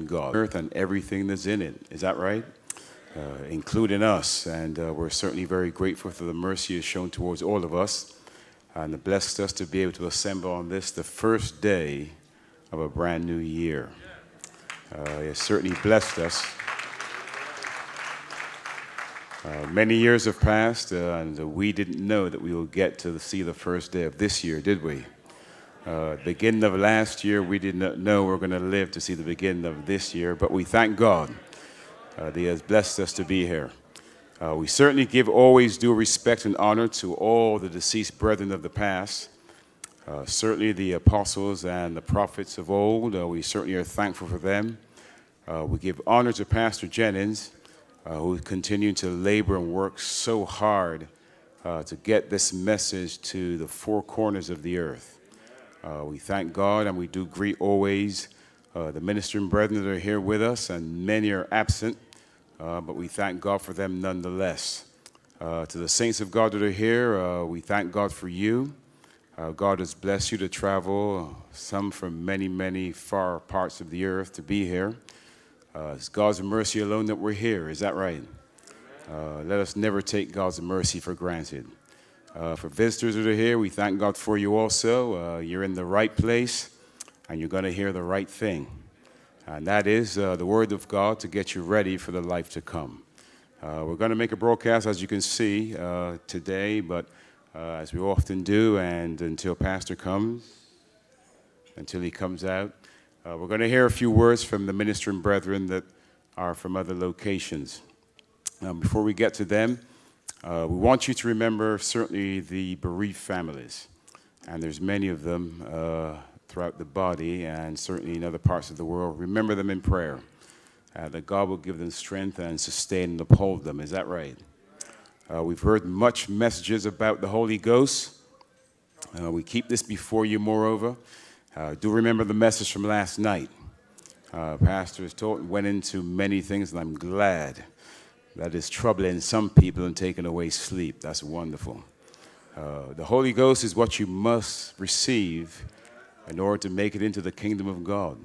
in God, earth and everything that's in it. Is that right? Uh, including us. And uh, we're certainly very grateful for the mercy has shown towards all of us and blessed us to be able to assemble on this, the first day of a brand new year. Uh, it certainly blessed us. Uh, many years have passed, uh, and we didn't know that we would get to see the first day of this year, did we? Uh, beginning of last year, we did not know we were going to live to see the beginning of this year, but we thank God uh, that He has blessed us to be here. Uh, we certainly give always due respect and honor to all the deceased brethren of the past, uh, certainly the apostles and the prophets of old. Uh, we certainly are thankful for them. Uh, we give honor to Pastor Jennings, who continued to labor and work so hard to get this message to the four corners of the earth. We thank God and we do greet always the ministering brethren that are here with us, and many are absent. Uh, but we thank God for them nonetheless. Uh, to the saints of God that are here, uh, we thank God for you. Uh, God has blessed you to travel, some from many, many far parts of the earth to be here. Uh, it's God's mercy alone that we're here. Is that right? Uh, let us never take God's mercy for granted. For visitors that are here, we thank God for you also. you're in the right place, and you're going to hear the right thing and that is uh, the Word of God to get you ready for the life to come. Uh, we're going to make a broadcast, as you can see, uh, today, but uh, as we often do, and until Pastor comes, until he comes out, uh, we're going to hear a few words from the ministering brethren that are from other locations. Um, before we get to them, uh, we want you to remember certainly the bereaved families, and there's many of them throughout the body and certainly in other parts of the world. Remember them in prayer. Uh, that God will give them strength and sustain and uphold them. Is that right? Uh, we've heard much messages about the Holy Ghost. Uh, we keep this before you, moreover. Uh, do remember the message from last night. Uh, Pastor has taught and went into many things, and I'm glad that is troubling some people and taking away sleep. That's wonderful. Uh, the Holy Ghost is what you must receive in order to make it into the kingdom of God.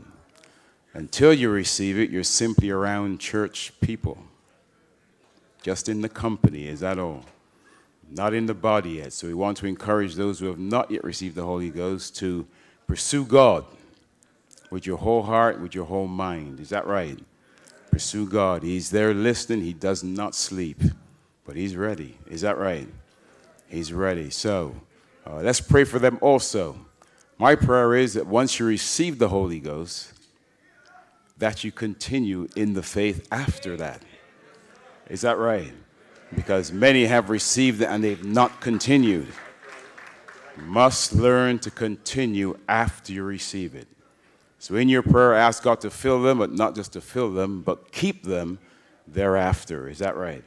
Until you receive it, you're simply around church people, just in the company, is that all? Not in the body yet. So we want to encourage those who have not yet received the Holy Ghost to pursue God with your whole heart, with your whole mind. Is that right? Pursue God. He's there listening. He does not sleep, but He's ready. Is that right? He's ready. So uh, let's pray for them also. My prayer is that once you receive the Holy Ghost, that you continue in the faith after that. Is that right? Because many have received it and they've not continued. Must learn to continue after you receive it. So in your prayer, ask God to fill them, but not just to fill them, but keep them thereafter. Is that right?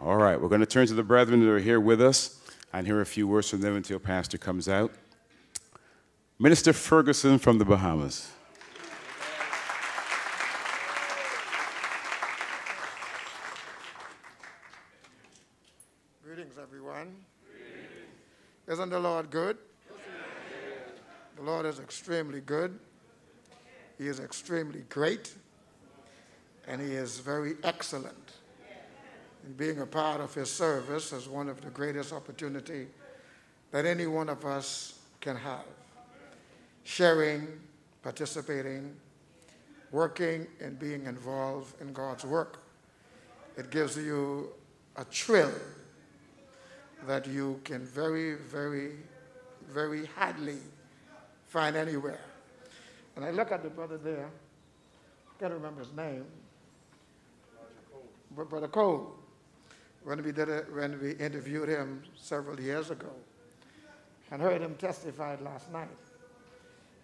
All right, we're going to turn to the brethren that are here with us and hear a few words from them until Pastor comes out. Minister Ferguson from the Bahamas. Greetings, everyone. Isn't the Lord good? The Lord is extremely good. He is extremely great. And He is very excellent. And being a part of His service is one of the greatest opportunity that any one of us can have sharing, participating, working, and being involved in God's work. It gives you a thrill that you can very, very, very hardly find anywhere. And I look at the brother there, I can't remember his name, but Brother Cole, when we, did it, when we interviewed him several years ago and heard him testify last night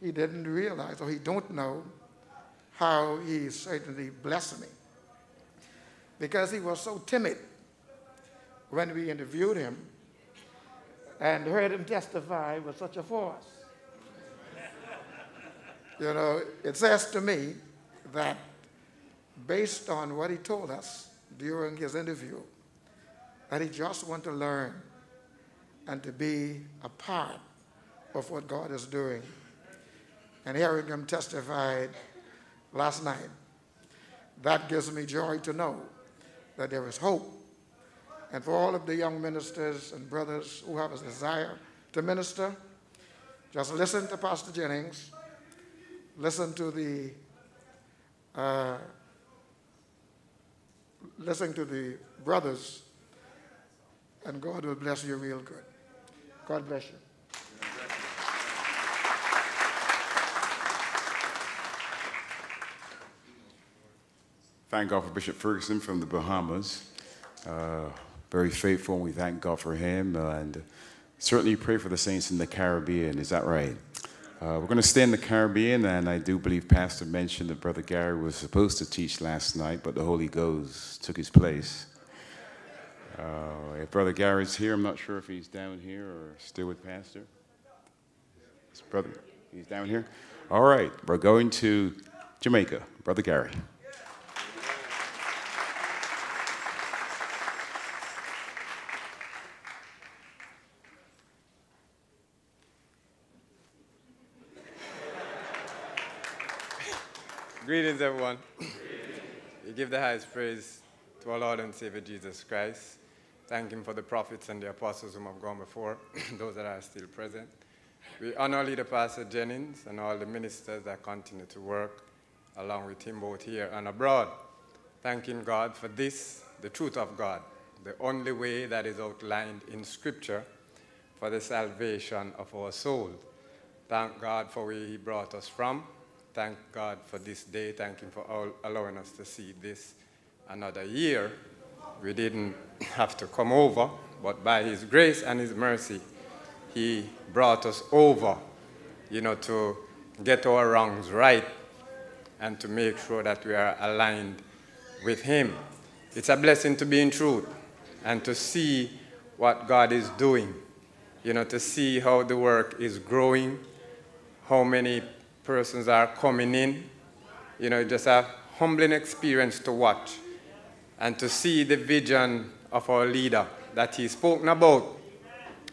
he didn't realize or he don't know how he certainly blessed me. Because he was so timid when we interviewed him and heard him testify with such a force. You know, it says to me that based on what he told us during his interview, that he just want to learn and to be a part of what God is doing and hearing him testify last night. That gives me joy to know that there is hope. And for all of the young ministers and brothers who have a desire to minister, just listen to Pastor Jennings, listen to the uh, listen to the brothers, and God will bless you real good. God bless you. Thank God for Bishop Ferguson from the Bahamas. Uh, very faithful, and we thank God for him. And certainly pray for the saints in the Caribbean. Is that right? Uh, we're going to stay in the Caribbean, and I do believe Pastor mentioned that Brother Gary was supposed to teach last night, but the Holy Ghost took his place. Uh, if Brother Gary's here, I'm not sure if he's down here or still with Pastor. His brother, he's down here. All right, we're going to Jamaica. Brother Gary. Greetings, everyone. We give the highest praise to our Lord and Savior Jesus Christ. Thank Him for the prophets and the apostles whom have gone before, those that are still present. We honor leader Pastor Jennings and all the ministers that continue to work along with him both here and abroad. Thanking God for this, the truth of God, the only way that is outlined in Scripture for the salvation of our soul. Thank God for where He brought us from thank God for this day. Thank Him for all, allowing us to see this another year. We didn't have to come over, but by His grace and His mercy, He brought us over, you know, to get our wrongs right and to make sure that we are aligned with Him. It's a blessing to be in truth and to see what God is doing, you know, to see how the work is growing, how many persons are coming in. You know, just a humbling experience to watch and to see the vision of our leader that he's spoken about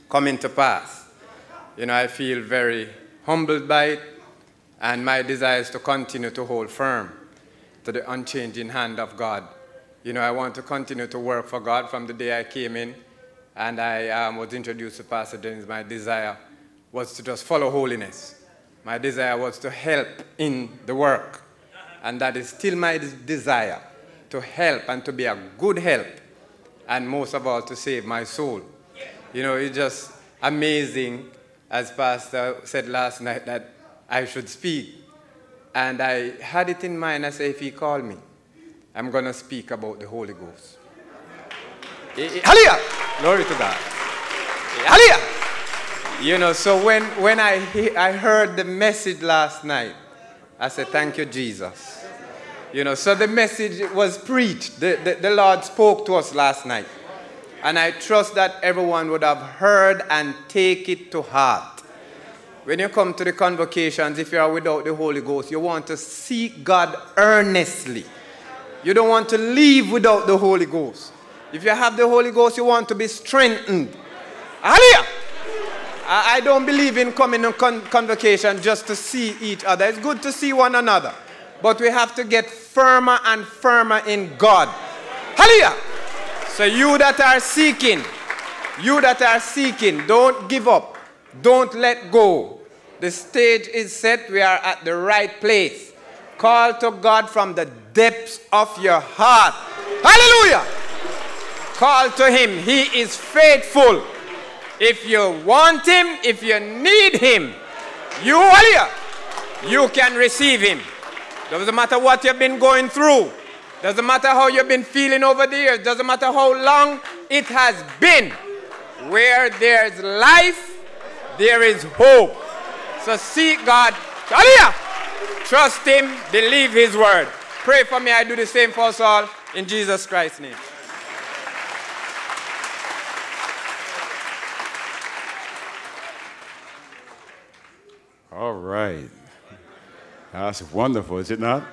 coming to pass. You know, I feel very humbled by it, and my desire is to continue to hold firm to the unchanging hand of God. You know, I want to continue to work for God from the day I came in and I um, was introduced to Pastor Dennis. My desire was to just follow holiness my desire was to help in the work. And that is still my desire to help and to be a good help. And most of all, to save my soul. You know, it's just amazing, as Pastor said last night, that I should speak. And I had it in mind. I said, if he called me, I'm going to speak about the Holy Ghost. Hallelujah! Glory to God. Hallelujah! You know, so when, when I, I heard the message last night, I said, Thank you, Jesus. You know, so the message was preached. The, the, the Lord spoke to us last night. And I trust that everyone would have heard and take it to heart. When you come to the convocations, if you are without the Holy Ghost, you want to seek God earnestly. You don't want to leave without the Holy Ghost. If you have the Holy Ghost, you want to be strengthened. Hallelujah! I, don't believe in coming on con- convocation just to see each other. It's good to see one another. But we have to get firmer and firmer in God. Hallelujah! So, you that are seeking, you that are seeking, don't give up. Don't let go. The stage is set. We are at the right place. Call to God from the depths of your heart. Hallelujah! Call to Him. He is faithful. If you want him, if you need him, you are here. You can receive him. Doesn't matter what you've been going through. Doesn't matter how you've been feeling over the years. Doesn't matter how long it has been. Where there's life, there is hope. So seek God. Hallelujah. Trust him. Believe his word. Pray for me. I do the same for us all. In Jesus Christ's name. All right. That's wonderful, is it not?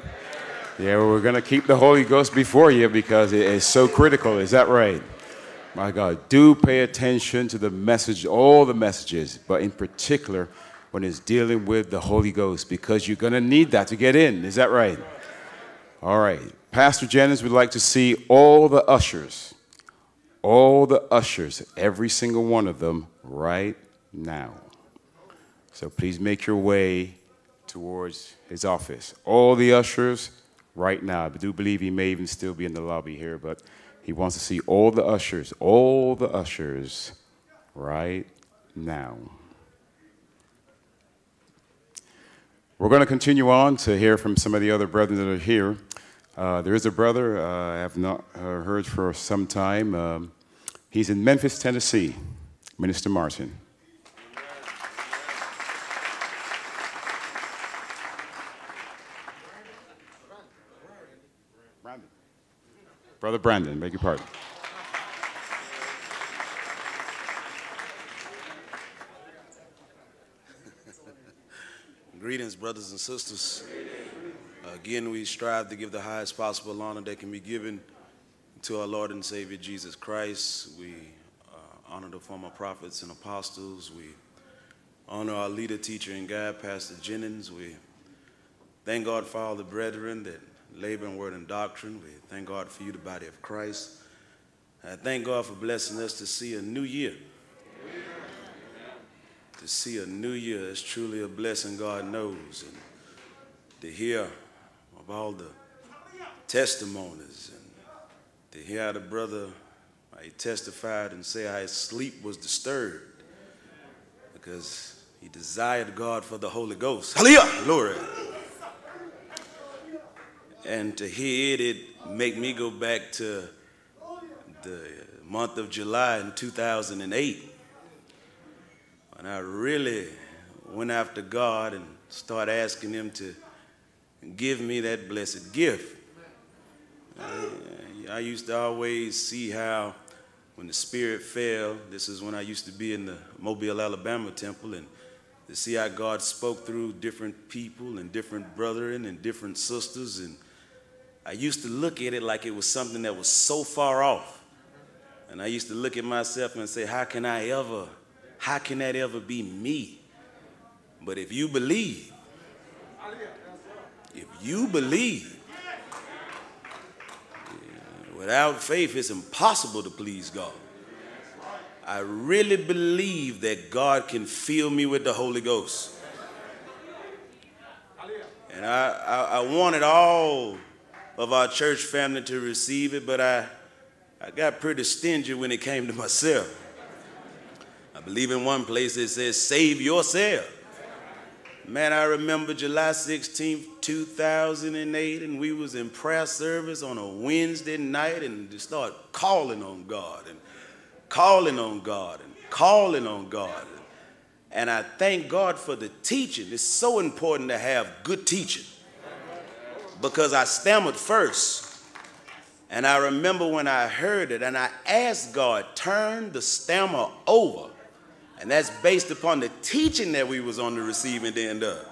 Yeah, well, we're going to keep the Holy Ghost before you because it is so critical. Is that right? My God, do pay attention to the message, all the messages, but in particular when it's dealing with the Holy Ghost because you're going to need that to get in. Is that right? All right. Pastor Jennings would like to see all the ushers, all the ushers, every single one of them right now. So please make your way towards his office. All the ushers right now. I do believe he may even still be in the lobby here, but he wants to see all the ushers, all the ushers right now. We're going to continue on to hear from some of the other brethren that are here. Uh, there is a brother uh, I have not uh, heard for some time. Um, he's in Memphis, Tennessee, Minister Martin. Brother Brandon, beg your pardon. Greetings, brothers and sisters. Again, we strive to give the highest possible honor that can be given to our Lord and Savior Jesus Christ. We uh, honor the former prophets and apostles. We honor our leader, teacher, and guide, Pastor Jennings. We thank God for all the brethren that labor and word and doctrine. We thank God for you, the body of Christ. I thank God for blessing us to see a new year to see a new year is truly a blessing God knows. And to hear of all the testimonies and to hear how the brother he testified and say how his sleep was disturbed because he desired God for the Holy Ghost. Hallelujah! Glory. And to hear it, it make me go back to the month of July in 2008 and I really went after God and started asking Him to give me that blessed gift. I, I used to always see how when the Spirit fell, this is when I used to be in the Mobile, Alabama temple, and to see how God spoke through different people and different brethren and different sisters. And I used to look at it like it was something that was so far off. And I used to look at myself and say, How can I ever how can that ever be me? But if you believe, if you believe, without faith, it's impossible to please God. I really believe that God can fill me with the Holy Ghost. And I, I, I, wanted all of our church family to receive it, but I, I got pretty stingy when it came to myself. I believe in one place it says, save yourself. Man, I remember July 16th, 2008, and we was in prayer service on a Wednesday night and just start calling on God and calling on God and calling on God. And I thank God for the teaching. It's so important to have good teaching because I stammered first. And I remember when I heard it and I asked God, turn the stammer over and that's based upon the teaching that we was on the receiving end of.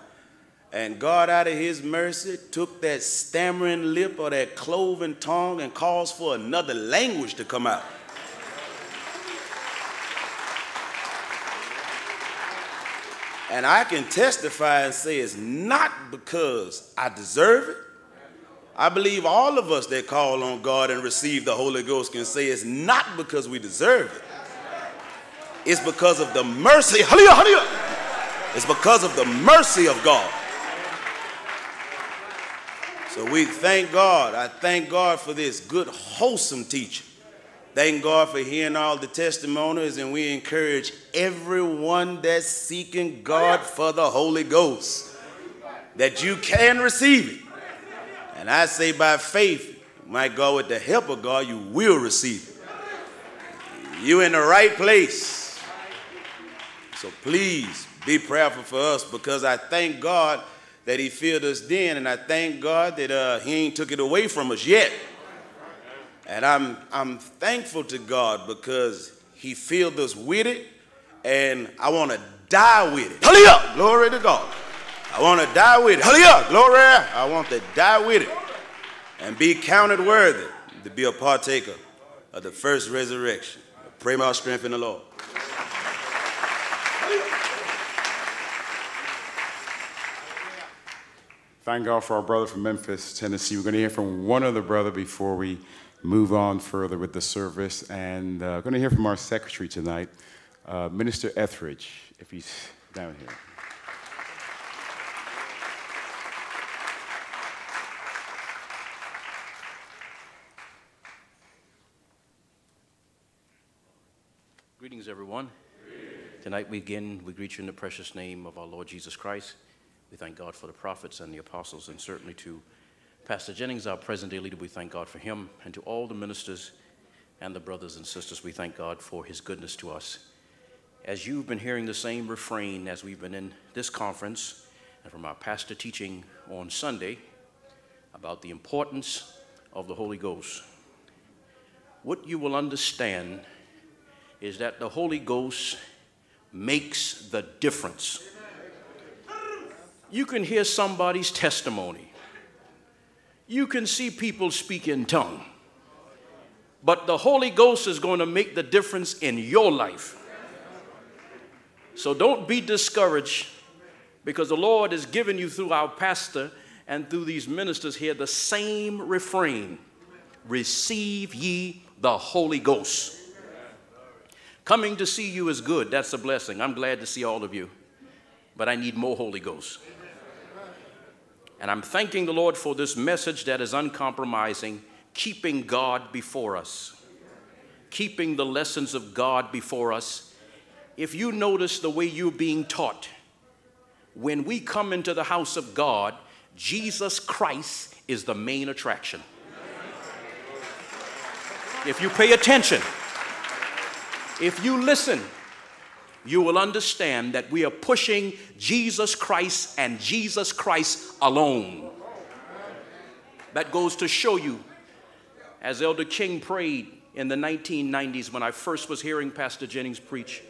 And God, out of his mercy, took that stammering lip or that cloven tongue and caused for another language to come out. And I can testify and say it's not because I deserve it. I believe all of us that call on God and receive the Holy Ghost can say it's not because we deserve it. It's because of the mercy. Hallelujah. It's because of the mercy of God. So we thank God. I thank God for this good, wholesome teaching. Thank God for hearing all the testimonies, and we encourage everyone that's seeking God for the Holy Ghost that you can receive it. And I say by faith, my God, with the help of God, you will receive it. You in the right place. So please be prayerful for us because I thank God that He filled us then, and I thank God that uh, He ain't took it away from us yet. And I'm, I'm thankful to God because He filled us with it, and I want to die with it. Hallelujah! Glory to God. I want to die with it. Hallelujah! Glory! I want to die with it and be counted worthy to be a partaker of the first resurrection. Pray my strength in the Lord. thank God for our brother from Memphis, Tennessee. We're going to hear from one other brother before we move on further with the service. And uh, going to hear from our secretary tonight, uh, Minister Etheridge, if he's down here. Greetings, everyone. Tonight we begin, we greet you in the precious name of our Lord Jesus Christ. We thank God for the prophets and the apostles, and certainly to Pastor Jennings, our present day leader. We thank God for him, and to all the ministers and the brothers and sisters. We thank God for His goodness to us. As you've been hearing the same refrain as we've been in this conference, and from our pastor teaching on Sunday about the importance of the Holy Ghost, what you will understand is that the Holy Ghost makes the difference. You can hear somebody's testimony. You can see people speak in tongue. But the Holy Ghost is going to make the difference in your life. So don't be discouraged because the Lord has given you through our pastor and through these ministers here the same refrain receive ye the Holy Ghost. Coming to see you is good. That's a blessing. I'm glad to see all of you. But I need more Holy Ghost. And I'm thanking the Lord for this message that is uncompromising, keeping God before us, keeping the lessons of God before us. If you notice the way you're being taught, when we come into the house of God, Jesus Christ is the main attraction. If you pay attention, if you listen, you will understand that we are pushing Jesus Christ and Jesus Christ alone. That goes to show you, as Elder King prayed in the 1990s when I first was hearing Pastor Jennings preach,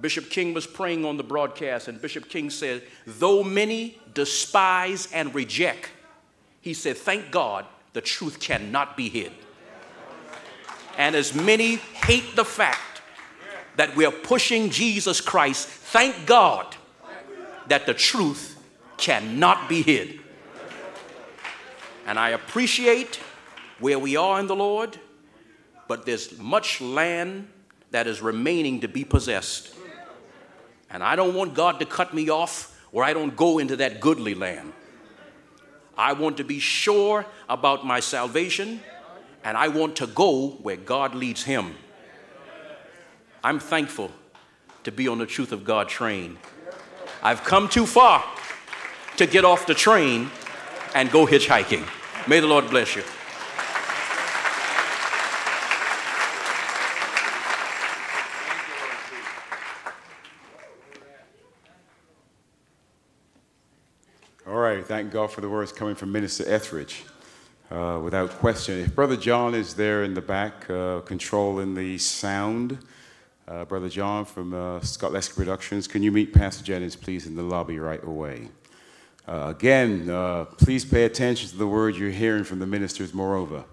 Bishop King was praying on the broadcast, and Bishop King said, Though many despise and reject, he said, Thank God the truth cannot be hid. And as many hate the fact that we are pushing Jesus Christ, thank God that the truth cannot be hid. And I appreciate where we are in the Lord, but there's much land that is remaining to be possessed. And I don't want God to cut me off where I don't go into that goodly land. I want to be sure about my salvation, and I want to go where God leads him. I'm thankful to be on the Truth of God train. I've come too far to get off the train and go hitchhiking. May the Lord bless you. All right, thank God for the words coming from Minister Etheridge. Uh, without question. If Brother John is there in the back uh, controlling the sound, uh, Brother John from uh, Scott Lesky Productions. Can you meet Pastor Jennings, please, in the lobby right away? Uh, again, uh, please pay attention to the word you're hearing from the ministers, moreover.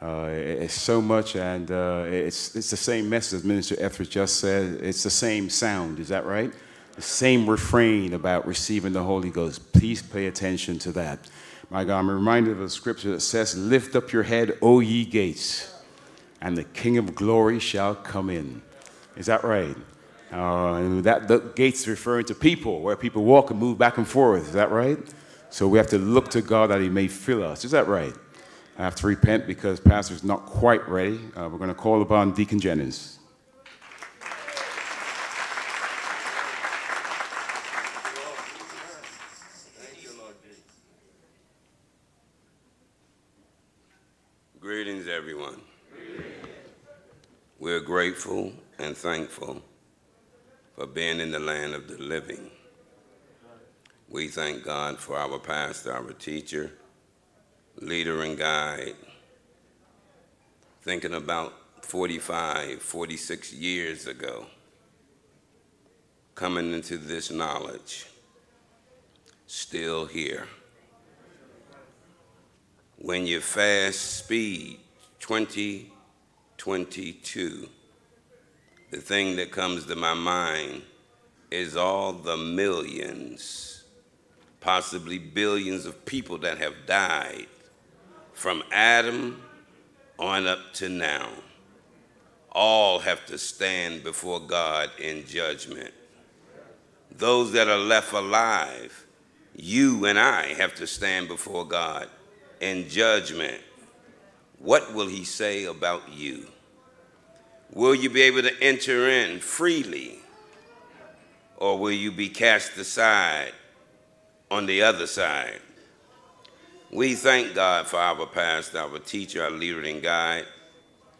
Uh, it's so much, and uh, it's, it's the same message as Minister Etheridge just said. It's the same sound, is that right? The same refrain about receiving the Holy Ghost. Please pay attention to that. My God, I'm reminded of a scripture that says, Lift up your head, O ye gates, and the King of glory shall come in. Is that right? Uh, that the gates referring to people, where people walk and move back and forth. Is that right? So we have to look to God that He may fill us. Is that right? I have to repent because Pastor's not quite ready. Uh, we're going to call upon Deacon Jennings. Greetings, everyone. We're grateful and thankful for being in the land of the living. We thank God for our pastor, our teacher, leader, and guide. Thinking about 45, 46 years ago, coming into this knowledge, still here. When you fast speed 2022, the thing that comes to my mind is all the millions possibly billions of people that have died from Adam on up to now. All have to stand before God in judgment. Those that are left alive, you and I have to stand before God in judgment. What will He say about you? Will you be able to enter in freely? Or will you be cast aside on the other side? We thank God for our pastor, our teacher, our leader and guide,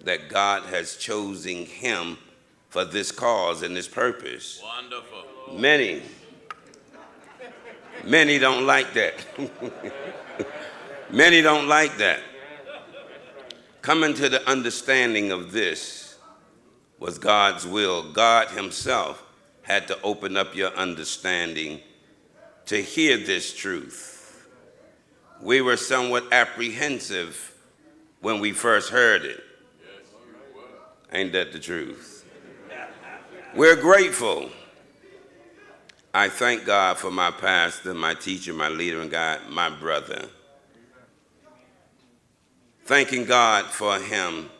that God has chosen him for this cause and this purpose. Wonderful. Many, many don't like that. many don't like that. Coming to the understanding of this was God's will. God Himself had to open up your understanding to hear this truth. We were somewhat apprehensive when we first heard it. Ain't that the truth? We're grateful. I thank God for my pastor, my teacher, my leader, and God, my brother. Thanking God for him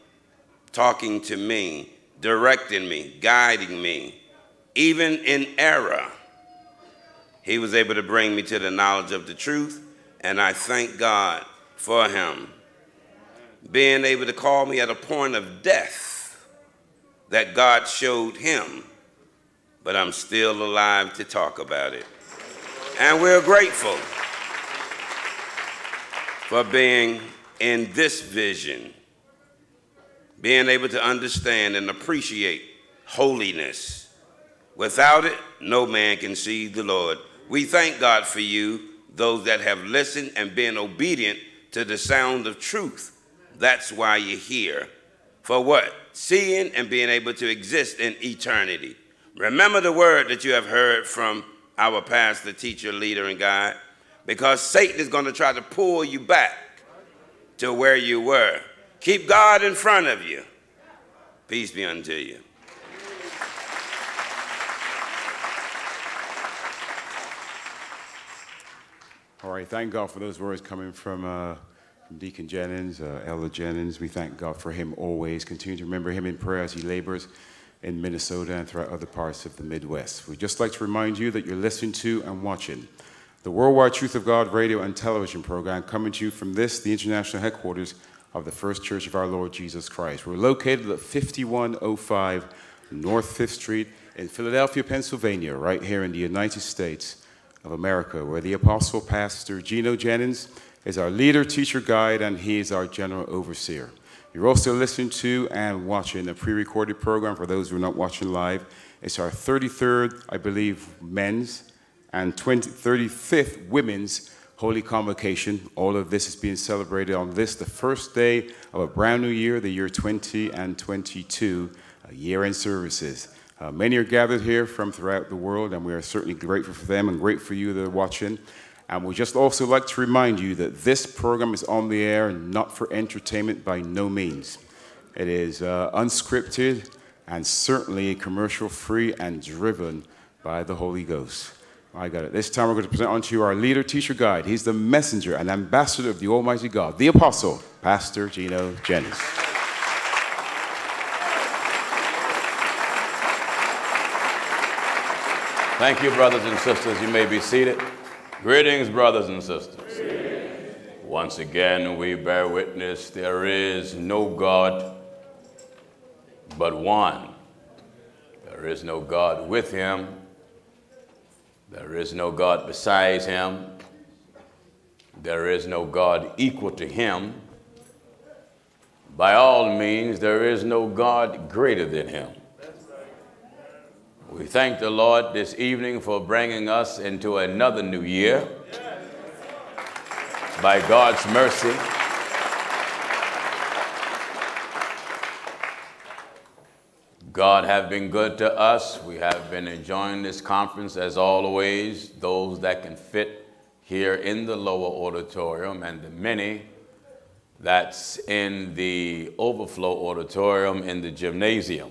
talking to me, directing me, guiding me, even in error. He was able to bring me to the knowledge of the truth, and I thank God for him being able to call me at a point of death that God showed him, but I'm still alive to talk about it. And we're grateful for being in this vision, being able to understand and appreciate holiness. Without it, no man can see the Lord. We thank God for you, those that have listened and been obedient to the sound of truth. That's why you're here. For what? Seeing and being able to exist in eternity. Remember the word that you have heard from our pastor, teacher, leader, and guide, because Satan is going to try to pull you back to where you were. Keep God in front of you. Peace be unto you. All right, thank God for those words coming from, uh, from Deacon Jennings, uh, Elder Jennings. We thank God for him always. Continue to remember him in prayer as he labors in Minnesota and throughout other parts of the Midwest. We'd just like to remind you that you're listening to and watching the Worldwide Truth of God radio and television program coming to you from this, the international headquarters of the First Church of our Lord Jesus Christ. We're located at 5105 North 5th Street in Philadelphia, Pennsylvania, right here in the United States of America, where the Apostle Pastor Gino Jennings is our leader, teacher, guide, and he is our general overseer. You're also listening to and watching a pre recorded program for those who are not watching live. It's our 33rd, I believe, men's and 20, 35th women's Holy Convocation. All of this is being celebrated on this, the first day of a brand new year, the year 20 and 22, uh, year end services. Uh, many are gathered here from throughout the world, and we are certainly grateful for them and grateful for you that are watching. And we just also like to remind you that this program is on the air and not for entertainment by no means. It is uh, unscripted and certainly commercial free and driven by the Holy Ghost. I got it. This time we're going to present unto you our leader, teacher, guide. He's the messenger and ambassador of the Almighty God, the apostle, Pastor Gino Jennings. Thank you, brothers and sisters. You may be seated. Greetings, brothers and sisters. Once again, we bear witness there is no God but one. There is no God with him. There is no God besides him. There is no God equal to him. By all means, there is no God greater than him. We thank the Lord this evening for bringing us into another new year. By God's mercy, God have been good to us. We have been enjoying this conference as always. Those that can fit here in the lower auditorium and the many that's in the overflow auditorium in the gymnasium.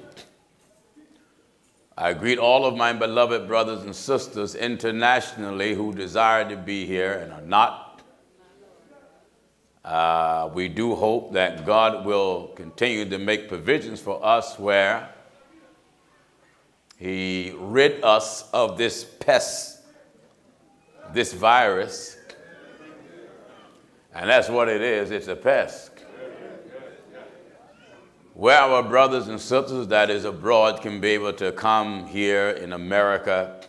I greet all of my beloved brothers and sisters internationally who desire to be here and are not. Uh, we do hope that God will continue to make provisions for us where He rid us of this pest, this virus. And that's what it is it's a pest where our brothers and sisters that is abroad can be able to come here in America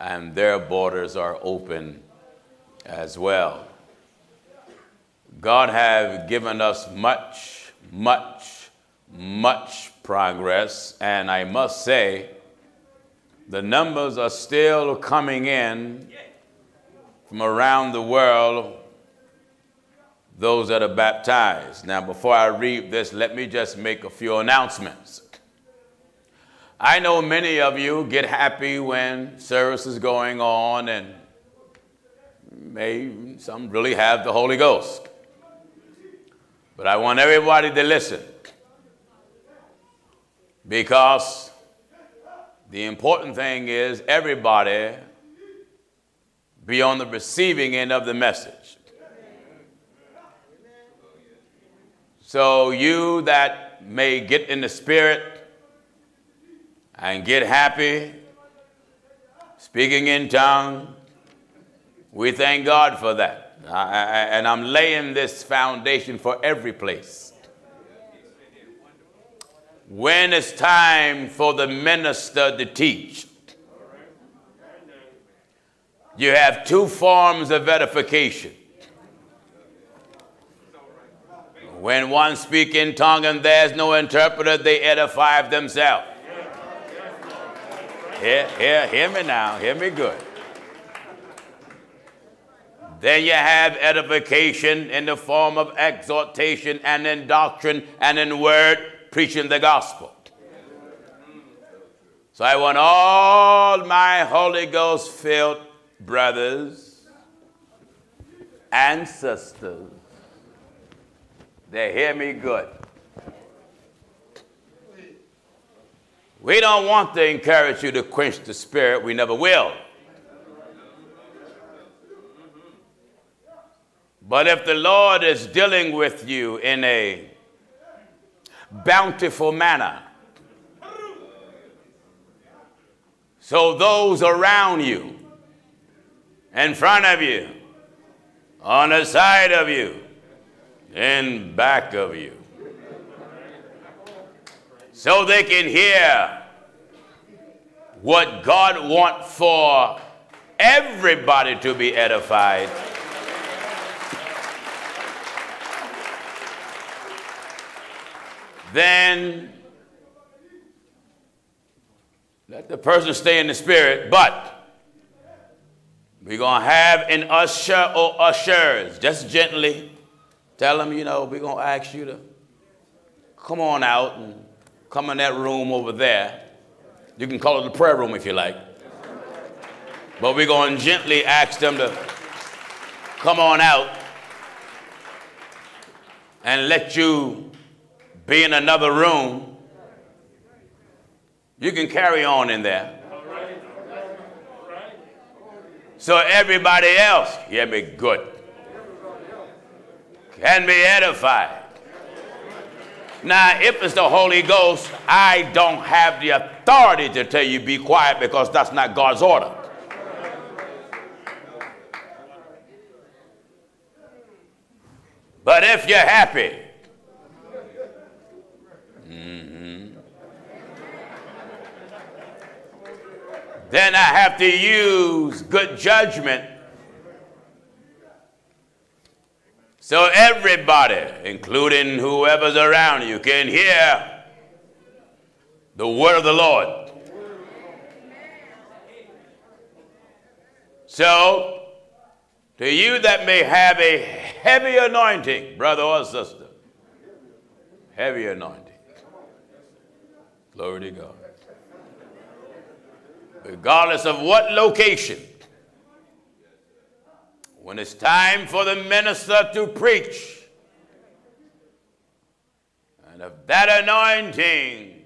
and their borders are open as well. God have given us much, much, much progress, and I must say, the numbers are still coming in from around the world those that are baptized. Now, before I read this, let me just make a few announcements. I know many of you get happy when service is going on and may some really have the Holy Ghost. But I want everybody to listen because the important thing is everybody be on the receiving end of the message. So, you that may get in the spirit and get happy, speaking in tongues, we thank God for that. I, and I'm laying this foundation for every place. When it's time for the minister to teach, you have two forms of edification. When one speak in tongue and there's no interpreter, they edify themselves. Hear, hear, hear me now. Hear me good. Then you have edification in the form of exhortation and in doctrine and in word, preaching the gospel. So I want all my Holy Ghost filled brothers and sisters they hear me good. We don't want to encourage you to quench the spirit. We never will. But if the Lord is dealing with you in a bountiful manner, so those around you, in front of you, on the side of you, in back of you so they can hear what God wants for everybody to be edified. Then let the person stay in the spirit, but we're going to have an usher or ushers, just gently Tell them, you know, we're going to ask you to come on out and come in that room over there. You can call it the prayer room if you like. But we're going to gently ask them to come on out and let you be in another room. You can carry on in there. So everybody else, hear me good can be edified. Now, if it's the Holy Ghost, I don't have the authority to tell you be quiet because that's not God's order. But if you're happy, mm-hmm, then I have to use good judgment So everybody, including whoever's around you, can hear the word of the Lord. So, to you that may have a heavy anointing, brother or sister, heavy anointing. Glory to God. Regardless of what location, when it's time for the minister to preach, and if that anointing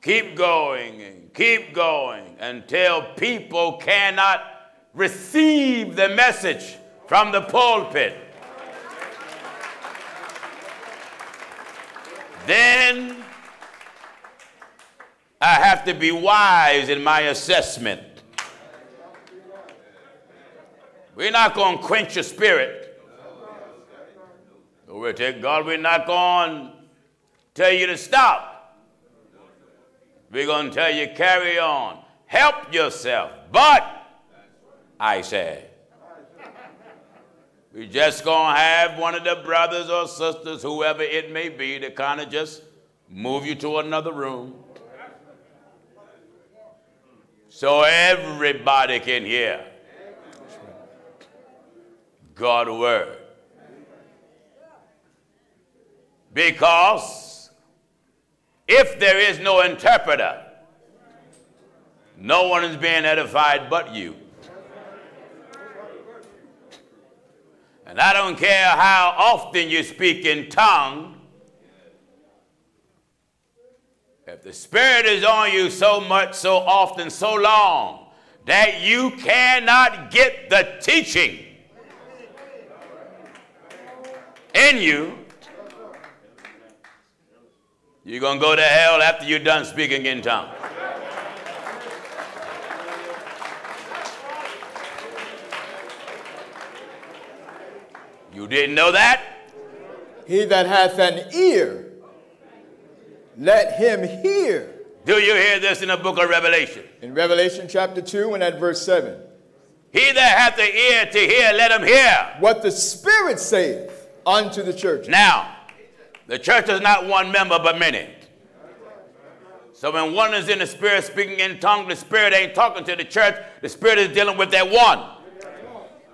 keep going and keep going until people cannot receive the message from the pulpit. Then I have to be wise in my assessment. We're not going to quench your spirit. We're telling God, we're not going to tell you to stop. We're going to tell you carry on. Help yourself. But, I say, we're just going to have one of the brothers or sisters, whoever it may be, to kind of just move you to another room so everybody can hear God's word. Because if there is no interpreter, no one is being edified but you. And I don't care how often you speak in tongue, if the Spirit is on you so much, so often, so long, that you cannot get the teaching in you, you're going to go to hell after you're done speaking in tongues. You didn't know that? He that hath an ear, let him hear. Do you hear this in the book of Revelation? In Revelation chapter 2 and at verse 7. He that hath the ear to hear, let him hear. What the Spirit saith unto the church. Now, the church is not one member, but many. So when one is in the Spirit speaking in tongues, the Spirit ain't talking to the church. The Spirit is dealing with that one.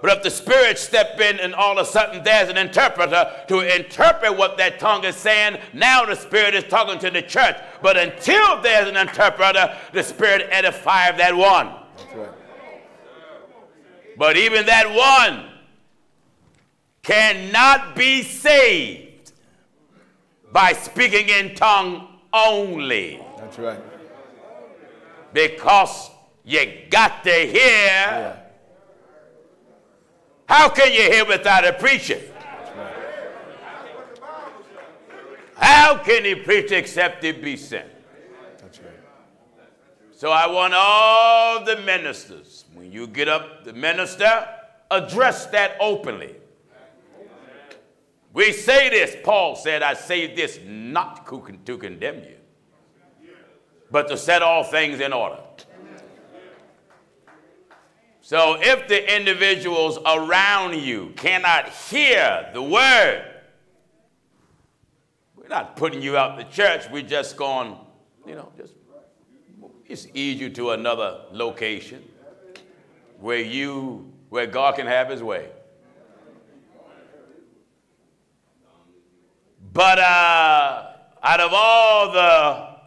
But if the Spirit step in and all of a sudden there's an interpreter to interpret what that tongue is saying, now the Spirit is talking to the church. But until there's an interpreter, the Spirit edifies that one. Right. But even that one cannot be saved by speaking in tongue only. That's right. Because you got to hear. Yeah. How can you hear without a preacher? How can he preach except he be sent? That's right. So I want all the ministers, when you get up the minister, address that openly. We say this, Paul said, I say this not to condemn you, but to set all things in order. So if the individuals around you cannot hear the word, we're not putting you out the church. We're just going, you know, just, just ease you to another location where you, where God can have his way. But uh, out of all the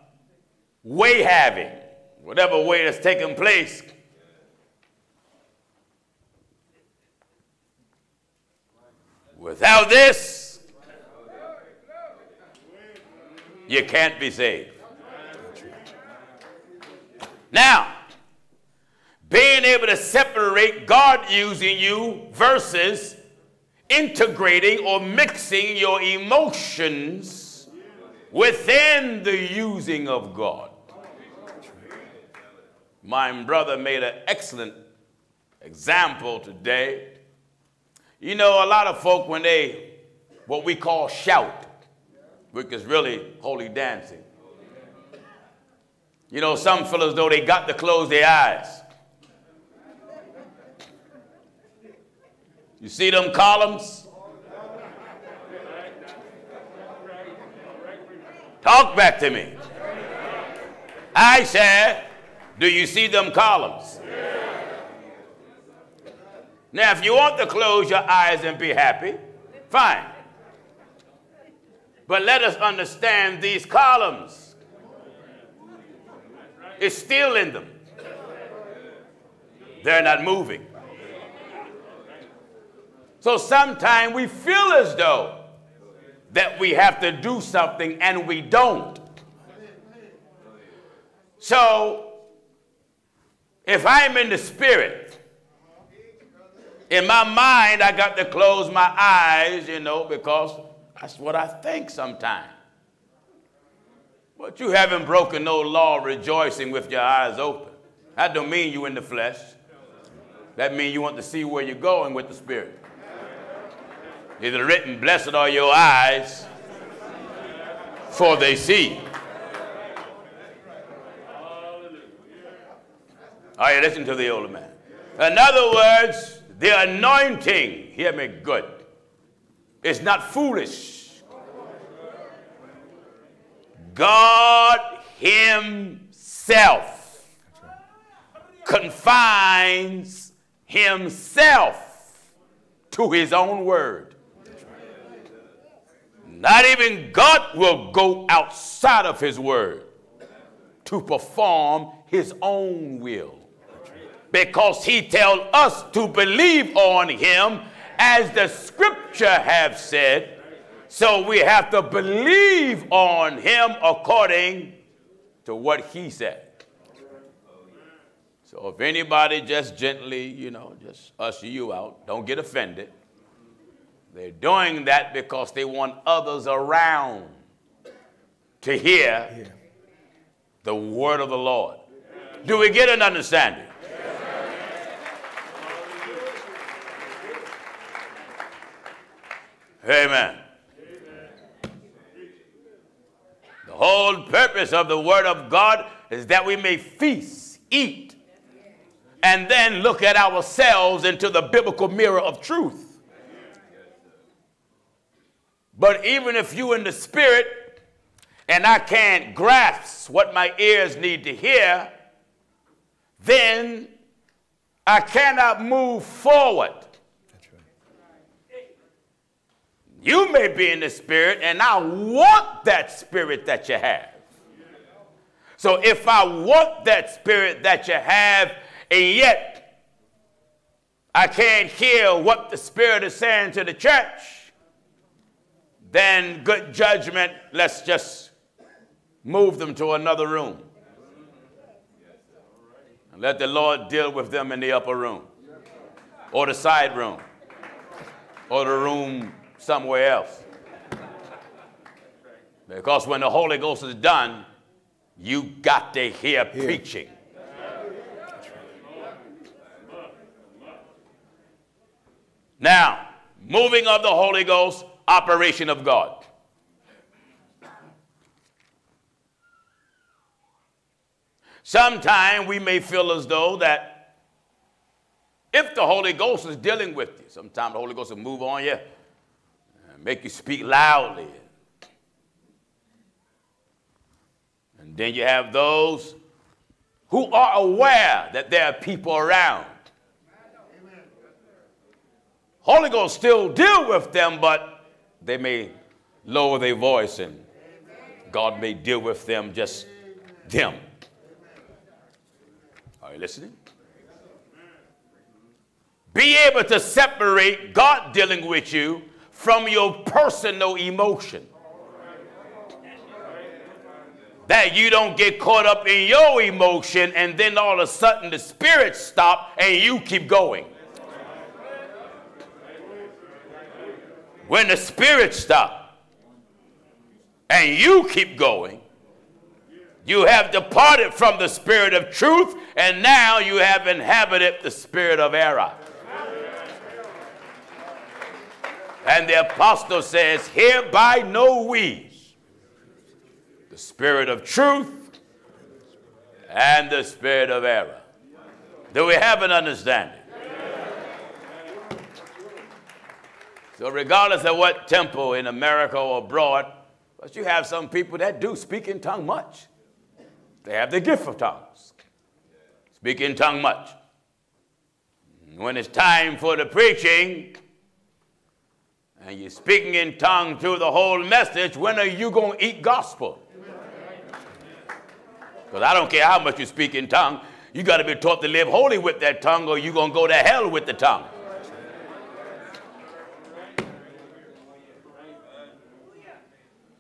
way having, whatever way that's taking place, Without this, you can't be saved. Now, being able to separate God using you versus integrating or mixing your emotions within the using of God. My brother made an excellent example today you know, a lot of folk, when they, what we call shout, which is really holy dancing. You know, some fellas, though, they got to close their eyes. You see them columns? Talk back to me. I said, do you see them columns? Now, if you want to close your eyes and be happy, fine. But let us understand these columns. It's still in them. They're not moving. So sometimes we feel as though that we have to do something and we don't. So, if I'm in the spirit, in my mind, I got to close my eyes, you know, because that's what I think sometimes. But you haven't broken no law rejoicing with your eyes open. That don't mean you in the flesh. That means you want to see where you're going with the spirit. It's written, blessed are your eyes, for they see. Are you listening to the older man? In other words, the anointing, hear me good, is not foolish. God Himself confines Himself to His own word. Not even God will go outside of His word to perform His own will because he tells us to believe on him as the scripture have said. So we have to believe on him according to what he said. So if anybody just gently you know just usher you out don't get offended. They're doing that because they want others around to hear the word of the lord. Do we get an understanding Amen. The whole purpose of the Word of God is that we may feast, eat, and then look at ourselves into the biblical mirror of truth. But even if you in the spirit and I can't grasp what my ears need to hear, then I cannot move forward. You may be in the spirit, and I want that spirit that you have. So if I want that spirit that you have, and yet I can't hear what the spirit is saying to the church, then good judgment, let's just move them to another room. And let the Lord deal with them in the upper room, or the side room, or the room somewhere else. Because when the Holy Ghost is done, you got to hear preaching. Now, moving of the Holy Ghost, operation of God. Sometimes we may feel as though that if the Holy Ghost is dealing with you, sometimes the Holy Ghost will move on you make you speak loudly. And then you have those who are aware that there are people around. Holy Ghost still deal with them, but they may lower their voice and God may deal with them just them. Are you listening? Be able to separate God dealing with you from your personal emotion. That you don't get caught up in your emotion and then all of a sudden the spirit stop and you keep going. When the spirit stop and you keep going, you have departed from the spirit of truth and now you have inhabited the spirit of error. And the apostle says, Hereby know we the spirit of truth and the spirit of error. Do we have an understanding? So, regardless of what temple in America or abroad, but you have some people that do speak in tongue much. They have the gift of tongues. Speak in tongue much. When it's time for the preaching, and you're speaking in tongue through the whole message, when are you going to eat gospel? Because I don't care how much you speak in tongue, you got to be taught to live holy with that tongue, or you're going to go to hell with the tongue.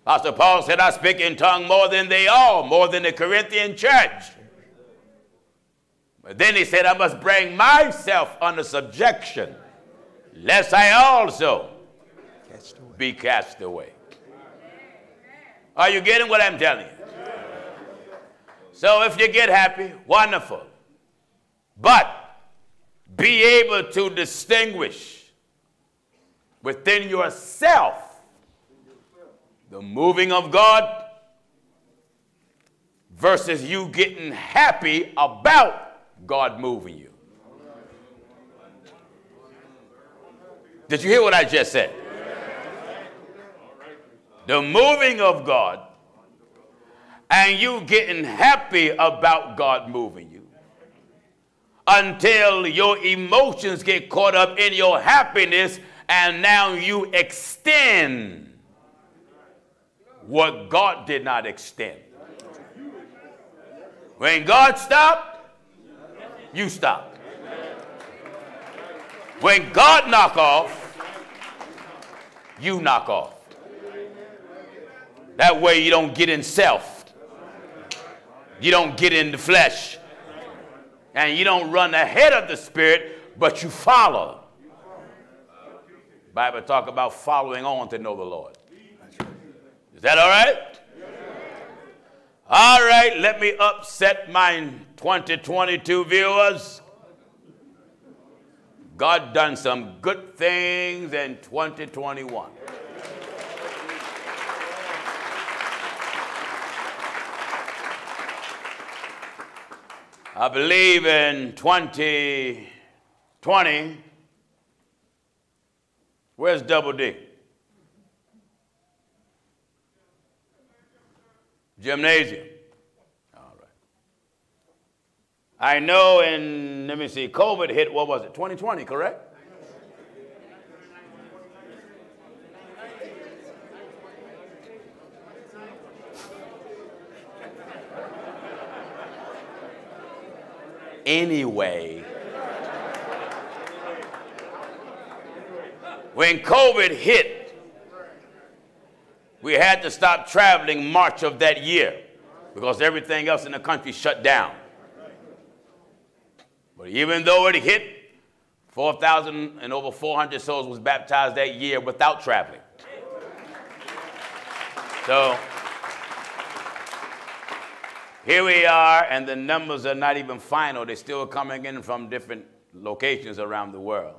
Pastor Paul said, I speak in tongue more than they all, more than the Corinthian church. But then he said, I must bring myself under subjection, lest I also be cast away. Are you getting what I'm telling you? So if you get happy, wonderful. But be able to distinguish within yourself the moving of God versus you getting happy about God moving you. Did you hear what I just said? The moving of God and you getting happy about God moving you until your emotions get caught up in your happiness and now you extend what God did not extend. When God stopped, you stopped. When God knock off, you knock off. That way you don't get in self. You don't get in the flesh. And you don't run ahead of the spirit, but you follow. Bible talk about following on to know the Lord. Is that all right? All right, let me upset my 2022 viewers. God done some good things in 2021. I believe in 2020. Where's Double D? Gymnasium. All right. I know in, let me see, COVID hit, what was it, 2020, correct? Anyway, when COVID hit, we had to stop traveling March of that year because everything else in the country shut down. But even though it hit, 4,000 and over 400 souls was baptized that year without traveling. So here we are, and the numbers are not even final. They're still coming in from different locations around the world.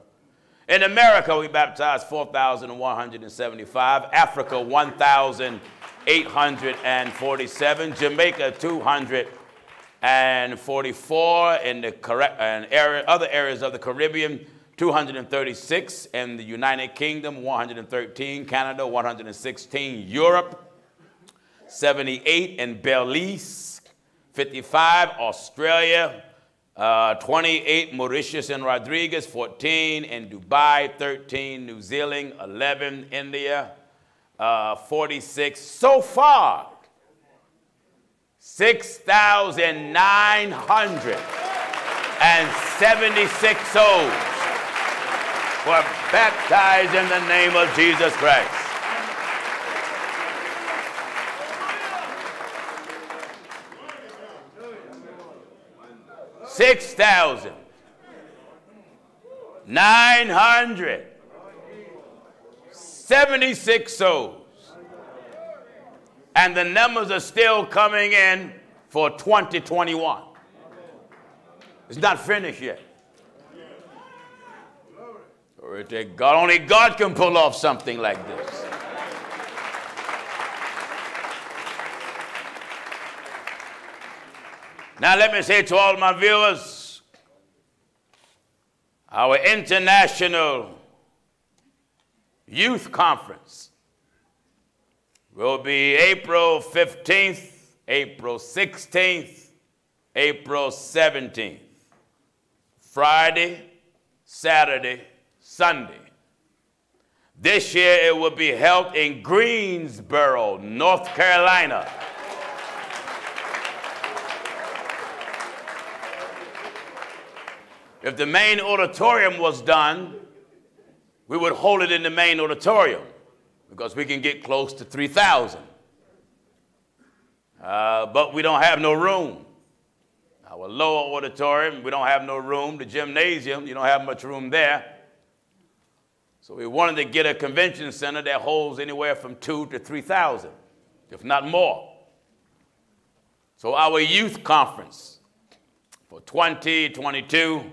In America, we baptized 4,175. Africa, 1,847. Jamaica, 244. In the and area, other areas of the Caribbean, 236. In the United Kingdom, 113. Canada, 116. Europe, 78. In Belize, 55. Australia, uh, 28 Mauritius and Rodrigues, 14 in Dubai, 13 New Zealand, 11 India, uh, 46 so far. 6,976 souls were baptized in the name of Jesus Christ. Six thousand nine hundred seventy-six souls, and the numbers are still coming in for 2021. It's not finished yet. God. Only God can pull off something like this. Now, let me say to all my viewers our international youth conference will be April 15th, April 16th, April 17th. Friday, Saturday, Sunday. This year it will be held in Greensboro, North Carolina. If the main auditorium was done, we would hold it in the main auditorium because we can get close to 3,000. Uh, but we don't have no room. Our lower auditorium, we don't have no room. The gymnasium, you don't have much room there. So we wanted to get a convention center that holds anywhere from two to 3,000, if not more. So our youth conference for 2022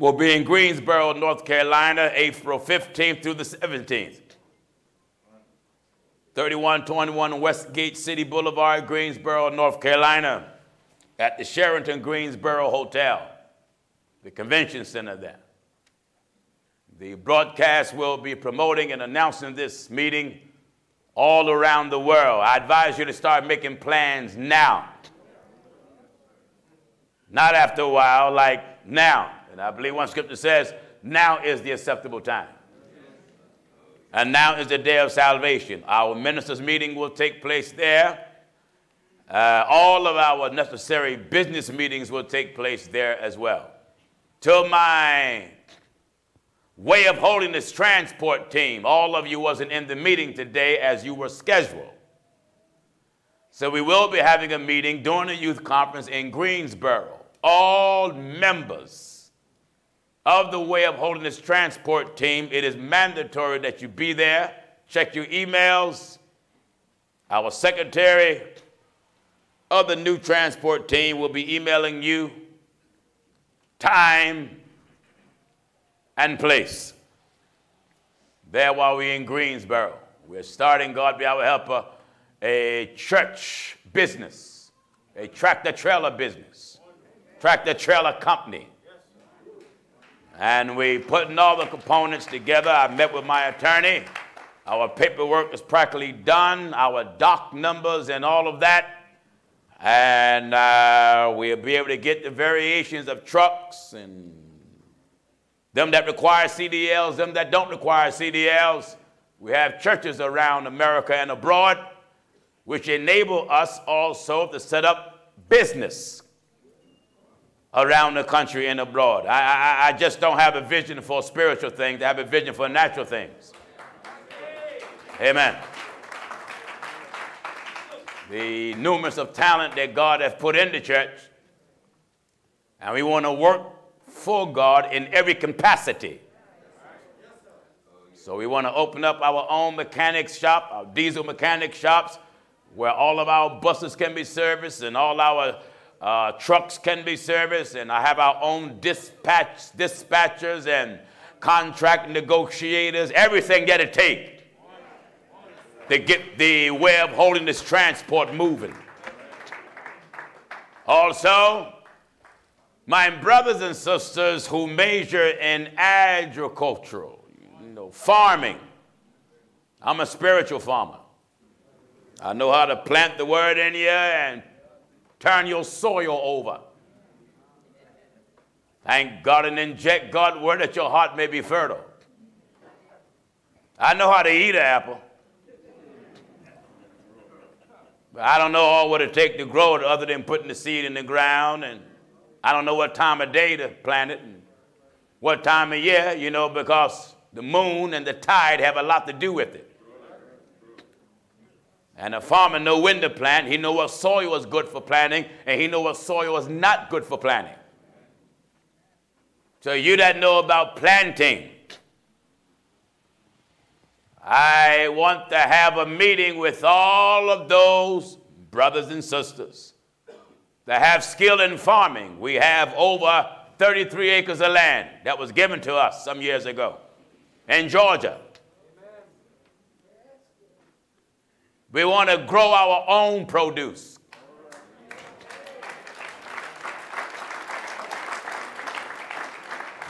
will be in Greensboro, North Carolina, April 15th through the 17th. 3121 Westgate City Boulevard, Greensboro, North Carolina, at the Sheraton Greensboro Hotel, the convention center there. The broadcast will be promoting and announcing this meeting all around the world. I advise you to start making plans now. Not after a while, like now. And I believe one scripture says, now is the acceptable time. And now is the day of salvation. Our ministers' meeting will take place there. Uh, all of our necessary business meetings will take place there as well. To my way of holiness transport team, all of you wasn't in the meeting today as you were scheduled. So we will be having a meeting during the youth conference in Greensboro. All members of the Way of Holiness transport team, it is mandatory that you be there. Check your emails. Our secretary of the new transport team will be emailing you time and place. There while we're in Greensboro. We're starting, God be our helper, a church business, a tractor trailer business, tractor trailer company and we putting all the components together. I met with my attorney. Our paperwork is practically done, our DOT numbers and all of that. And uh, we'll be able to get the variations of trucks and them that require CDLs, them that don't require CDLs. We have churches around America and abroad which enable us also to set up business around the country and abroad. I, I, I just don't have a vision for spiritual things, I have a vision for natural things. Amen. The numerous of talent that God has put in the church, and we want to work for God in every capacity. So we want to open up our own mechanics shop, our diesel mechanic shops, where all of our buses can be serviced and all our uh, trucks can be serviced, and I have our own dispatch dispatchers and contract negotiators, everything that it takes to get the way of holiness transport moving. Also, my brothers and sisters who major in agricultural, you know, farming. I'm a spiritual farmer. I know how to plant the word in you and turn your soil over. Thank God and inject God's word that your heart may be fertile. I know how to eat an apple. But I don't know all what it takes to grow it other than putting the seed in the ground. And I don't know what time of day to plant it and what time of year, you know, because the moon and the tide have a lot to do with it. And a farmer know when to plant. He know what soil was good for planting, and he know what soil was not good for planting. So you that know about planting, I want to have a meeting with all of those brothers and sisters that have skill in farming. We have over 33 acres of land that was given to us some years ago in Georgia. We want to grow our own produce.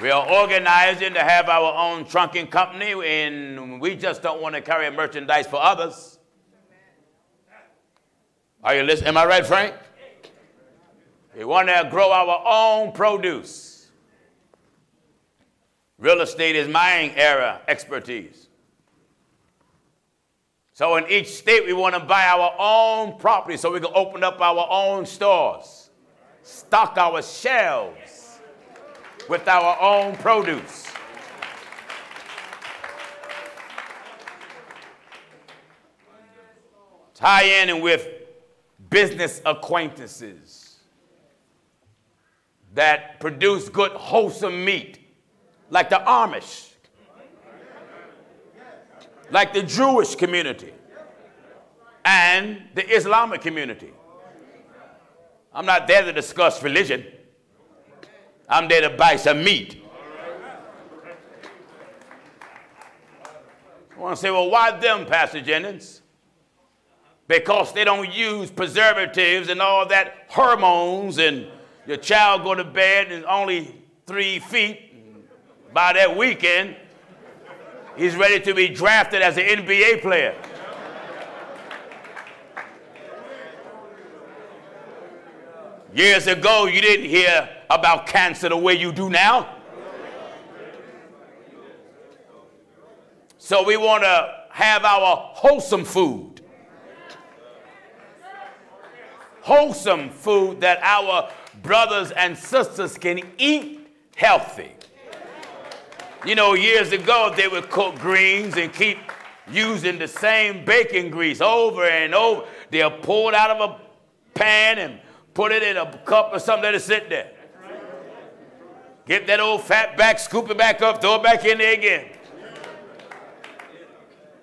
We are organizing to have our own trunking company, and we just don't want to carry merchandise for others. Are you listening? Am I right, Frank? We want to grow our own produce. Real estate is my area expertise. So in each state, we want to buy our own property so we can open up our own stores, stock our shelves with our own produce. Tie in with business acquaintances. that produce good, wholesome meat, like the Amish, like the Jewish community, and the Islamic community. I'm not there to discuss religion. I'm there to buy some meat. I want to say, well, why them, Pastor Jennings? Because they don't use preservatives and all that hormones, and your child go to bed and only three feet. By that weekend, he's ready to be drafted as an NBA player. Years ago, you didn't hear about cancer the way you do now. So we want to have our wholesome food. Wholesome food that our brothers and sisters can eat healthy. You know, years ago, they would cook greens and keep using the same bacon grease over and over. They'll pull it out of a pan and put it in a cup or something, let it sit there. Get that old fat back, scoop it back up, throw it back in there again.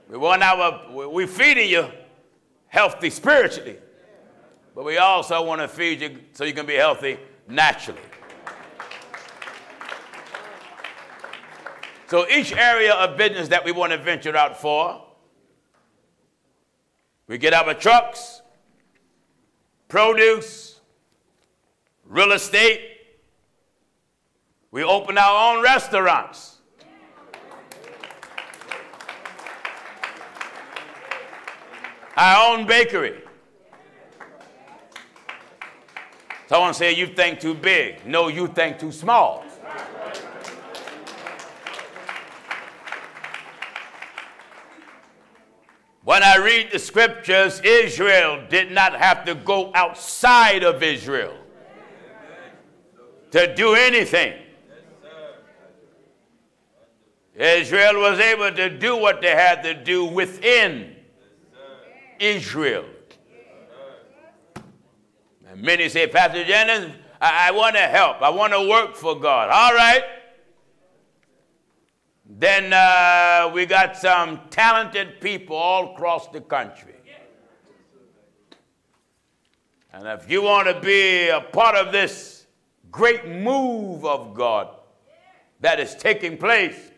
We want our, We're feeding you healthy spiritually, but we also want to feed you so you can be healthy naturally. So each area of business that we want to venture out for, we get our trucks, produce, real estate. We open our own restaurants. Our own bakery. Someone say you think too big. No, you think too small. When I read the scriptures, Israel did not have to go outside of Israel to do anything. Israel was able to do what they had to do within Israel. And many say, Pastor Jennings, I, I want to help. I want to work for God. All right. Then uh, we got some talented people all across the country. And if you want to be a part of this great move of God that is taking place,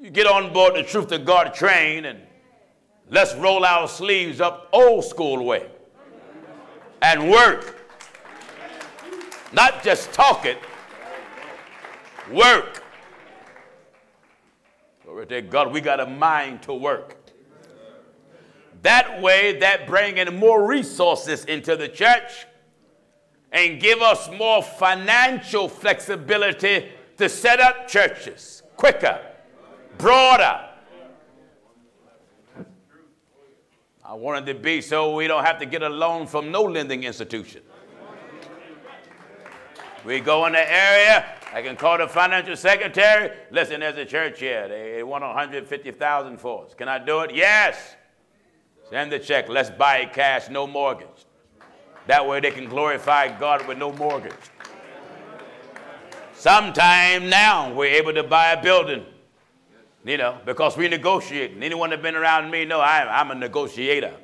you get on board the Truth of God train and let's roll our sleeves up old school way and work. Not just talk it, work. Glory to God, we got a mind to work. That way, that bringing more resources into the church and give us more financial flexibility to set up churches quicker, broader. I want it to be so we don't have to get a loan from no lending institution. We go in the area, I can call the financial secretary. Listen, there's a church here. They want 150,000 for us. Can I do it? Yes. Send the check. Let's buy it cash, no mortgage. That way they can glorify God with no mortgage. Sometime now we're able to buy a building, you know, because we negotiate. Anyone that's been around me know I'm, I'm a negotiator.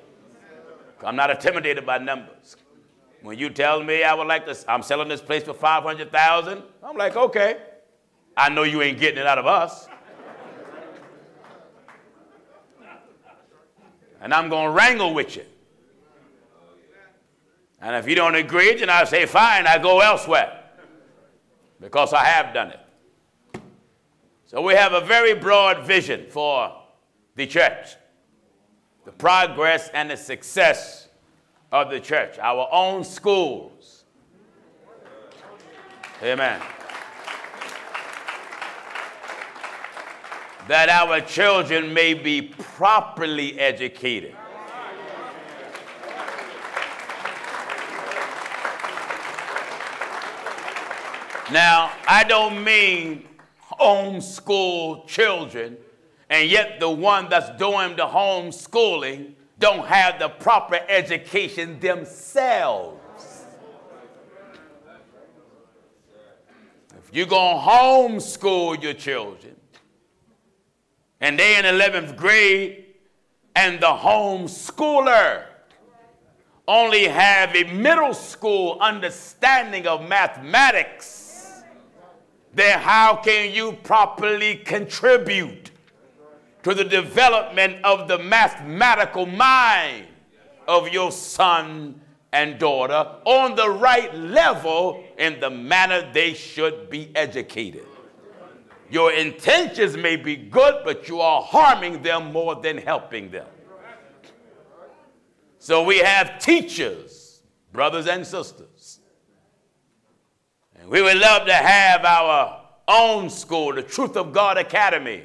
I'm not intimidated by numbers. When you tell me I would like to, I'm selling this place for 500,000, I'm like, okay. I know you ain't getting it out of us. and I'm going to wrangle with you. And if you don't agree, then I say, fine, I go elsewhere. Because I have done it. So we have a very broad vision for the church, the progress and the success of the church, our own schools. Amen. That our children may be properly educated. Now, I don't mean homeschool children, and yet the one that's doing the homeschooling don't have the proper education themselves. If you're going to homeschool your children. And they're in 11th grade, and the homeschooler only have a middle school understanding of mathematics, then how can you properly contribute to the development of the mathematical mind of your son and daughter on the right level in the manner they should be educated? Your intentions may be good, but you are harming them more than helping them. So we have teachers, brothers and sisters. And we would love to have our own school, the Truth of God Academy.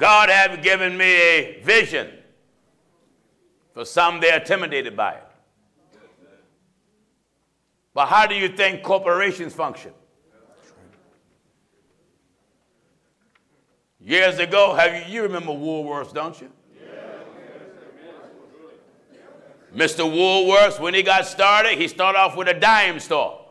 God have given me a vision. For some, they're intimidated by it. But how do you think corporations function? Years ago, have you, you remember Woolworths, don't you? Mr. Woolworths, when he got started, he started off with a dime store.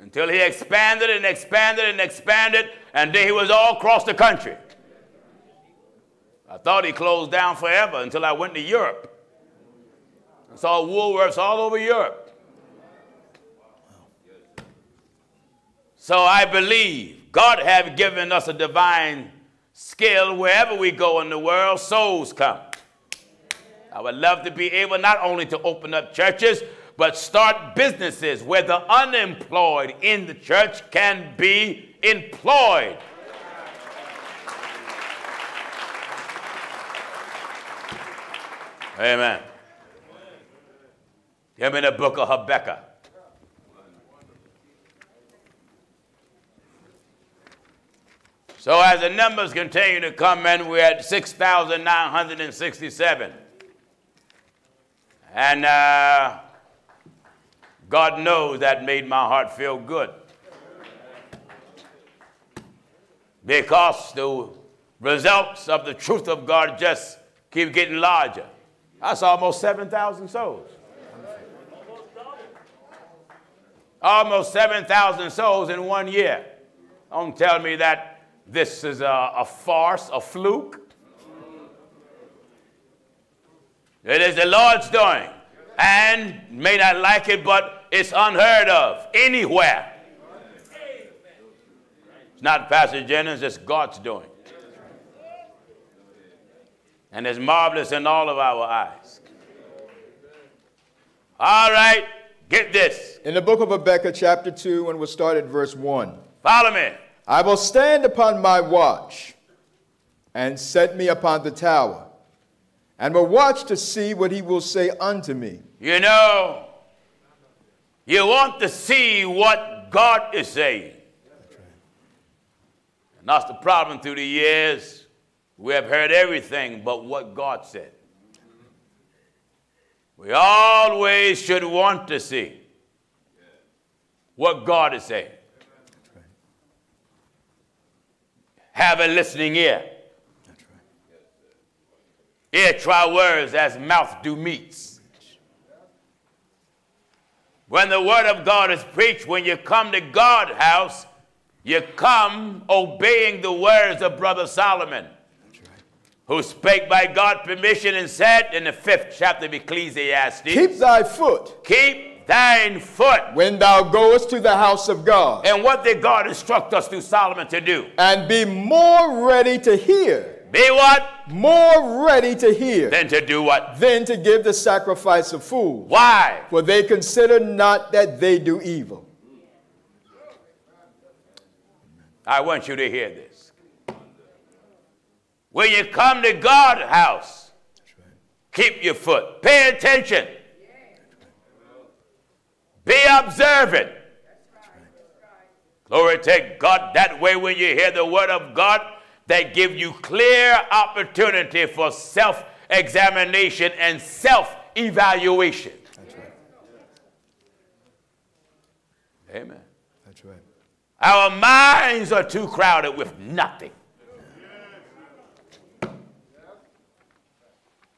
Until he expanded and expanded and expanded, and then he was all across the country. I thought he closed down forever until I went to Europe. I saw Woolworths all over Europe. So I believe God have given us a divine skill wherever we go in the world, souls come. I would love to be able not only to open up churches, but start businesses where the unemployed in the church can be employed. Amen. Give me the book of Habakkuk. So as the numbers continue to come in, we're at 6,967. And uh, God knows that made my heart feel good. Because the results of the truth of God just keep getting larger. That's almost 7,000 souls. Almost 7,000 souls in one year. Don't tell me that this is a, a farce, a fluke. It is the Lord's doing. And may not like it, but it's unheard of anywhere. Not Pastor Jennings, it's God's doing. And it's marvelous in all of our eyes. All right, get this. In the book of Habakkuk, chapter 2, and we'll start at verse 1. Follow me. I will stand upon my watch and set me upon the tower, and will watch to see what he will say unto me. You know, you want to see what God is saying. And that's the problem through the years. We have heard everything but what God said. We always should want to see what God is saying. Have a listening ear. Ear try words as mouth do meats. When the word of God is preached, when you come to God house, you come obeying the words of Brother Solomon, who spake by God permission and said in the fifth chapter of Ecclesiastes, Keep thy foot keep thine foot. when thou goest to the house of God, And what did God instruct us through Solomon to do? and be more ready to hear, Be what? more ready to hear, Than to do what? than to give the sacrifice of fools. Why? For they consider not that they do evil. I want you to hear this. When you come to God's house, keep your foot. Pay attention. Be observant. Glory to God. That way, when you hear the word of God, they give you clear opportunity for self examination and self evaluation. Amen. Our minds are too crowded with nothing.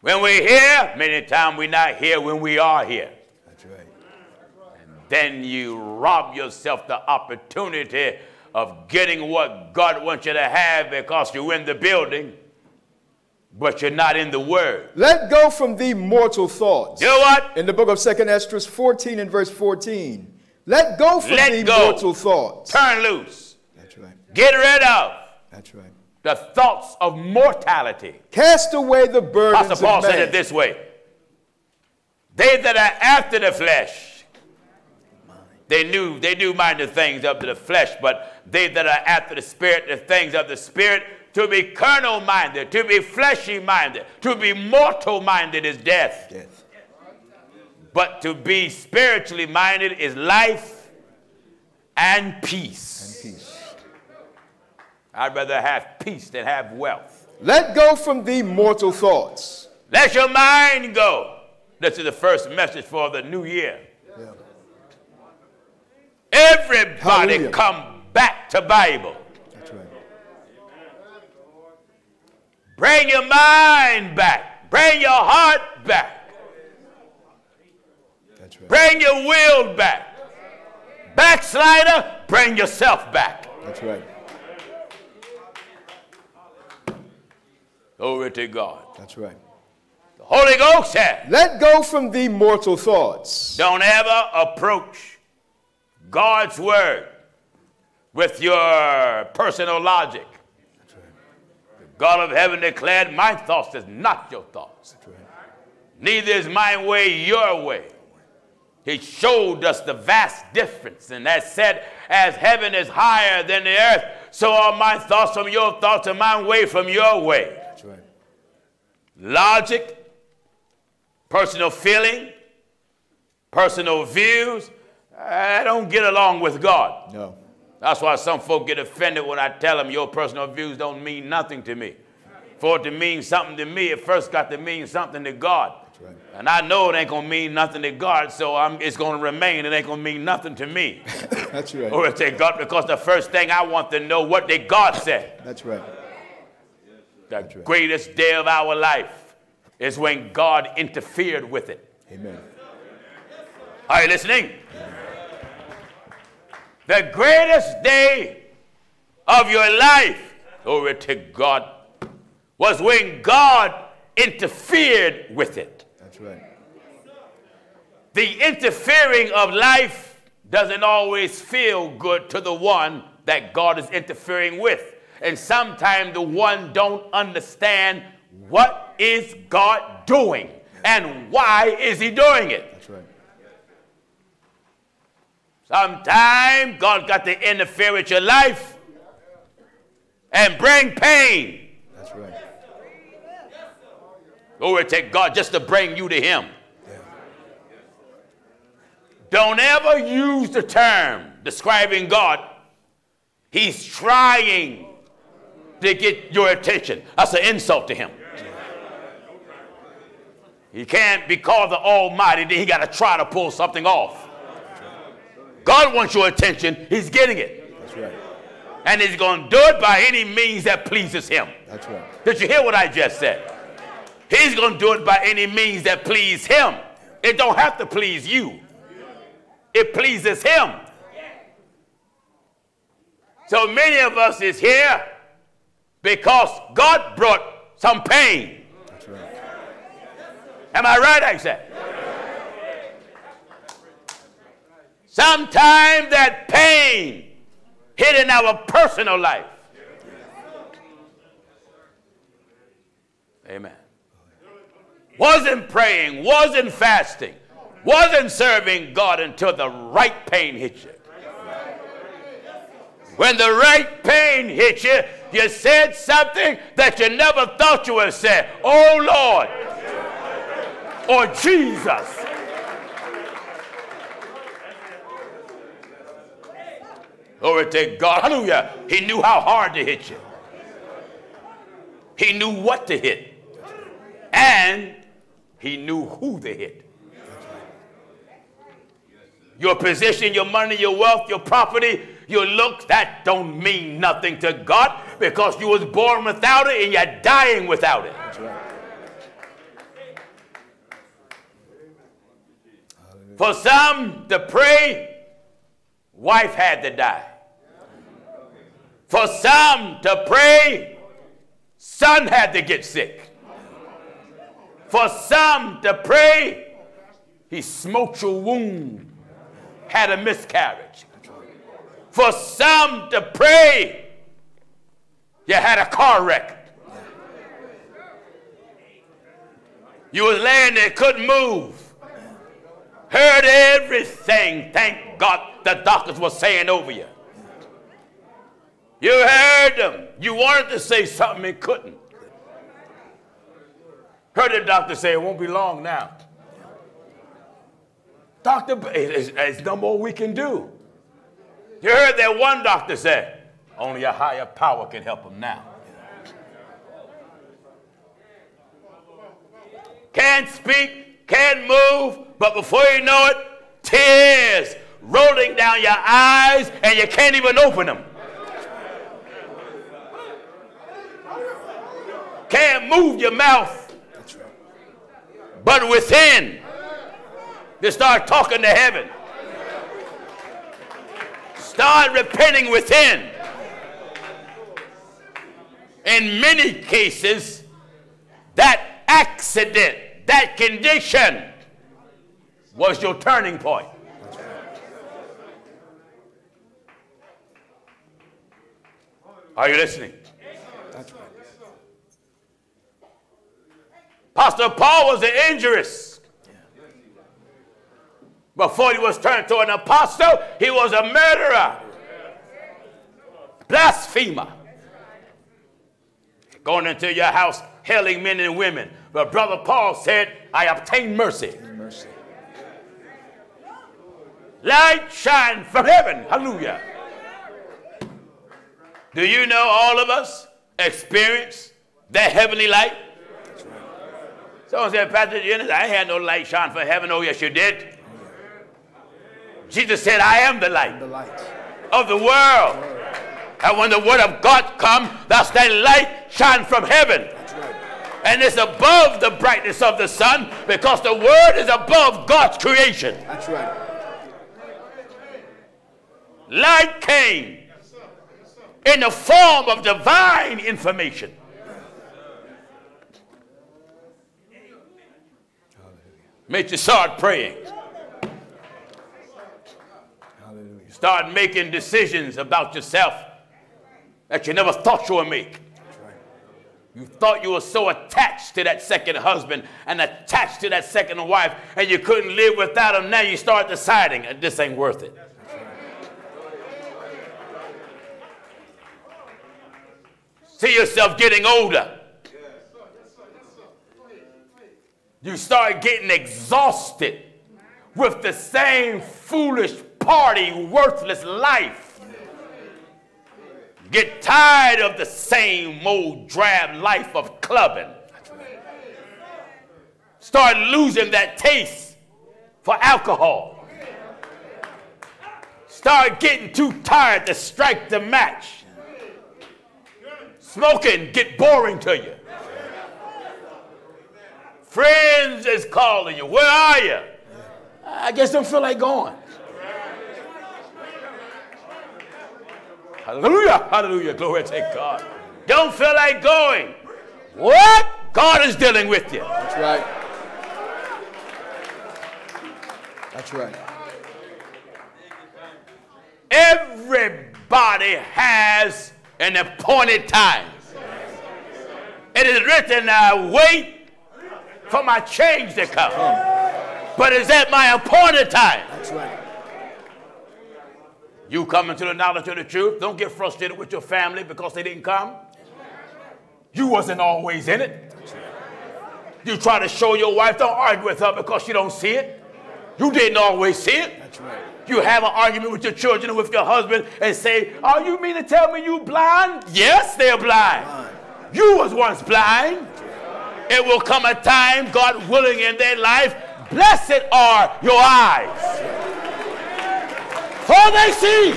When we're here, many times we're not here when we are here. That's right. Then you rob yourself the opportunity of getting what God wants you to have because you're in the building, but you're not in the Word. Let go from thee mortal thoughts. You know what? In the book of 2nd Esdras 14 and verse 14. Let go from Let thee go. mortal thoughts. Turn loose. That's right. Get rid of That's right. the thoughts of mortality. Cast away the burdens Apostle Paul of said it this way They that are after the flesh, they knew they do mind the things of the flesh, but they that are after the spirit, the things of the spirit, to be carnal minded, to be fleshy minded, to be mortal minded is death. Death. But to be spiritually minded is life and peace. And peace. I'd rather have peace than have wealth. Let go from thee mortal thoughts. Let your mind go. This is the first message for the new year. Yeah. Everybody Hallelujah. come back to Bible. That's right. Bring your mind back. Bring your heart back. Bring your will back. Backslider, bring yourself back. That's right. Glory to God. That's right. The Holy Ghost said, Let go from thee mortal thoughts. don't ever approach God's word with your personal logic. Right. The God of heaven declared, My thoughts is not your thoughts. That's right. Neither is my way your way. He showed us the vast difference, and that said, As heaven is higher than the earth, so are my thoughts from your thoughts, and my way from your way. That's right. Logic, personal feeling, personal views, I don't get along with God. No. That's why some folk get offended when I tell them your personal views don't mean nothing to me. For it to mean something to me, it first got to mean something to God. That's right. And I know it ain't gonna mean nothing to God, so I'm, it's gonna remain. It ain't gonna mean nothing to me. That's right. or to God, because the first thing I want to know what did God say. That's right. The right. greatest day of our life is when God interfered with it. Amen. Are you listening? The greatest day of your life, glory to God, was when God interfered with it. That's right. The interfering of life doesn't always feel good to the one that God is interfering with. And sometimes the one don't understand what is God doing and why is he doing it. That's right. Sometimes God got to interfere with your life and bring pain. Glory to God just to bring you to Him. Don't ever use the term describing God. He's trying to get your attention. That's an insult to Him. He can't be called the Almighty, then He got to try to pull something off. God wants your attention, He's getting it. That's right. And He's going to do it by any means that pleases Him. That's right. Did you hear what I just said? He's going to do it by any means that please him. It don't have to please you. It pleases him. So many of us is here because God brought some pain. Right. Am I right, I said? Sometimes that pain hit in our personal life. Amen. Wasn't praying, wasn't fasting, wasn't serving God until the right pain hit you. When the right pain hit you, you said something that you never thought you would say. Oh Lord, or Jesus. Glory to God. Hallelujah. He knew how hard to hit you. He knew what to hit. And he knew who they hit. Your position, your money, your wealth, your property, your looks, that don't mean nothing to God because you was born without it and you're dying without it. Right. For some to pray, wife had to die. For some to pray, son had to get sick. For some to pray, he smote your womb, had a miscarriage. For some to pray, you had a car wreck. You was laying there, couldn't move. Heard everything, thank God, the doctors were saying over you. You heard them. You wanted to say something and couldn't. Heard the doctor say it won't be long now. Doctor, it's no more we can do. You heard that one doctor say, only a higher power can help him now. Can't speak, can't move, but before you know it, tears rolling down your eyes and you can't even open them. Can't move your mouth. But within, they start talking to heaven. Start repenting within. In many cases, that accident, that condition was your turning point. Are you listening? Pastor Paul was an injurist. Before he was turned to an apostle, he was a murderer, blasphemer. Going into your house, hailing men and women. But Brother Paul said, I obtained mercy. mercy. Light shine from heaven. Hallelujah. Do you know all of us experience that heavenly light? Someone said, Pastor Jennings, I had no light shine from heaven. Oh, yes, you did. Jesus said, I am the light, the light. of the world. And when the word of God comes, that's that light shine from heaven. And it's above the brightness of the sun because the word is above God's creation. That's right. Light came in the form of divine information. Made you start praying. Hallelujah. Start making decisions about yourself that you never thought you would make. You thought you were so attached to that second husband and attached to that second wife, and you couldn't live without them. Now you start deciding this ain't worth it. See yourself getting older. You start getting exhausted with the same foolish party, worthless life. Get tired of the same old drab life of clubbing. Start losing that taste for alcohol. Start getting too tired to strike the match. Smoking get boring to you. Friends is calling you. Where are you? I guess don't feel like going. Hallelujah. Hallelujah. Glory to God. Don't feel like going. What? God is dealing with you. That's right. That's right. Everybody has an appointed time. It is written, I wait for my change to come. But it's at my appointed time. That's right. You come into the knowledge of the truth. Don't get frustrated with your family because they didn't come. You wasn't always in it. You try to show your wife, don't argue with her because she don't see it. You didn't always see it. That's right. You have an argument with your children and with your husband and say, "Are you mean to tell me you blind?" Yes, they're blind. blind. You was once blind. It will come a time, God willing, in their life. Blessed are your eyes for they see.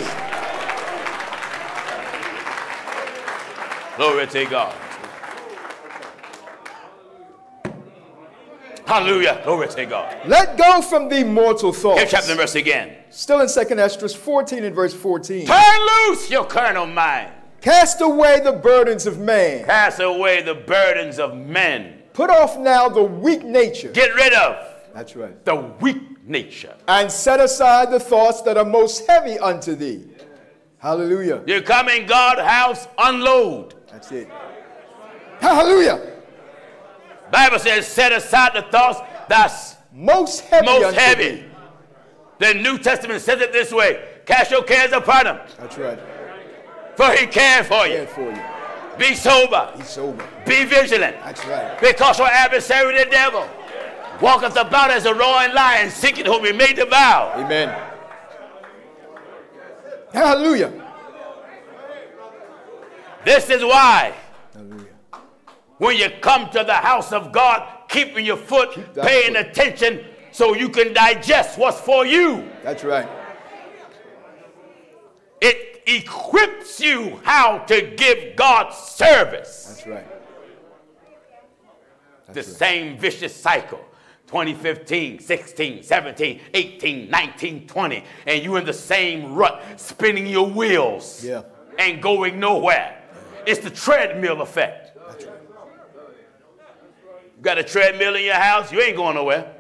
Glory to God. Hallelujah. Glory to God. Let go from the mortal thoughts. Give chapter and verse again. Still in 2nd Esdras 14 and verse 14. Turn loose your carnal mind. Cast away the burdens of man. Cast away the burdens of men. Put off now the weak nature. Get rid of That's right. the weak nature. And set aside the thoughts that are most heavy unto thee. Hallelujah. You come in God's house, unload. That's it. Hallelujah. Bible says, set aside the thoughts that's Most heavy most heavy. thee. The New Testament says it this way Cast your cares upon him, That's right. for he cares for Care you. for you. Be sober, He's sober. be vigilant, That's right. because your adversary, the devil, walketh about as a roaring lion, seeking whom he may devour. Amen. Hallelujah. This is why Hallelujah. when you come to the house of God, keeping your foot, that paying foot. attention so you can digest what's for you. That's right. Equips you how to give God service. That's right. the right. same vicious cycle 2015 16 17 18 19 20 and you in the same rut spinning your wheels Yeah. and going nowhere it's the treadmill effect That's right. you got a treadmill in your house you ain't going nowhere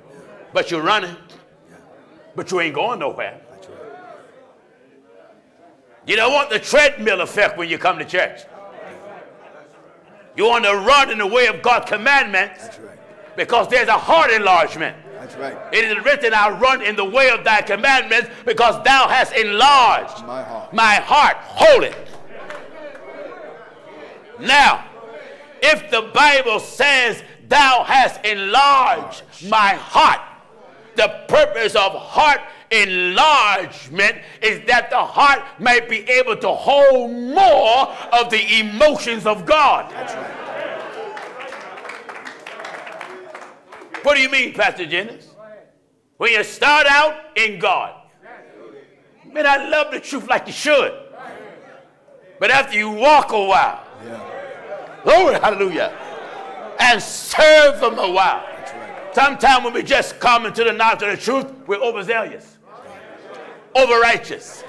but you're running but you ain't going nowhere That's. You don't want the treadmill effect when you come to church you want to run in the way of god's commandments right. because there's a heart enlargement That's right. It is written, I run in the way of thy commandments because thou hast enlarged My heart. my heart. Hold it. Now, if the Bible says thou hast enlarged my heart, the purpose of heart enlargement is that the heart might be able to hold more of the emotions of God. What do you mean, Pastor Jennings? When you start out in God, man, I love the truth like you should. But after you walk a while, Yeah. glory, hallelujah, and serve them a while. Sometimes when we just come into the knowledge of the truth, we're overzealous, over righteous.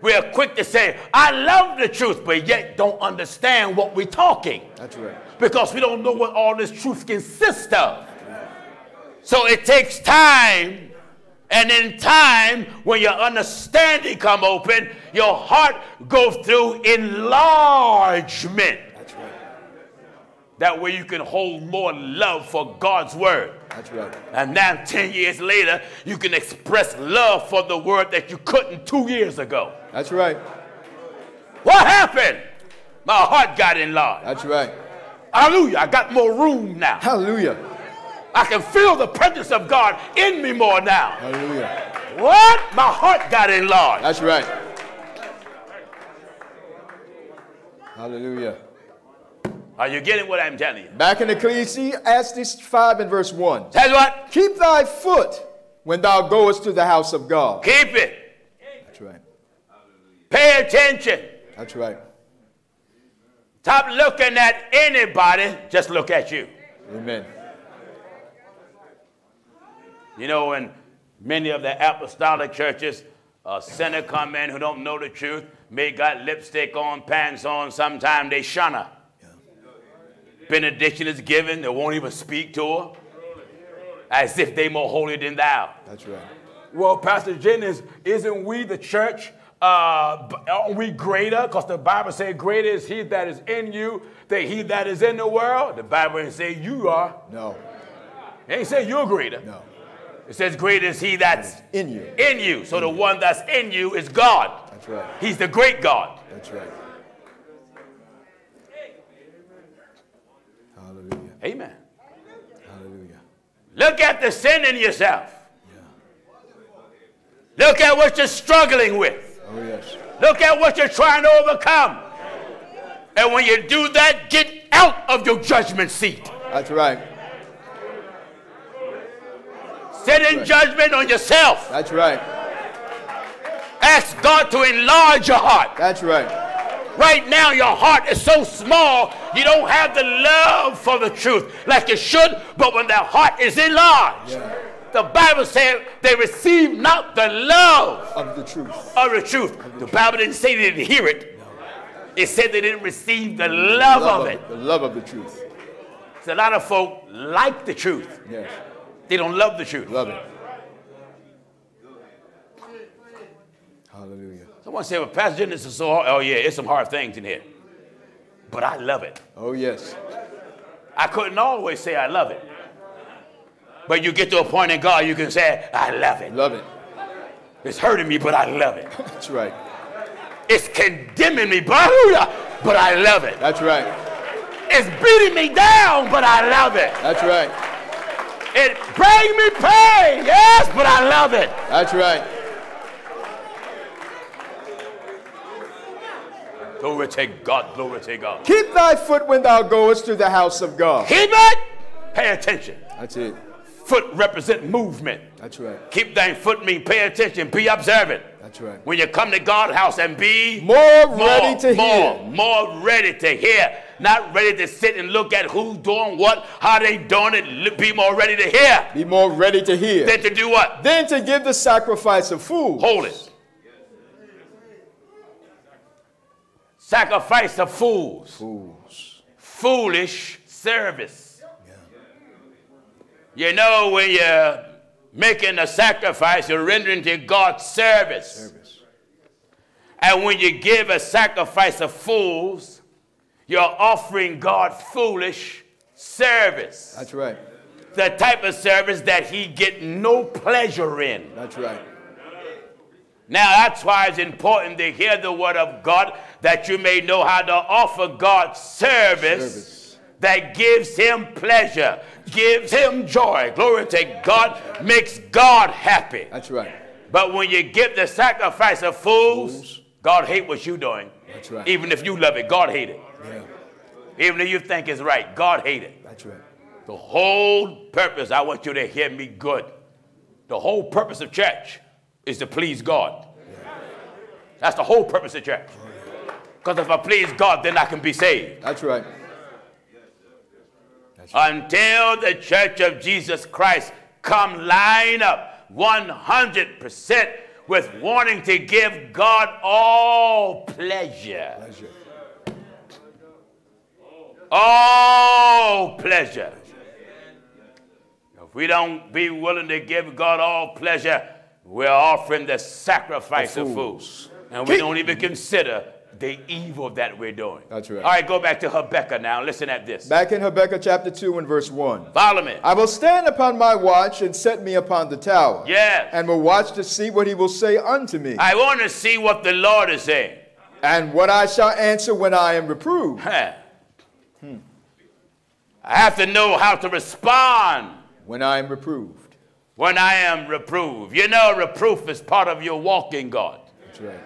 We are quick to say, I love the truth, but yet don't understand what we're talking That's right. because we don't know what all this truth consists of. So it takes time, and in time, when your understanding come open, your heart goes through enlargement. That way you can hold more love for God's word. That's right. And now, 10 years later, you can express love for the word that you couldn't two years ago. That's right. What happened? My heart got enlarged. That's right. Hallelujah. I got more room now. Hallelujah. I can feel the presence of God in me more now. Hallelujah. What? My heart got enlarged. That's right. Hallelujah. Are you getting what I'm telling you? Back in Ecclesiastes 5 and verse 1. Tell you what, Keep thy foot when thou goest to the house of God. keep it. That's right. Pay attention. That's right. Stop looking at anybody, just look at you. Amen. You know, in many of the apostolic churches, a sinner come in who don't know the truth, may got lipstick on, pants on, sometimes they shun her. Benediction is given, they won't even speak to her, as if they more holy than thou. That's right. Well, Pastor Jennings, isn't we the church? Uh, aren't we greater? Because the Bible says, "Greater is He that is in you than He that is in the world." The Bible ain't say you are. No. It ain't say you're greater. No. It says, "Greater is He that's In you. in you." So the one that's in you is God. That's right. He's the great God. That's right. Hallelujah. Amen. Hallelujah. Look at the sin in yourself. Look at what you're struggling with. Oh, yes. Look at what you're trying to overcome. And when you do that, get out of your judgment seat. That's right. Sit in right. judgment on yourself. That's right. Ask God to enlarge your heart. That's right. Right now, your heart is so small, You don't have the love for the truth like you should, but when their heart is enlarged, the Bible said they receive not the love Of the truth. of the truth. The Bible didn't say they didn't hear it. It said they didn't receive the love, of it. The love of the truth. So a lot of folk like the truth. Yes. They don't love the truth. Love it. Hallelujah. Someone said, well, Pastor this is so hard. Oh, yeah, it's some hard things in here. But I love it. Oh, yes. I couldn't always say I love it. But you get to a point in God, you can say, I love it. Love it. It's hurting me, but I love it. That's right. It's condemning me, but but I love it. That's right. It's beating me down, but I love it. That's right. It brings me pain, yes, but I love it. That's right. Glory to God, glory to God. Keep thy foot when thou goest to the house of God. Keep it. Pay attention. That's it. Foot represent movement. That's right. Keep thy foot mean pay attention, be observant. That's right. When you come to God's house and be More ready to more, hear. more ready to hear. Not ready to sit and look at who's doing what, how they doing it. Be more ready to hear Be more ready to hear. than to do what? Then to give the sacrifice of food. Hold it. Sacrifice of fools. Fools. Foolish service. You know, when you're making a sacrifice, you're rendering to God service. Service. And when you give a sacrifice of fools, you're offering God foolish service. That's right. The type of service that he get no pleasure in. That's right. Now that's why it's important to hear the word of God that you may know how to offer God service, Service. that gives him pleasure, gives him joy. Glory to God, makes God happy. That's right. But when you give the sacrifice of fools, Fools. God hate what you're doing. That's right. Even if you love it, God hate it. Yeah. Even if you think it's right, God hate it. That's right. The whole purpose, I want you to hear me good. The whole purpose of church is to please God. That's the whole purpose of church. Because if I please God, then I can be saved. That's right. Until the church of Jesus Christ come line up 100% with wanting to give God all pleasure. Pleasure. all pleasure. If we don't be willing to give God all pleasure, we're offering the sacrifice Of fools. And we don't even consider the evil that we're doing. That's right. All right, go back to Habakkuk now. Listen at this. Back in Habakkuk chapter 2 and verse 1. Follow me. I will stand upon my watch and set me upon the tower. Yes. And will watch to see what he will say unto me. I want to see what the Lord is saying. and what I shall answer when I am reproved. Huh. Hmm. I have to know how to respond When I am reproved. When I am reproved. You know, reproof is part of your walking God. That's right.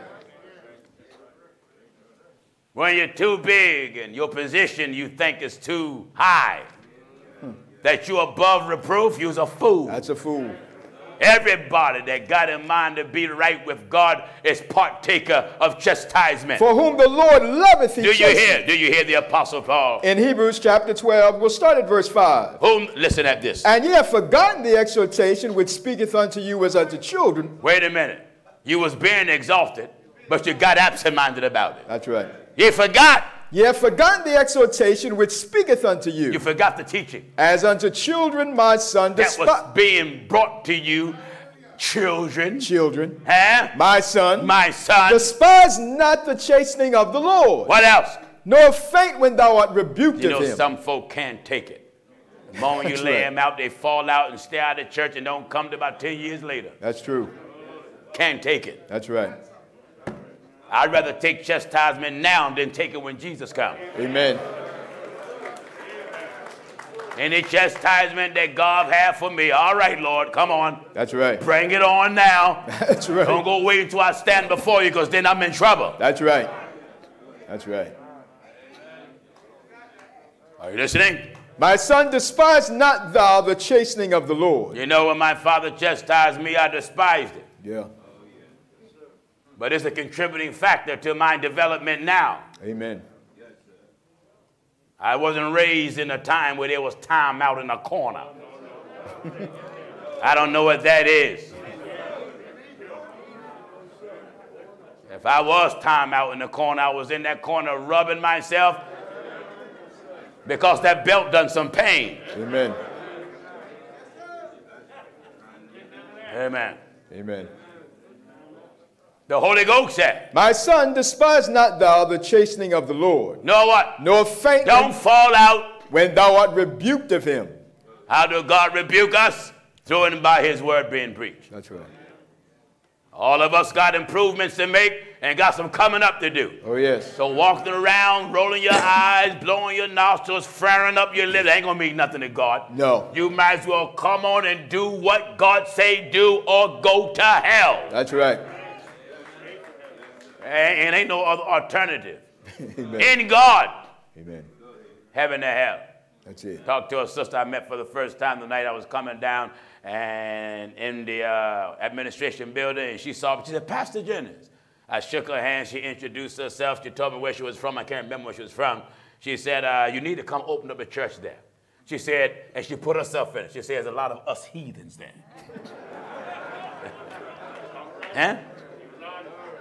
When you're too big and your position you think is too high, hmm. that you're above reproof, you're a fool. That's a fool. Everybody that got in mind to be right with God is partaker of chastisement. For whom the Lord loveth, he Do you hear? Do you hear the Apostle Paul? In Hebrews chapter 12, we'll start at verse 5. Whom, listen at this. And ye have forgotten the exhortation which speaketh unto you as unto children. Wait a minute. You was being exalted, but you got absent-minded about it. That's right. You forgot. Ye have forgotten the exhortation which speaketh unto you, You forgot the teaching as unto children, my son, that was being brought to you, children. children, Huh? my son, My son. despise not the chastening of the Lord, What else? nor faint when thou art rebuked You know, him. some folk can't take it. The moment you lay right. them out, they fall out and stay out of church and don't come to about 10 years later. That's true. Can't take it. That's right. I'd rather take chastisement now than take it when Jesus comes. Amen. Any chastisement that God have for me, all right, Lord, come on. That's right. Bring it on now. That's right. Don't go wait until I stand before you because then I'm in trouble. That's right. That's right. Are you listening? My son, despise not thou the chastening of the Lord. You know, when my father chastised me, I despised it. Yeah. But it's a contributing factor to my development now. Amen. I wasn't raised in a time where there was time out in a corner. I don't know what that is. If I was time out in the corner, I was in that corner rubbing myself because that belt done some pain. Amen. Amen. Amen. The Holy Ghost said, My son, despise not thou the chastening of the Lord, Know what? nor faint Don't fall out. when thou art rebuked of him. How do God rebuke us? Through and by his word being preached. That's right. All of us got improvements to make and got some coming up to do. Oh, yes. So walking around, rolling your eyes, blowing your nostrils, flaring up your lips, ain't gonna mean nothing to God. No. You might as well come on and do what God say do or go to hell. That's right. And, ain't no other alternative. Amen. In God, Amen. heaven or hell. That's it. Talked to a sister I met for the first time the night I was coming down and in the uh, administration building, and she saw me. She said, Pastor Jennings. I shook her hand. She introduced herself. She told me where she was from. I can't remember where she was from. She said, uh, You need to come open up a church there. She said, and she put herself in it. She said, There's a lot of us heathens there. huh?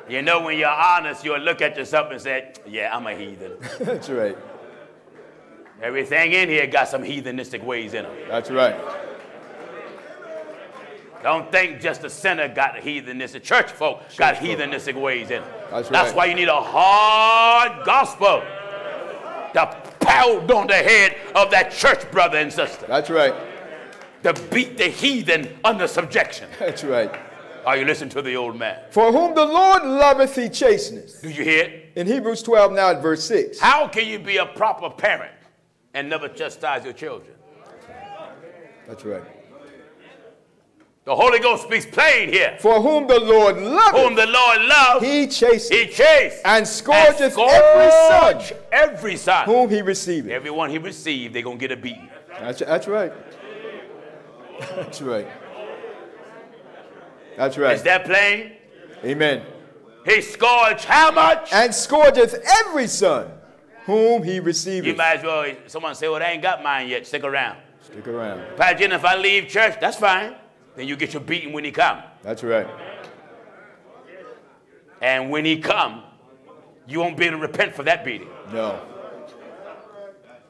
You know, when you're honest, you'll look at yourself and say, Yeah, I'm a heathen. That's right. Everything in here got some heathenistic ways in them. That's right. Don't think just the sinner got heathenistic. Church folk got heathenistic ways in them. That's That's right. why you need a hard gospel to pound on the head of that church brother and sister That's right. to beat the heathen under subjection. That's right. Are you listening to the old man? For whom the Lord loveth, he chasteneth. Do you hear it? In Hebrews 12, now at verse 6. How can you be a proper parent and never chastise your children? That's right. The Holy Ghost speaks plain here. For whom the Lord loveth, Whom the Lord loves, he chasteneth, he chased and scourgeth and every son every son. whom he receiveth. Everyone he received, they're going to get a beating. That's, that's right. That's right. That's right. Is that plain? Amen. He scourged how much? And scourgeth every son whom he receives. You might as well, someone say, well, I ain't got mine yet. Stick around. Stick around. Pastor, if I leave church, that's fine. Then you get your beating when he come. That's right. And when he come, you won't be able to repent for that beating. No.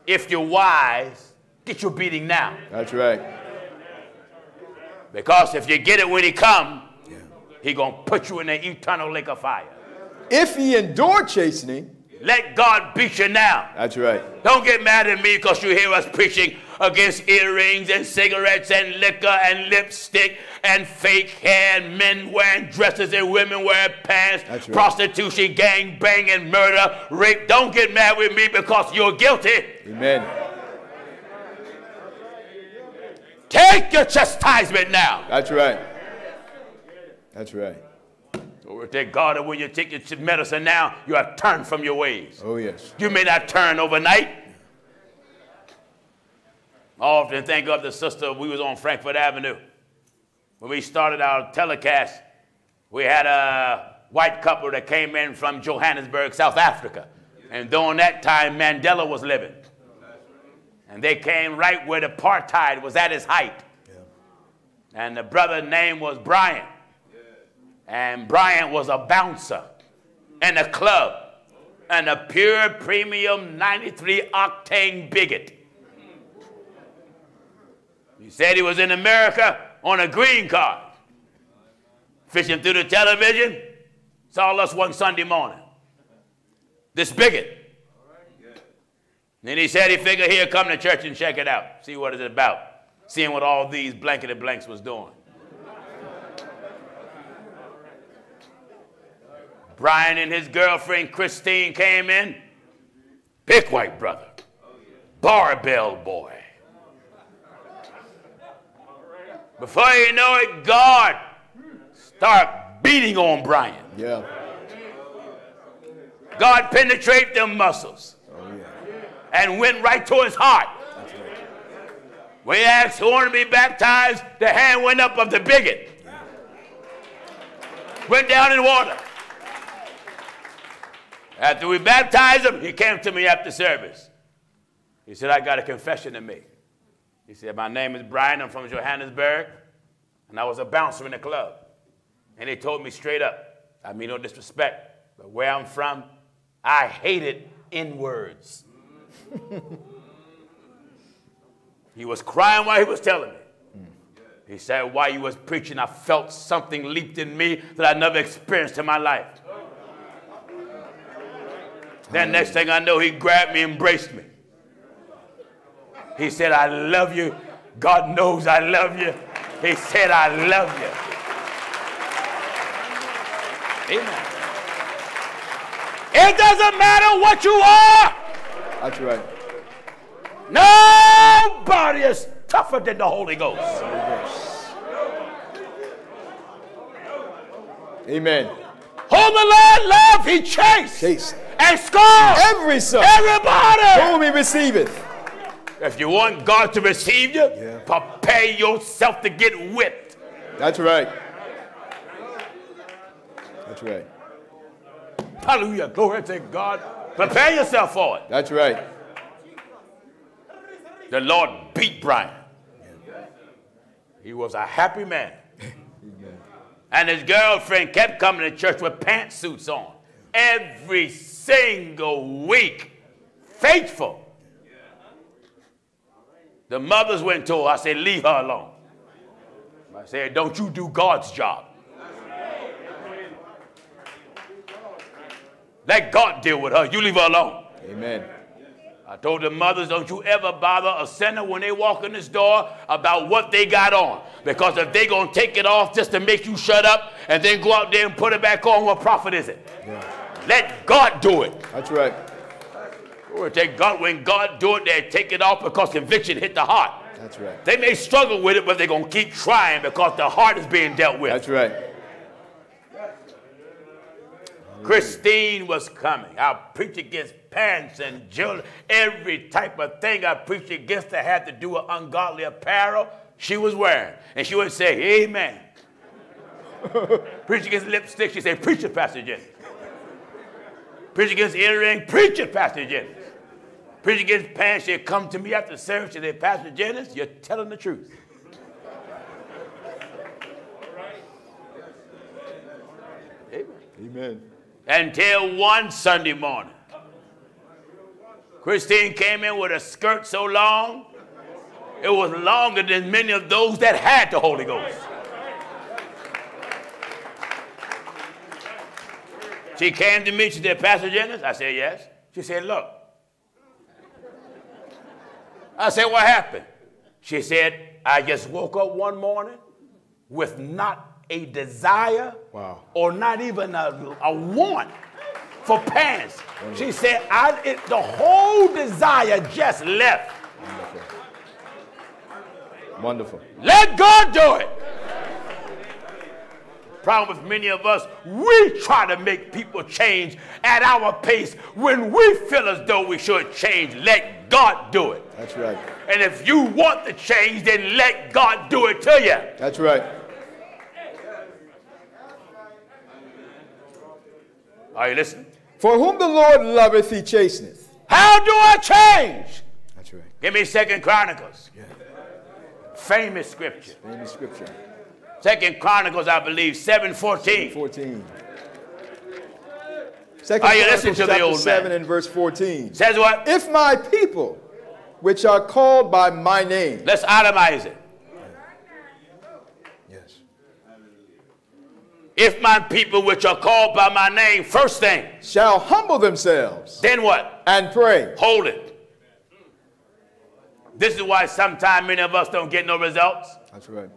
If you're wise, get your beating now. That's right. Because if you get it when he come, he gonna put you in the eternal lake of fire. If ye endure chastening, Let God beat you now. that's right. Don't get mad at me because you hear us preaching against earrings and cigarettes and liquor and lipstick and fake hair and men wearing dresses and women wearing pants, right. prostitution, gang banging, murder, rape. Don't get mad with me because you're guilty. Amen. Take your chastisement now. That's right. That's right. Oh, Glory to God, and when you take your medicine now, you have turned from your ways. Oh, yes. You may not turn overnight. I often think of the sister, we was on Frankford Avenue. When we started our telecast, we had a white couple that came in from Johannesburg, South Africa. And during that time, Mandela was living. And they came right where the apartheid was at its height. And the brother's name was Brian. And Brian was a bouncer in a club and a pure premium 93 octane bigot. He said he was in America on a green card, fishing through the television. Saw us one Sunday morning. This bigot. Then he said he figured he'd come to church and check it out, see what it's about, seeing what all these blanketed blanks was doing. Brian and his girlfriend Christine came in. Big white brother. Barbell boy. Before you know it, God start beating on Brian. Yeah. God penetrate them muscles. And went right to his heart. We asked who wanted to be baptized, the hand went up of the bigot. Went down in water. After we baptized him, he came to me after service. He said, I got a confession to make. He said, My name is Brian. I'm from Johannesburg. And I was a bouncer in the club. And they told me straight up, I mean, no disrespect, but where I'm from, I hated N words. He was crying while he was telling me. He said, while you was preaching, I felt something leaped in me that I never experienced in my life. Then next thing I know, he grabbed me, embraced me. He said, I love you. God knows I love you. He said, I love you. Amen. It doesn't matter what you are. That's right. Nobody is tougher than the Holy Ghost. Amen. Whom the Lord love, he chased Chase and scored every son everybody. whom he receiveth. If you want God to receive you, prepare yourself to get whipped. That's right. That's right. Hallelujah. Glory to God. Prepare yourself for it. That's right. The Lord beat Brian. He was a happy man. And his girlfriend kept coming to church with pantsuits on every single week. Faithful. The mothers went to her. I said, Leave her alone. I said, Don't you do God's job. Let God deal with her. You leave her alone. Amen. I told the mothers, don't you ever bother a sinner when they walk in this door about what they got on. Because if they going to take it off just to make you shut up and then go out there and put it back on, what profit is it? Let God do it. That's right. Oh, or take God, when God do it, they take it off because conviction hit the heart. That's right. They may struggle with it, but they're going to keep trying because the heart is being dealt with. That's right. Christine was coming. I preached against pants and jewelry, every type of thing I preached against that had to do with ungodly apparel, she was wearing. And she would say, Amen. preach against lipstick, she said, Preach it, Pastor Jennings. Preach against earring, preach it, Pastor Jennings. Preach against pants, she'd come to me after service, she said, Pastor Jennings, you're telling the truth. Amen Amen. Until one Sunday morning. Christine came in with a skirt so long, it was longer than many of those that had the Holy Ghost. She came to me, she said, Pastor Jennings? I said, yes. She said, look. I said, what happened? She said, I just woke up one morning with not a desire Wow. or not even a, a want for pants. She said, I, it, the whole desire just left. Wonderful. Wonderful. Let God do it. Problem with many of us, we try to make people change at our pace when we feel as though we should change. Let God do it. That's right. And if you want to change, then let God do it to you. That's right. Are you listening? For whom the Lord loveth, he chasteneth. How do I change? That's right. Give me Second Chronicles. Yeah. Famous scripture. Famous scripture. Second Chronicles, I believe, 714. 14. Second Are you listening to the old man? 7 and verse 14. Says what? If my people, which are called by my name, Let's itemize it. yes, If my people which are called by my name, first thing, shall humble themselves then what? and pray, Hold it. This is why sometimes many of us don't get no results. that's right,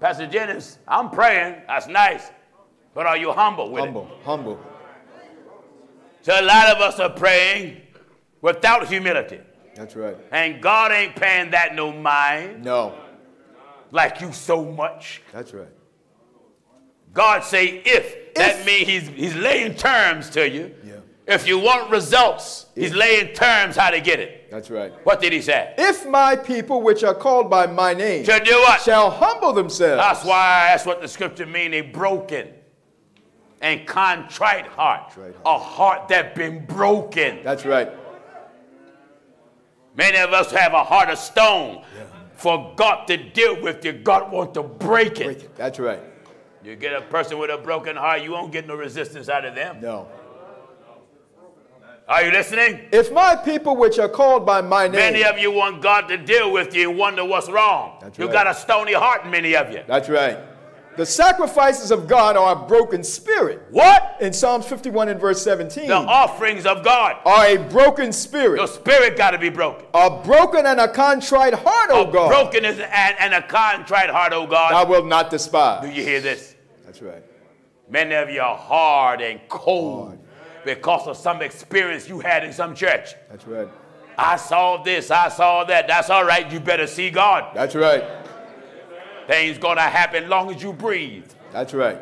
Pastor Jennings, I'm praying. That's nice. But are you humble with humble, humble, it? So a lot of us are praying without humility. that's right. And God ain't paying that no mind No, like you so much. that's right. God say if. That If. means he's, he's laying terms to you. Yeah. If you want results, he's laying terms how to get it. That's right. What did he say? If my people, which are called by my name, To do what? shall humble themselves, That's why that's what the scripture mean. A broken and contrite heart. Contrite A heart that been broken. that's right. Many of us have a heart of stone. Yeah. For God to deal with you, God wants to break it. Break it. That's right. You get a person with a broken heart, you won't get no resistance out of them. No. Are you listening? If my people which are called by my name. Many of you want God to deal with you and wonder what's wrong. That's you right. got a stony heart, many of you. That's right. The sacrifices of God are a broken spirit. What? In Psalms 51 and verse 17. The offerings of God. are a broken spirit. Your spirit got to be broken. A broken and a contrite heart, O a God. broken is- and, and a contrite heart, oh God. I will not despise. Do you hear this? Right. Many of you are hard and cold because of some experience you had in some church. That's right. I saw this, I saw that. That's all right. You better see God. That's right. Things gonna happen long as you breathe. That's right.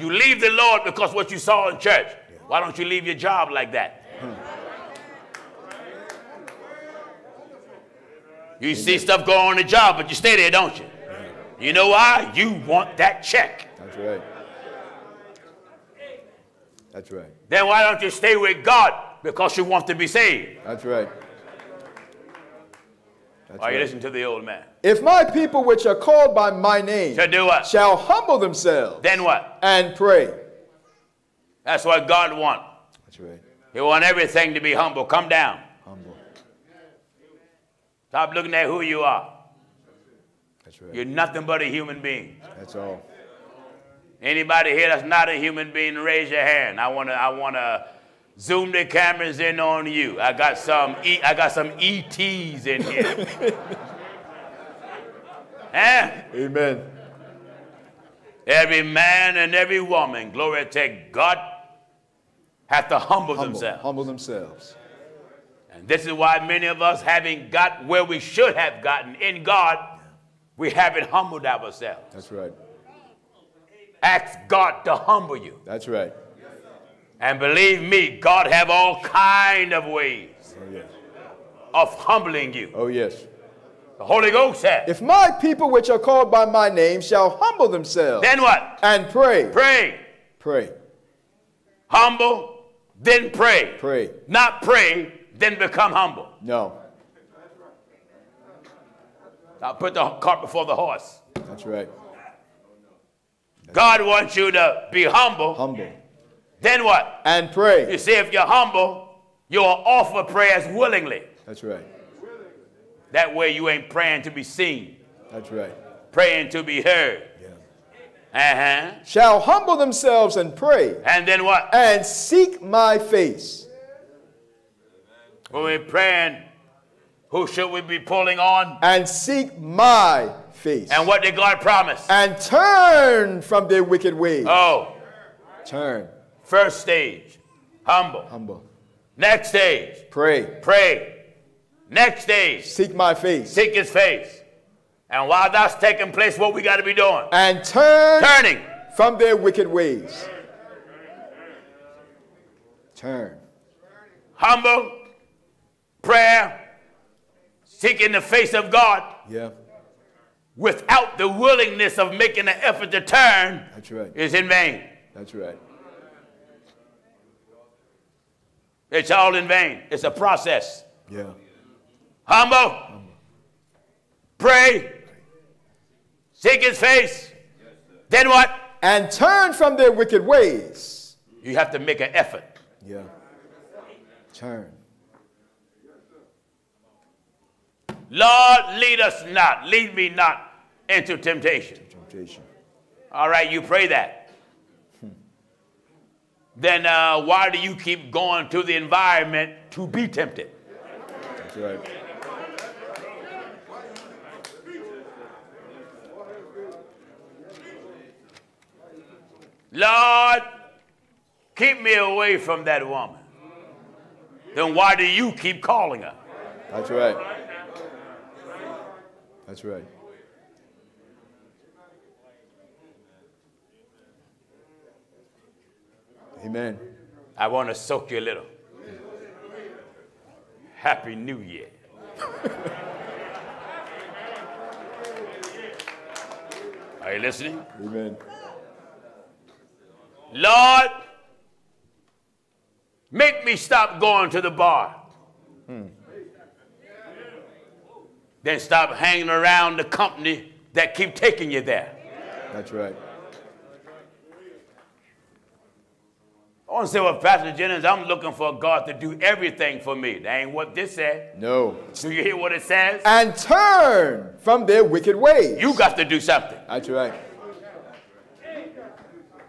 You leave the Lord because what you saw in church. Why don't you leave your job like that? You see stuff going on in the job, but you stay there, don't you? You know why? You want that check. That's right. That's right. Then why don't you stay with God? Because you want to be saved. That's right. That's Are you right. listening to the old man? If my people which are called by my name To do what? shall humble themselves Then what? and pray. That's what God wants. That's right. He wants everything to be humble. Come down. Humble. Stop looking at who you are. That's right. You're nothing but a human being. That's all. Anybody here that's not a human being, raise your hand. I wanna, I wanna zoom the cameras in on you. I got some, e, I got some ETs in here. huh? Eh? Amen. Every man and every woman, glory to God, have to humble, Humble, themselves. humble themselves. And this is why many of us, haven't got where we should have gotten in God, we haven't humbled ourselves. That's right. Ask God to humble you. That's right. And believe me, God have all kind of ways Oh yes. of humbling you. Oh yes. The Holy Ghost said. If my people which are called by my name shall humble themselves Then what? and pray. Pray. Pray. Humble, then pray. Pray. Not pray, then become humble. No. Now put the cart before the horse. That's right. God wants you to be humble. Humble. Then what? And pray. You see, if you're humble, you'll offer prayers willingly. That's right. That way you ain't praying to be seen, That's right. praying to be heard. Yeah. Uh-huh. Shall humble themselves and pray And then what? and seek my face. When we're praying, who should we be pulling on? And seek my face. And what did God promise? And turn from their wicked ways. Oh, Turn. first stage, humble. Humble. Next stage, Pray. pray. Next stage, Seek my face. seek his face. And while that's taking place, what we got to be doing? And turn Turning. from their wicked ways. Turn. Humble, prayer, seeking the face of God Yeah. Without the willingness of making an effort to turn That's right. is in vain. That's right. It's all in vain. It's a process. Yeah. Humble, pray, seek his face. Then what? And turn from their wicked ways. You have to make an effort. Yeah. Turn. Lord, lead us not, lead me not into temptation. Temptation. All right, you pray that. Then uh, why do you keep going to the environment to be tempted? That's right. Lord, keep me away from that woman. Then why do you keep calling her? That's right. That's right. Amen. I want to soak you a little. Happy New Year. Are you listening? Amen. Lord, make me stop going to the bar. Hmm. Then stop hanging around the company that keep taking you there. That's right. I want to say, well, Pastor Jennings, I'm looking for God to do everything for me. That ain't what this said. No. Do you hear what it says? And turn from their wicked ways. You got to do something. That's right.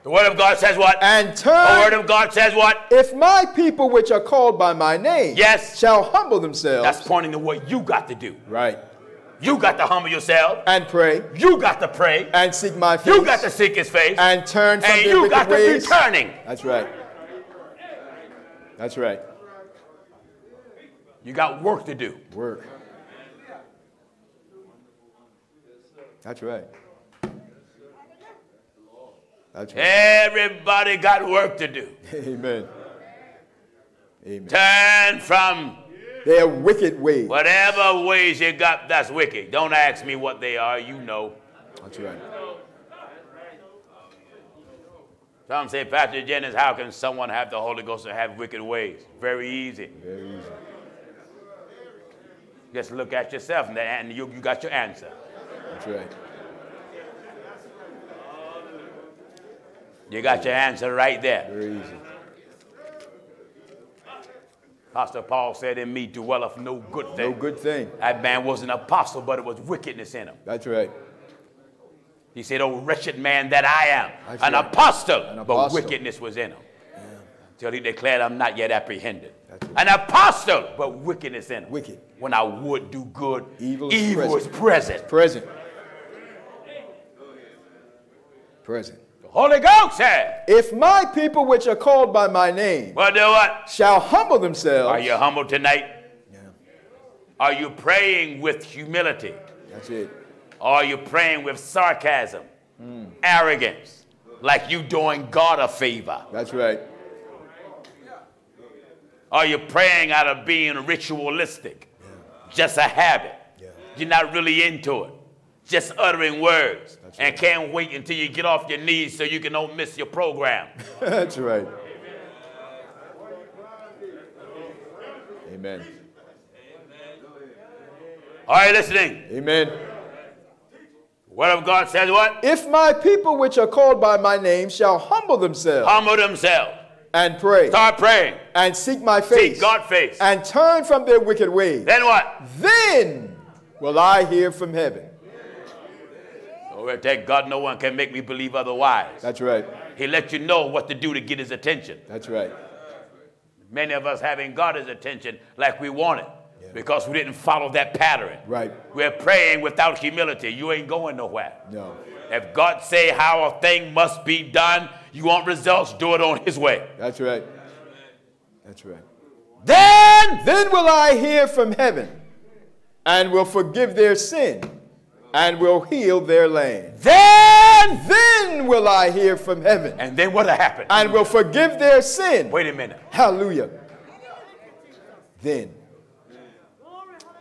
The Word of God says what? And turn. The Word of God says what? If my people which are called by my name Yes. shall humble themselves. That's pointing to what you got to do. right. You got to humble yourself. And pray. You got to pray. And seek my face. You got to seek His face. and turn from And you got to ways. be turning. That's right. That's right. You got work to do. Work. That's right. That's right. Everybody got work to do. Amen. Amen. Turn from Their wicked ways. whatever ways you got that's wicked. Don't ask me what they are. You know. That's right. Some say, Pastor Jennings, how can someone have the Holy Ghost and have wicked ways? Very easy. Very easy. Just look at yourself and, and you, you got your answer. That's right. You got your answer right there. Very easy. Pastor Paul said, In me dwelleth no good thing. No good thing. That man was an apostle, but it was wickedness in him. That's right. He said, Oh, wretched man that I am, That's an right. apostle, An but apostle. wickedness was in him. Yeah. Till he declared, I'm not yet apprehended. That's An apostle, but wickedness in him. Wicked. When I would do good, Evil is is present. Present. Present. Holy Ghost said, If my people which are called by my name Well, do what? shall humble themselves. Are you humble tonight? Yeah, Are you praying with humility? that's it. Are you praying with sarcasm, hmm. arrogance, like you doing God a favor? That's right. Are you praying out of being ritualistic? Just a habit. Yeah. You're not really into it. Just uttering words. That's and right. can't wait until you get off your knees so you can don't miss your program. that's right. Amen. Are you listening? Amen. Word of God says what? If my people which are called by my name shall humble themselves Humble themselves. and pray Start praying. and seek my face Seek God's face. and turn from their wicked ways, Then what? then will I hear from heaven. Oh, we thank God no one can make me believe otherwise. That's right. He let you know what to do to get his attention. That's right. Many of us having got his attention like we want it because we didn't follow that pattern. Right. We're praying without humility. You ain't going nowhere. No. If God say how a thing must be done, you want results, do it on his way. That's right. That's right. Then Then will I hear from heaven and will forgive their sin and will heal their land. then Then will I hear from heaven and then what'll happen? and will forgive their sin. Wait a minute. Hallelujah. Then.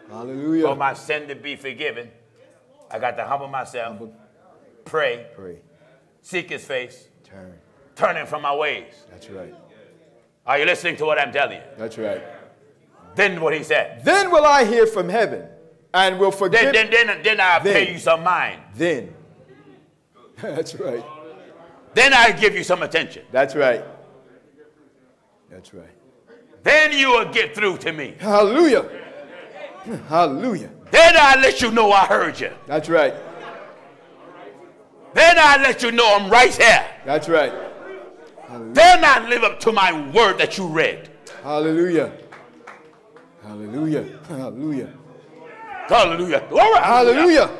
Hallelujah. For my sin to be forgiven, I got to humble myself, pray, Pray. seek his face, Turn. turning from my ways. That's right. Are you listening to what I'm telling you? That's right. Then what he said. Then will I hear from heaven and will forgive. Then, then, then, then I'll pay you some mind. Then. That's right. Then I'll give you some attention. That's right. That's right. Then you will get through to me. Hallelujah. Hallelujah. Then I'll let you know I heard you. That's right. Then I'll let you know I'm right here. That's right. Then I live up to my word that you read. Hallelujah. Hallelujah. Hallelujah. Hallelujah. Glory. Hallelujah.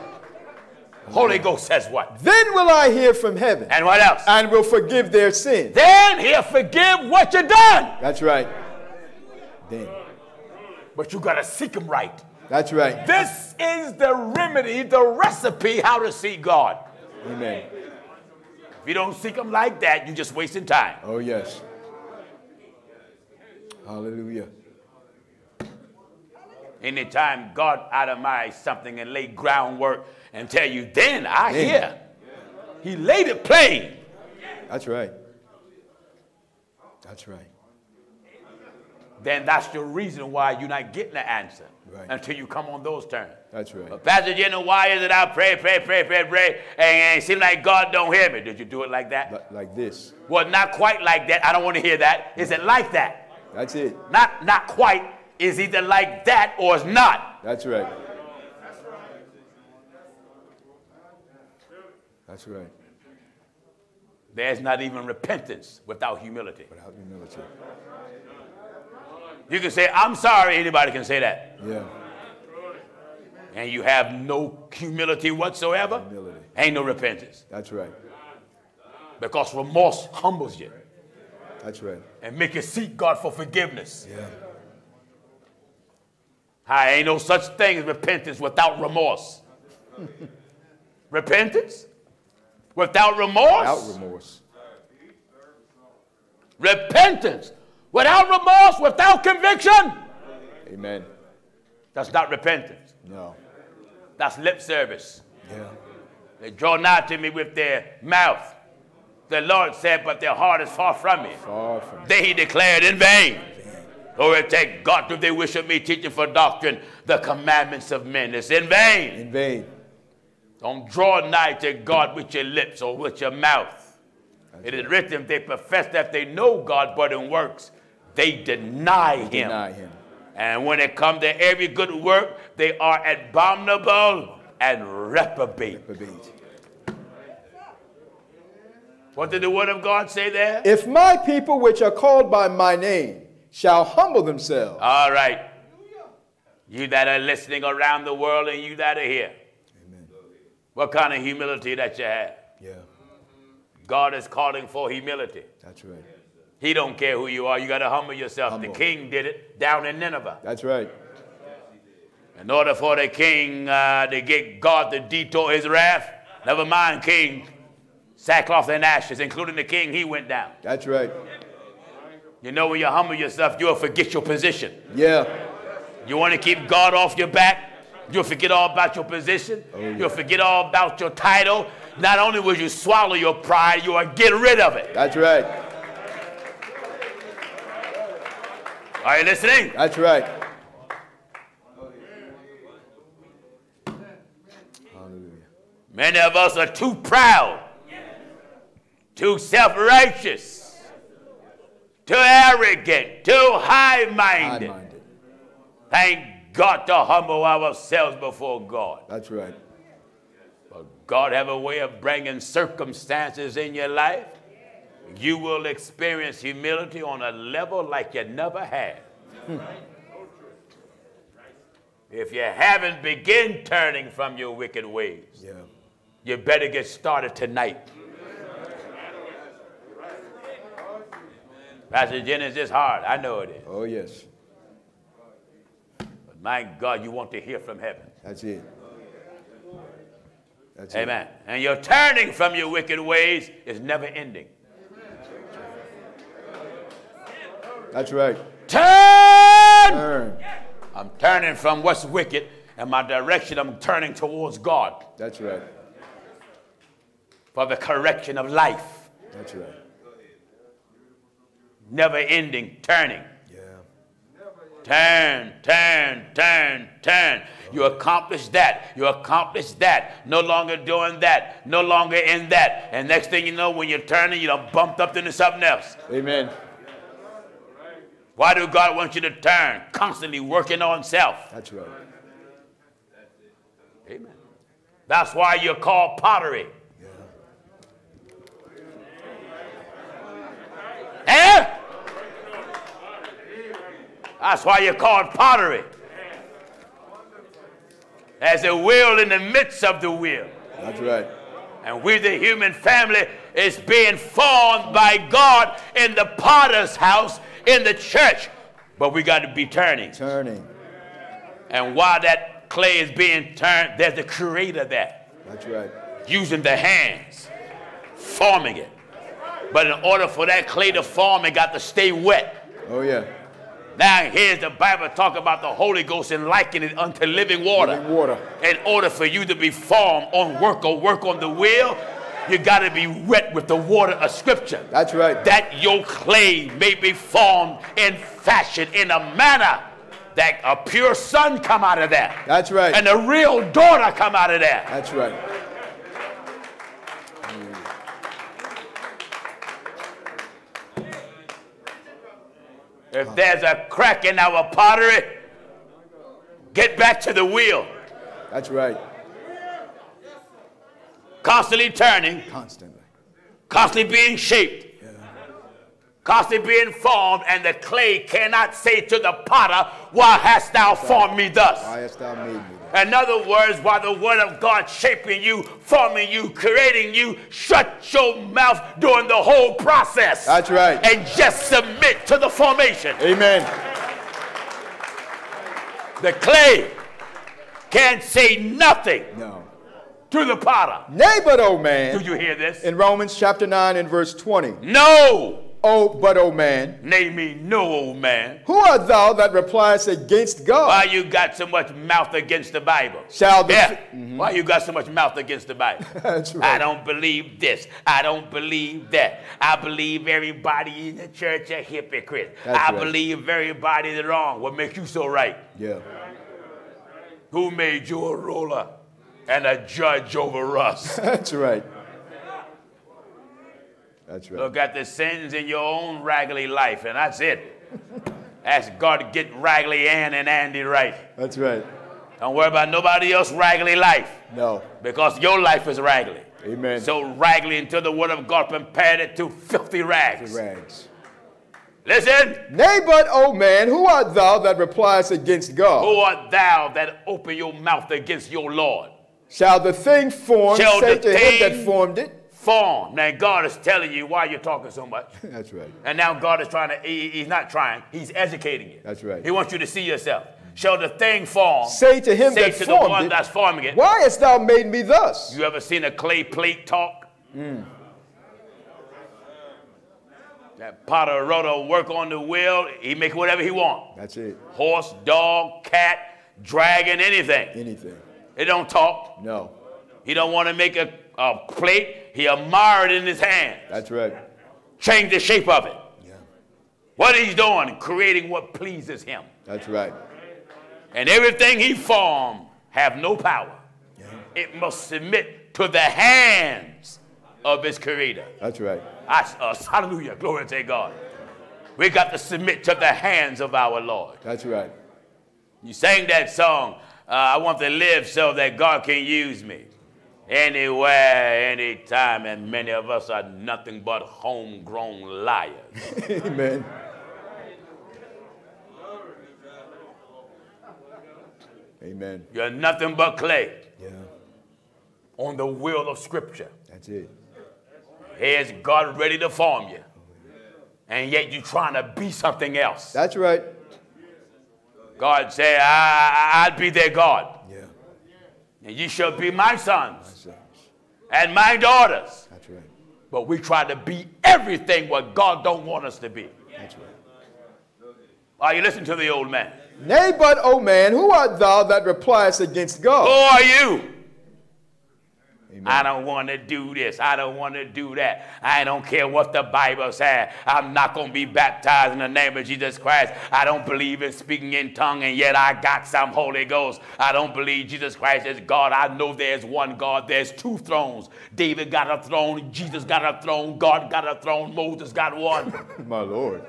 Holy Ghost says what? Then will I hear from heaven And what else? and will forgive their sin. Then he'll forgive what you done. That's right. Then. But you got to seek him right. That's right. This is the remedy, the recipe how to see God. Amen. If you don't seek him like that, you're just wasting time. Oh, yes. Hallelujah. Anytime God itemize something and lay groundwork and tell you, then I Then. hear. He laid it plain. That's right. That's right. then that's the reason why you're not getting the answer Right. until you come on those terms. That's right. But Pastor Jenny, why is it I pray, pray, pray, pray, pray, and it seems like God don't hear me? Did you do it like that? Li- Like this. Well, not quite like that. I don't want to hear that. Is it like that? That's it. Not not quite. Is either like that or it's not. That's right. That's right. There's not even repentance without humility. Without humility. You can say, I'm sorry, anybody can say that. Yeah. And you have no humility whatsoever, Humility. ain't no repentance. That's right. Because remorse humbles you That's right. and make you seek God for forgiveness. Yeah. I ain't no such thing as repentance without remorse. repentance without remorse. Without remorse. repentance without remorse, without conviction. Amen. That's not repentance. No. That's lip service. Yeah. They draw nigh to me with their mouth. The Lord said, but their heart is far from me. Far from They he declared in vain. Oh, Glory take God, do they wish of me teaching for doctrine the commandments of men? It's in vain. in vain. Don't draw nigh to God with your lips or with your mouth. It is written, they profess that they know God, but in works they deny him. Deny him. And when it comes to every good work, they are abominable and reprobate. Reprobate. What did the word of God say there? If my people which are called by my name shall humble themselves. All right. You that are listening around the world and you that are here. Amen. What kind of humility that you have? Yeah. God is calling for humility. That's right. He don't care who you are. You got to humble yourself. Humble. The king did it down in Nineveh. That's right. In order for the king uh, to get God to detour his wrath, never mind king, sackcloth and ashes, including the king, he went down. That's right. You know, when you humble yourself, you'll forget your position. Yeah. You want to keep God off your back? You'll forget all about your position. Oh, you'll forget all about your title. Not only will you swallow your pride, you will get rid of it. That's right. Are you listening? That's right. Hallelujah. Many of us are too proud, too self righteous, too arrogant, too high minded. Thank God to humble ourselves before God. That's right. But God have a way of bringing circumstances in your life. You will experience humility on a level like you never had. if you haven't begun turning from your wicked ways, Yeah. you better get started tonight. Pastor Jennings, it's hard. I know it is. Oh, yes. But my God, you want to hear from heaven. That's it. That's Amen. And your turning from your wicked ways is never ending. That's right. Turn! Turn. I'm turning from what's wicked, and my direction, I'm turning towards God That's right. for the correction of life. That's right. Never ending turning. Yeah. Turn, turn, turn, turn. You accomplish that. You accomplish that. No longer doing that. No longer in that. And next thing you know, when you're turning, you done bumped up into something else. Amen. Why do God want you to turn? Constantly working on self. That's right. Amen. That's why you're called pottery. Eh? That's why you call it pottery. There's a wheel in the midst of the wheel. That's right. And we, the human family, is being formed by God in the potter's house, in the church. But we got to be turning. Turning. And while that clay is being turned, there's the creator there, That's right. using the hands, forming it. But in order for that clay to form, it got to stay wet. Oh, yeah. Now, here's the Bible talk about the Holy Ghost and liken it unto living water. Living water. In order for you to be formed on work or work on the will, You got to be wet with the water of Scripture. That's right. That your clay may be formed and fashioned in a manner that a pure son come out of that. That's right. And a real daughter come out of that. That's right. If there's a crack in our pottery, get back to the wheel. That's right. Constantly turning, Constantly. constantly being shaped, Yeah. constantly being formed, and the clay cannot say to the potter, Why hast thou formed me thus? Why hast thou made me? In other words, while the word of God shaping you, forming you, creating you, shut your mouth during the whole process. That's right. And just submit to the formation. Amen. The clay can't say nothing No. to the potter. Nay, but, man Do you hear this? in Romans chapter 9 and verse 20. No. Oh, but, O man, Name me no old man. who art thou that repliest against God? Why you got so much mouth against the Bible? Shall the- yeah. Mm-hmm. Why you got so much mouth against the Bible? That's right. I don't believe this. I don't believe that. I believe everybody in the church a hypocrite. That's I right. believe everybody is wrong. What makes you so right? Yeah. Who made you a ruler and a judge over us? That's right. That's right. Look at the sins in your own raggedy life, and that's it. Ask God to get Raggedy Ann and Andy right. That's right. Don't worry about nobody else raggedy life. No. because your life is raggedy. Amen. So raggedy until the word of God compared it to filthy rags. Rags. Listen, Nay, but, O man, who art thou that repliest against God? who art thou that open your mouth against your Lord? Shall the thing formed Shall say the to him that formed it? Form. Now God is telling you why you're talking so much. That's right. And now God is trying to, he- he's not trying, he's educating you. That's right. He wants you to see yourself. Shall the thing form? Say to him say that to formed the one it, that's forming it. Why hast thou made me thus? You ever seen a clay plate talk? Hmm. That potter roto work on the wheel, he make whatever he want. That's it. Horse, dog, cat, dragon, anything. Anything. It don't talk. No. He don't want to make a, a plate. He admired it in his hand. That's right. Change the shape of it. Yeah. What he's doing, creating what pleases him. That's right. And everything he formed have no power. Yeah. It must submit to the hands of its creator. That's right. That's us. Hallelujah. Glory to God. We got to submit to the hands of our Lord. That's right. You sang that song, uh, I want to live so that God can use me. Anywhere, anytime, and many of us are nothing but homegrown liars. Amen. Amen. You're nothing but clay Yeah. on the wheel of Scripture. That's it. Here's God ready to form you. And yet you're trying to be something else. That's right. God said, I, I'll be their God. And you shall be my sons Sons. and my daughters. That's right. But we try to be everything what God don't want us to be. That's right. Are you listening to the old man? Nay, but, O man, who art thou that repliest against God? Who are you? Amen. I don't want to do this. I don't want to do that. I don't care what the Bible says. I'm not going to be baptized in the name of Jesus Christ. I don't believe in speaking in tongue, and yet I got some Holy Ghost. I don't believe Jesus Christ is God. I know there's one God. There's two thrones. David got a throne. Jesus got a throne. God got a throne. Moses got one. My Lord.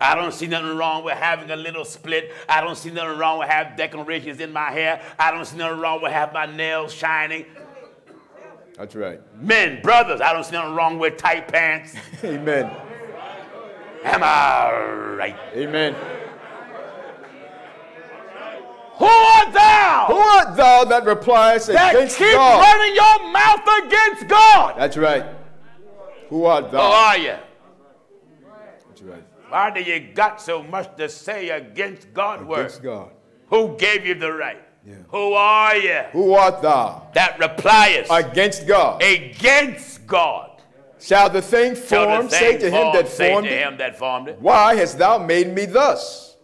I don't see nothing wrong with having a little split. I don't see nothing wrong with having decorations in my hair. I don't see nothing wrong with having my nails shining. That's right. Men, brothers, I don't see nothing wrong with tight pants. Amen. Am I right? Amen. Who art thou Who art thou that replies that against keep God? running your mouth against God? That's right. Who art thou? Who are you? That's right. Why do you got so much to say against God's word? Against God. Who gave you the right? Yeah. Who are you Who art thou? that repliest Against God. against God? Shall the thing formed say to him that formed it? him that formed it? Why hast thou made me thus?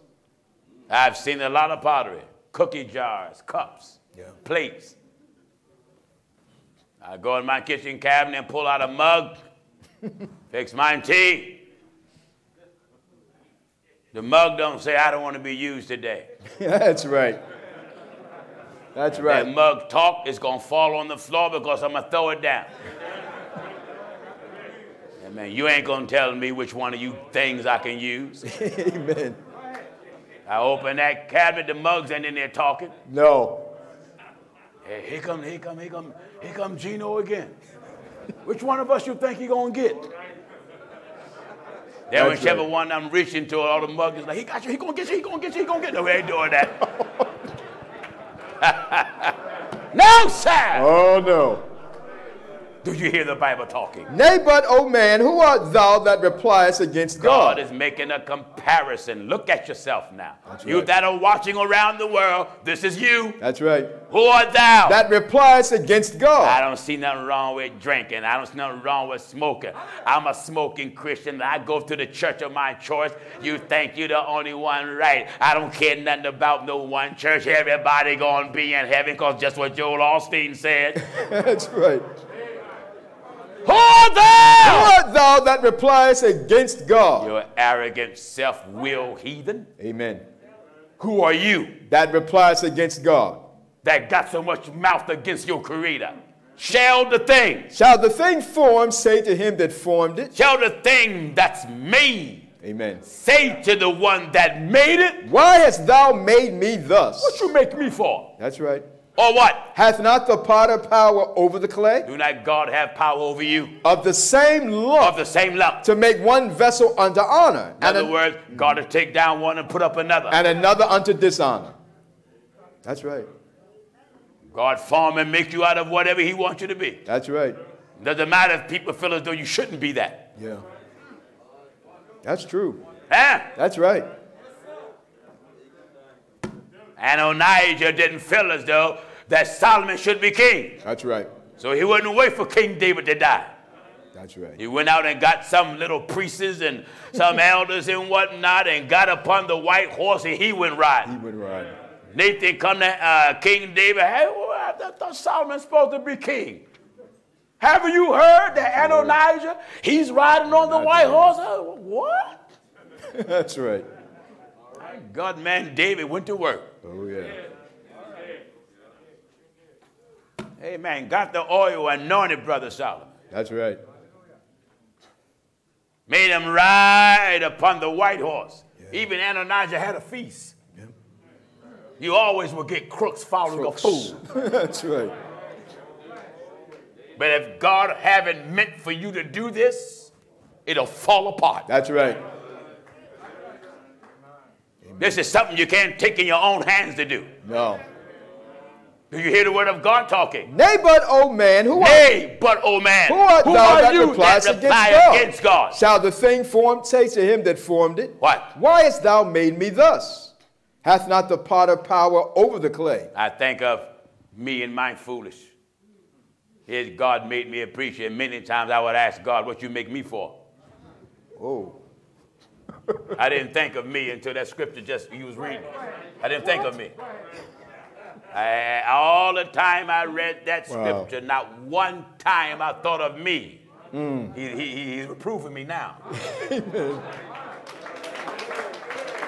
I've seen a lot of pottery, cookie jars, cups, Yeah. plates. I go in my kitchen cabinet and pull out a mug, fix my tea. The mug don't say, I don't want to be used today. That's right. That's right. That mug talk is going to fall on the floor because I'm going to throw it down. And man, you ain't going to tell me which one of you things I can use. Amen. I open that cabinet, the mugs ain't in there talking. No. Hey, here come, here come, here come, here come Gino again. Which one of us you think he gonna get? Then That's whichever right. one I'm reaching to, all the mugs is like, he got you, he gonna get you, he gonna get you, he gonna get you. No, we ain't doing that. no, sir. Oh, no. Do you hear the Bible talking? Nay, but, O man, who art thou that repliest against God God? is making a comparison. Look at yourself now. you right. that are watching around the world, this is you. That's right. Who art thou? That replies against God. I don't see nothing wrong with drinking. I don't see nothing wrong with smoking. I'm a smoking Christian. I go to the church of my choice. You think you're the only one right. I don't care nothing about no one church. Everybody gonna be in heaven because just what Joel Osteen said. That's right. Who art Who thou? art thou that replies against God? You arrogant, self-willed heathen. Amen. Who are you That replies against God. that got so much mouth against your creator? Shall the thing, Shall the thing formed say to him that formed it? shall the thing that's made Amen. say to the one that made it, Why hast thou made me thus? what you make me for? That's right. Or what? Hath not the potter power over the clay? Do not God have power over you Of the same of the same lump? to make one vessel unto honor, In and, other an- words, God to take down one and put up another. and another unto dishonor. That's right. God form and make you out of whatever He wants you to be. That's right. Doesn't matter if people feel as though you shouldn't be that. Yeah. That's true. Huh? That's right. Adonijah didn't feel as though that Solomon should be king. That's right. So he wouldn't wait for King David to die. That's right. He went out and got some little priests and some elders and whatnot and got upon the white horse and he went riding. He riding. went right. Nathan come to uh, King David. Hey, well, I thought Solomon's supposed to be king. Haven't you heard that Adonijah, he's riding on the white horse? Uh, what? That's right. God man David went to work. Oh, yeah. Amen. Got the oil, anointed brother Solomon. That's right. Made him ride upon the white horse. Even Adonijah had a feast. You always will get crooks following a fool. That's right. But if God haven't meant for you to do this, it'll fall apart. That's right. This is something you can't take in your own hands to do. No. Do you hear the word of God talking? Nay, but, O man, who art, Nay, but oh man, who art thou are that you replies that against God? against God? Shall the thing formed say to him that formed it? What? Why hast thou made me thus? Hath not the potter power over the clay? I think of me and my foolish. Here's God made me a preacher, and many times I would ask God, what you make me for? Oh. I didn't think of me until that scripture just you was reading. I didn't think of me. I, all the time I read that Wow. scripture, not one time I thought of me. Mm. He, he, he- he's reproving me now.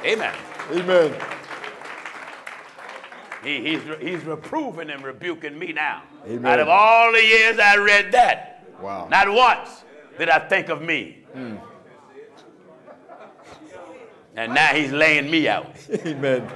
Amen. Amen. He, he's, he's reproving and rebuking me now. Amen. Out of all the years I read that, Wow. not once did I think of me. Mm. And now he's laying me out. Amen.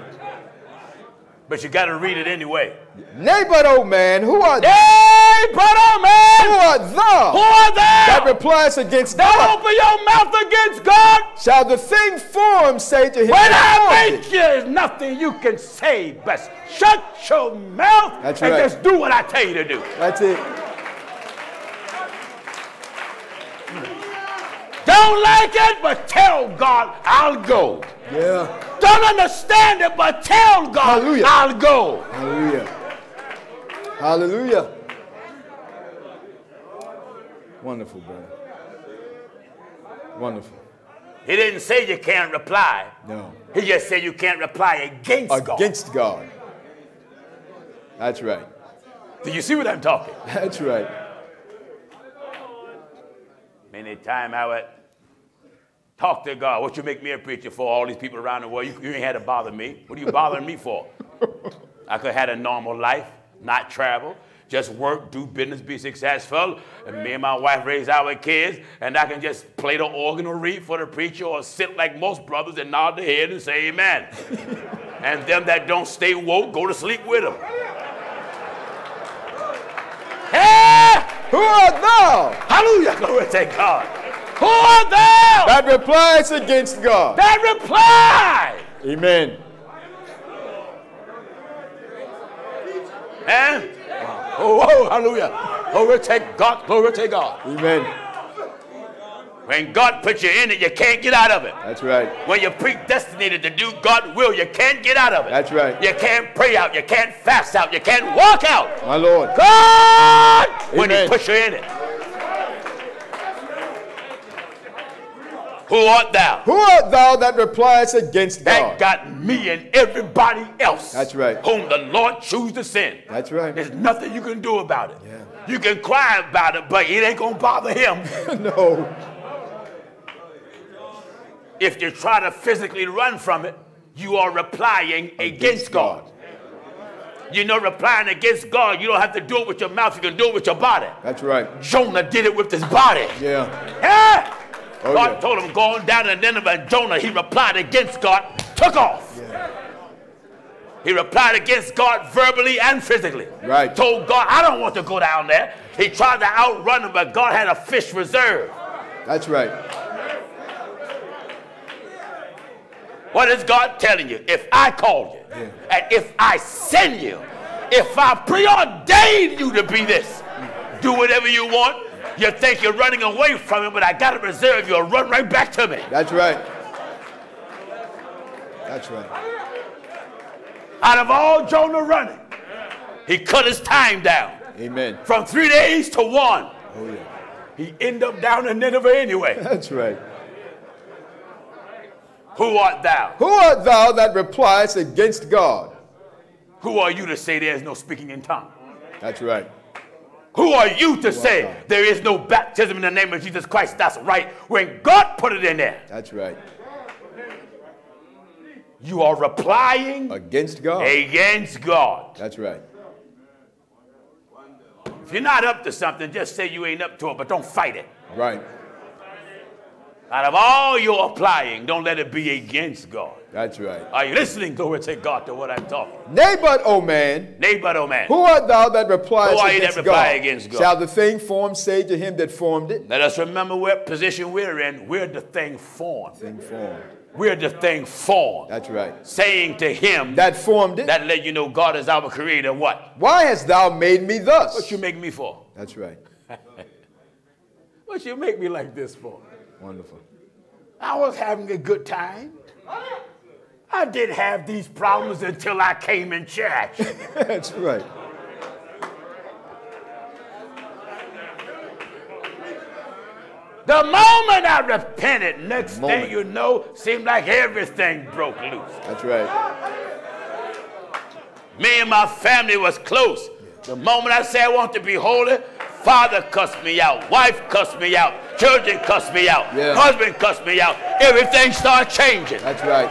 But you got to read it anyway. Nay, but, O man, who art, Hey, brother, who man! art thou Who are that replies against Don't God? open your mouth against God. Shall the thing formed say to him When I make you, there's nothing you can say but shut your mouth That's and right. just do what I tell you to do. That's it. Don't like it, but tell God I'll go. Yeah. Don't understand it, but tell God Hallelujah. I'll go. Hallelujah. Hallelujah. Wonderful, brother. Wonderful. He didn't say you can't reply. No. He just said you can't reply against, God. Against God. That's right. Do you see what I'm talking? That's right. Many times I would talk to God. What you make me a preacher for? All these people around the world. You, you ain't had to bother me. What are you bothering me for? I could have had a normal life, not travel, just work, do business, be successful. And me and my wife raise our kids, and I can just play the organ or read for the preacher or sit like most brothers and nod their head and say amen. and them that don't stay woke, go to sleep with them. Hey! Who art thou Hallelujah, glory to God. Who art thou that replies against God? that reply? Amen. Eh? Oh, oh, hallelujah. Glory to God, glory to God. Amen. When God puts you in it, you can't get out of it. That's right. When you're predestinated to do God's will, you can't get out of it. That's right. You can't pray out, you can't fast out, you can't walk out. My Lord. God, when He Amen. puts you in it. Who art thou? Who art thou that replies against God? That God? got me and everybody else. That's right. Whom the Lord choose to send. That's right. There's nothing you can do about it. Yeah. You can cry about it, but it ain't gonna bother him. no. If you try to physically run from it, you are replying against, God. You know, replying against God, you don't have to do it with your mouth, you can do it with your body. That's right. Jonah did it with his body. Yeah. Yeah. Oh, God yeah. told him going down to Nineveh, and Jonah, he replied against God, took off. He replied against God verbally and physically. Right. Told God, I don't want to go down there. He tried to outrun him, but God had a fish reserve. That's right. What is God telling you? If I call you, and if I send you, if I preordain you to be this, do whatever you want. You think you're running away from it, but I got to reserve you. Run right back to me. That's right. That's right. Out of all Jonah running, he cut his time down Amen. from three days to one. Oh, yeah. He ended up down in Nineveh anyway. That's right. Who art thou? Who art thou that replies against God? Who are you to say there is no speaking in tongue? That's right. Who are you to say there is no baptism in the name of Jesus Christ? That's right. When God put it in there, That's right. you are replying Against God. against God. That's right. If you're not up to something, just say you ain't up to it, but don't fight it. Right. Out of all your applying, don't let it be against God. That's right. Are you listening? Glory to God to what I'm talking. Nay, but, O man, nay, Neighbor, oh man. who art thou that replies Who are you against, that reply God? against God? Shall the thing formed say to him that formed it? Let us remember what position we're in. We're the thing formed. Thing formed. We're the thing formed. That's right. Saying to him That formed it. that let you know God is our creator. What? Why hast thou made me thus? What you make me for? That's right. What you make me like this for? Wonderful. I was having a good time. I didn't have these problems until I came in church. That's right. the moment I repented, next thing you know, seemed like everything broke loose. That's right. Me and my family was close. The moment I said I want to be holy, father cussed me out, wife cussed me out, children cussed me out, Yeah. husband cussed me out. Everything started changing. That's right.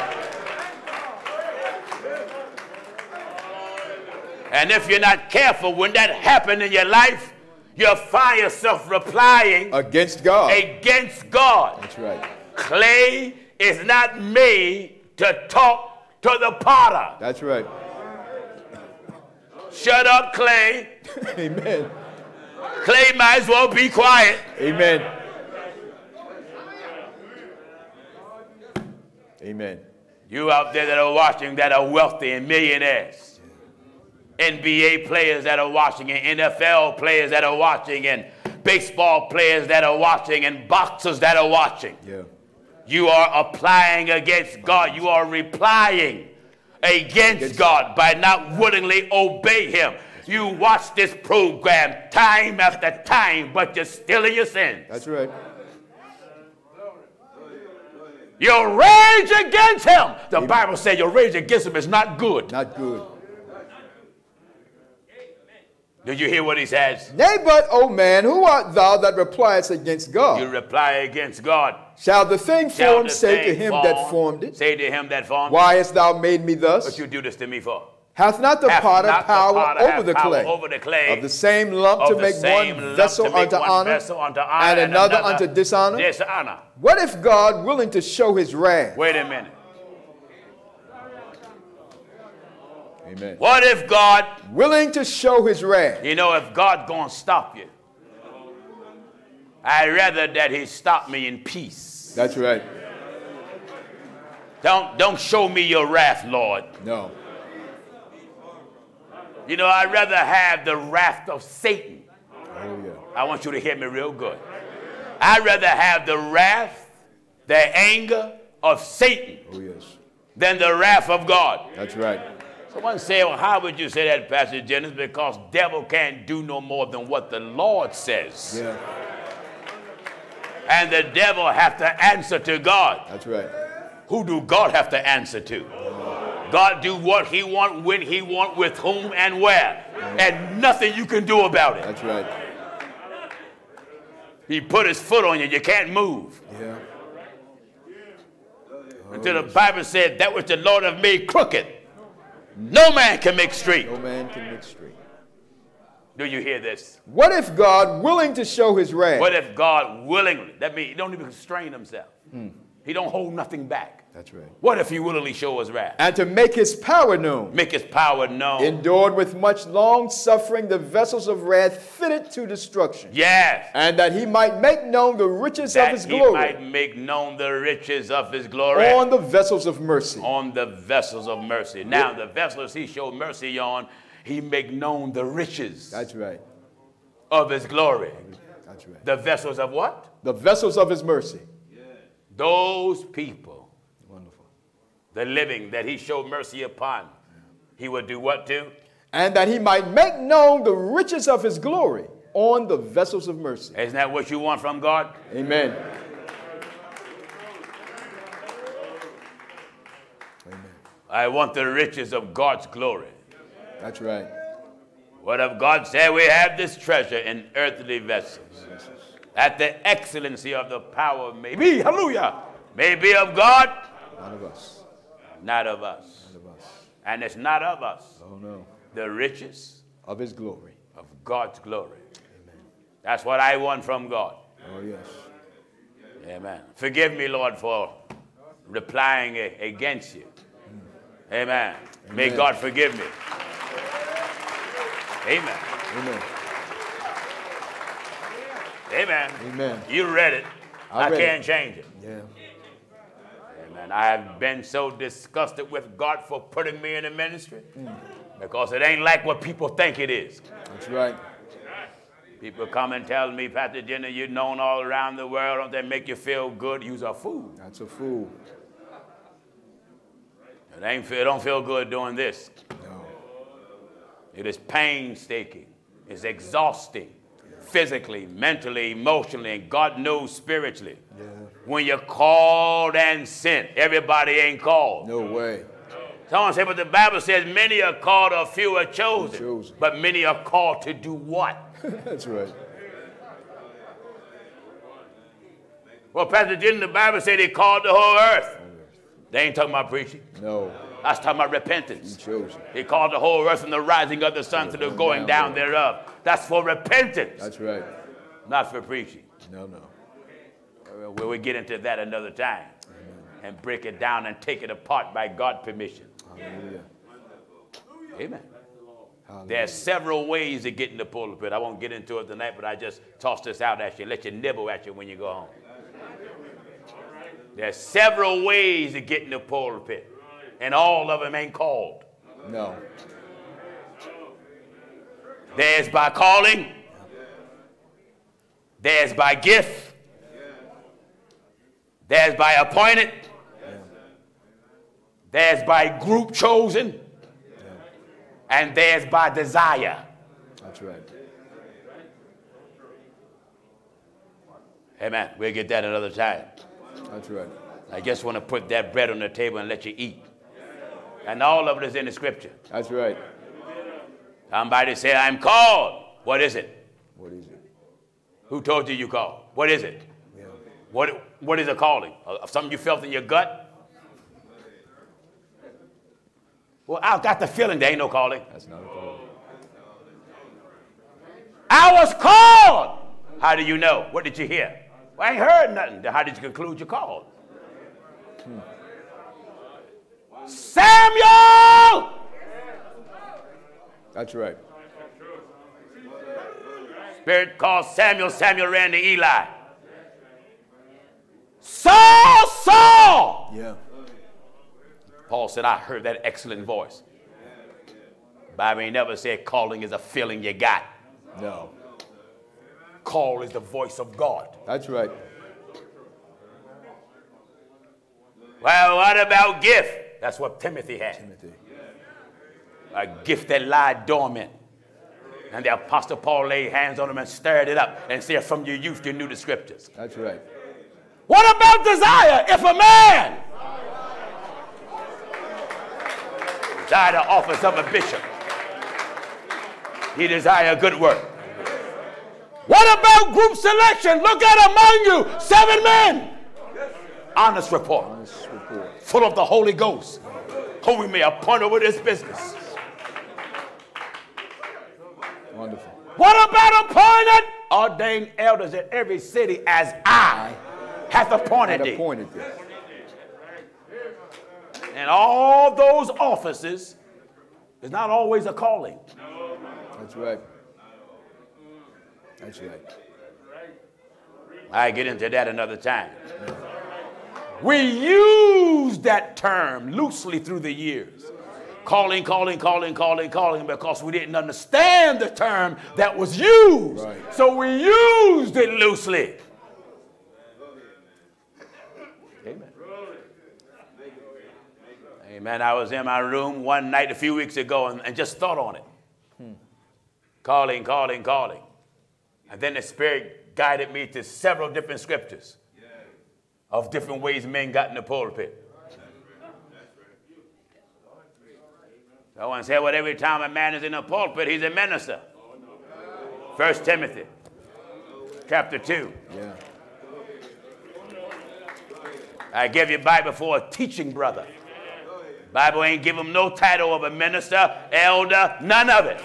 And if you're not careful, when that happened in your life, you'll find yourself replying Against God. against God. That's right. Clay is not made to talk to the potter. That's right. Shut up, Clay. Amen. Clay might as well be quiet. Amen. Amen. You out there that are watching that are wealthy and millionaires. NBA players that are watching, and NFL players that are watching, and baseball players that are watching, and boxers that are watching. Yeah. You are applying against God. You are replying against God by not willingly obey Him. You watch this program time after time, but you're still in your sins. That's right. You rage against Him. The Bible says your rage against Him is not good. Not good. Did you hear what he says? Nay, but, O man, who art thou that repliest against God? You reply against God. Shall the thing formed say to him formed that formed it? Say to him that formed Why hast thou made me thus? What you do this to me for? Hath not the Hath potter not the power potter over the clay? over the clay Of the same lump to make one vessel to make unto one honor, vessel unto honor and and another another unto dishonor? Dishonor. What if God, willing to show his wrath? Wait a minute. Amen. What if God, Willing to show his wrath. you know, if God gonna stop you? I'd rather that he stop me in peace. That's right. Don't don't show me your wrath, Lord. No. You know, I'd rather have the wrath of Satan. Oh. I want you to hear me real good. I'd rather have the wrath, the anger of Satan Oh, yes. than the wrath of God. That's right. Someone say, well, how would you say that, Pastor Jennings? Because devil can't do no more than what the Lord says. Yeah. And the devil have to answer to God. That's right. Who do God have to answer to? Oh. God do what he want, when he want, with whom and where. And nothing you can do about it. That's right. He put his foot on you, you can't move. Yeah. Until the Bible said that which the Lord have made crooked, no man can make straight. No man can make straight. Do you hear this? What if God, willing to show his wrath? What if God willingly, that means he don't even constrain himself. Hmm. He don't hold nothing back. That's right. What if he willingly show his wrath? And to make his power known, Make his power known. endured with much long suffering the vessels of wrath fitted to destruction, yes. and that he might make known the riches That of his glory. That he might make known the riches of his glory on the vessels of mercy. on the vessels of mercy. Now, the vessels he showed mercy on, he make known the riches That's right. of his glory. That's right. The vessels of what? The vessels of his mercy. Those people. The living that he showed mercy upon, he would do what to? And that he might make known the riches of his glory on the vessels of mercy. Isn't that what you want from God? Amen. Amen. I want the riches of God's glory. That's right. What if God said we have this treasure in earthly vessels? That the excellency of the power may be, hallelujah, may be of God, None of us. Not of us. None of us. And it's not of us. Oh no. The riches Of his glory. of God's glory. Amen. That's what I want from God. Oh yes. Amen. Forgive me, Lord, for replying against you. Amen. May God forgive me. Amen. Amen. Amen. Amen. You read it. I I, read can't change it. Yeah. Amen. I have been so disgusted with God for putting me in the ministry because it ain't like what people think it is. That's right. People come and tell me, Pastor Jenner, you're known all around the world. Don't that make you feel good? You's a fool. That's a fool. It ain't feel, it don't feel good doing this. No. It is painstaking. It's exhausting, physically, mentally, emotionally, and God knows spiritually. Yeah. When you're called and sent, everybody ain't called. No way. Someone said, but the Bible says many are called, a few are chosen. Chosen. But many are called to do what? That's right. Well, Pastor Jim, the Bible said he called the whole earth. They ain't talking about preaching. No. That's talking about repentance. Chosen. He called the whole earth from the rising of the sun to the going down thereof. That's for repentance, That's right. not for preaching. No, no. We'll get into that another time and break it down and take it apart by God's permission. Hallelujah. Amen. Hallelujah. There's several ways to get in the pulpit. I won't get into it tonight, but I just toss this out at you, let you nibble at you when you go home. There's several ways to get in the pulpit, and all of them ain't called. No. There's by calling, there's by gift, there's by appointed, there's by group chosen, and there's by desire. That's right. Amen. We'll get that another time. That's right. I just want to put that bread on the table and let you eat. And all of it is in the scripture. That's right. Somebody say, I'm called. What is it? What is it? Who told you you called? What is it? What, what is a calling? Uh, something you felt in your gut? Well, I got the feeling there ain't no calling. That's not a calling. I was called. How do you know? What did you hear? Well, I ain't heard nothing. Then How did you conclude you called? Samuel! That's right. Spirit called Samuel. Samuel ran to Eli. Saul, Saul! Yeah. Paul said, I heard that excellent voice. Bible ain't never said calling is a feeling you got. No. Call is the voice of God. That's right. Well, what about gift? That's what Timothy had. Timothy. A gift that lied dormant. And the Apostle Paul laid hands on him and stirred it up and said, From your youth, you knew the scriptures. That's right. What about desire? If a man desire the office of a bishop, he desire a good work. What about group selection? Look at among you seven men. Honest report, Honest report. full of the Holy Ghost, who we may appoint over this business. Wonderful. What about appointed? Ordained elders in every city as I hath appointed thee. appointed this. And all those offices is not always a calling. That's right. That's right. I get into that another time. We use that term loosely through the years. Calling, calling, calling, calling, calling, because we didn't understand the term that was used. Right. So we used it loosely. Amen. I was in my room one night a few weeks ago and, and just thought on it. Calling, calling, calling. And then the Spirit guided me to several different scriptures of different ways men got in the pulpit. Someone said, well, every time a man is in the pulpit, he's a minister. First Timothy, chapter 2. Yeah. I give you Bible for a teaching brother. Bible ain't give him no title of a minister, elder, none of it.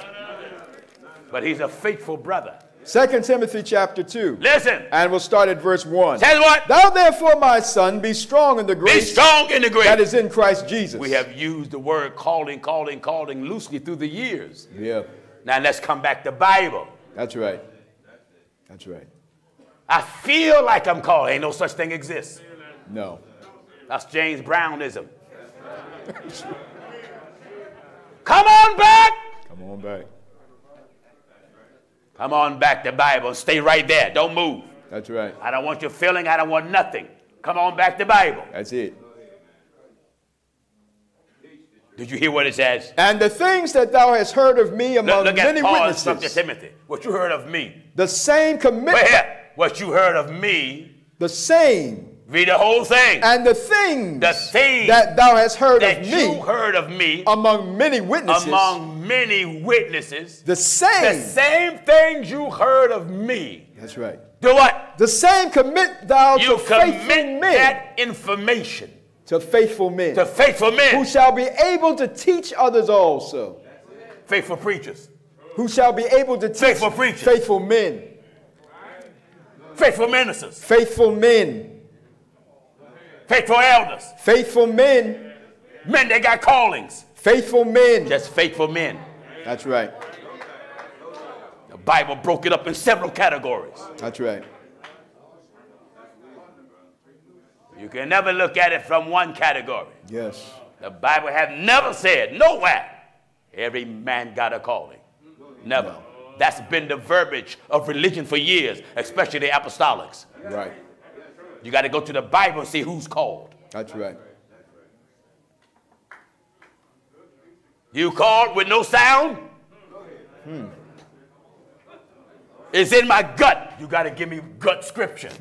But he's a faithful brother. Second Timothy chapter 2. Listen, And we'll start at verse 1. says what? Thou therefore, my son, be strong in the grace. Be strong in the grace. that is in Christ Jesus. We have used the word calling, calling, calling loosely through the years. Yeah. Now let's come back to the Bible. That's right. That's right. I feel like I'm called. Ain't no such thing exists. No. That's James Brownism. Come on back. Come on back. Come on back to Bible. Stay right there. Don't move. That's right. I don't want your feeling. I don't want nothing. Come on back to Bible. That's it. Did you hear what it says? And the things that thou hast heard of me among Look, look at many Paul stuff to Timothy. What you heard of me. the same commit, Wait here. What you heard of me. the same, Read the whole thing. and the things The things that thou hast heard that of you me heard of me among many witnesses, among many witnesses. the same. The same things you heard of me. That's right. Do what? The same commit thou You to faithful commit men, that information to faithful men, to faithful men who shall be able to teach others also, faithful preachers, who shall be able to teach Faithful preachers. faithful men, faithful ministers, faithful men, faithful elders, faithful men, men that got callings. faithful men. Just faithful men. That's right. The Bible broke it up in several categories. That's right. You can never look at it from one category. Yes. The Bible have never said nowhere every man got a calling. Never. That's been the verbiage of religion for years, especially the apostolics. Right. You got to go to the Bible and see who's called. That's right. You called with no sound? Hmm. It's in my gut. You got to give me gut scripture.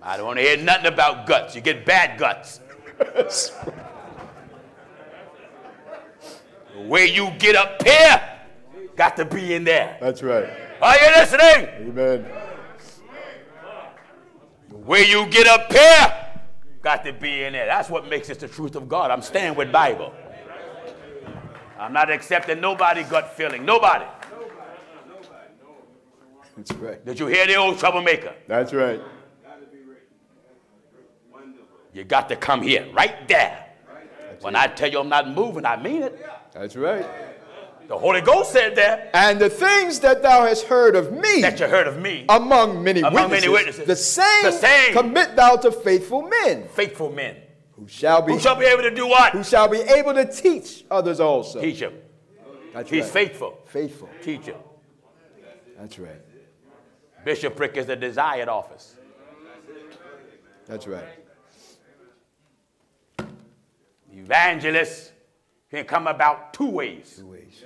I don't want to hear nothing about guts. You get bad guts. Where you get up here, got to be in there. That's right. Are you listening? Amen. Where you get up here, got to be in there. That's what makes it the truth of God. I'm staying with Bible. I'm not accepting nobody gut feeling. Nobody. That's right. Did you hear the old troublemaker? That's right. You got to come here, right there. When I tell you I'm not moving, I mean it. That's right. The Holy Ghost said that. And the things that thou hast heard of me That you heard of me, among many Among witnesses, many witnesses. the same, The same. commit thou to faithful men faithful men, who shall be who shall be able to do what? who shall be able to teach others also. Teach him. That's He's right. faithful. Faithful. Teach him. That's right. Bishopric is the desired office. That's right. Evangelists can come about two ways. Two ways.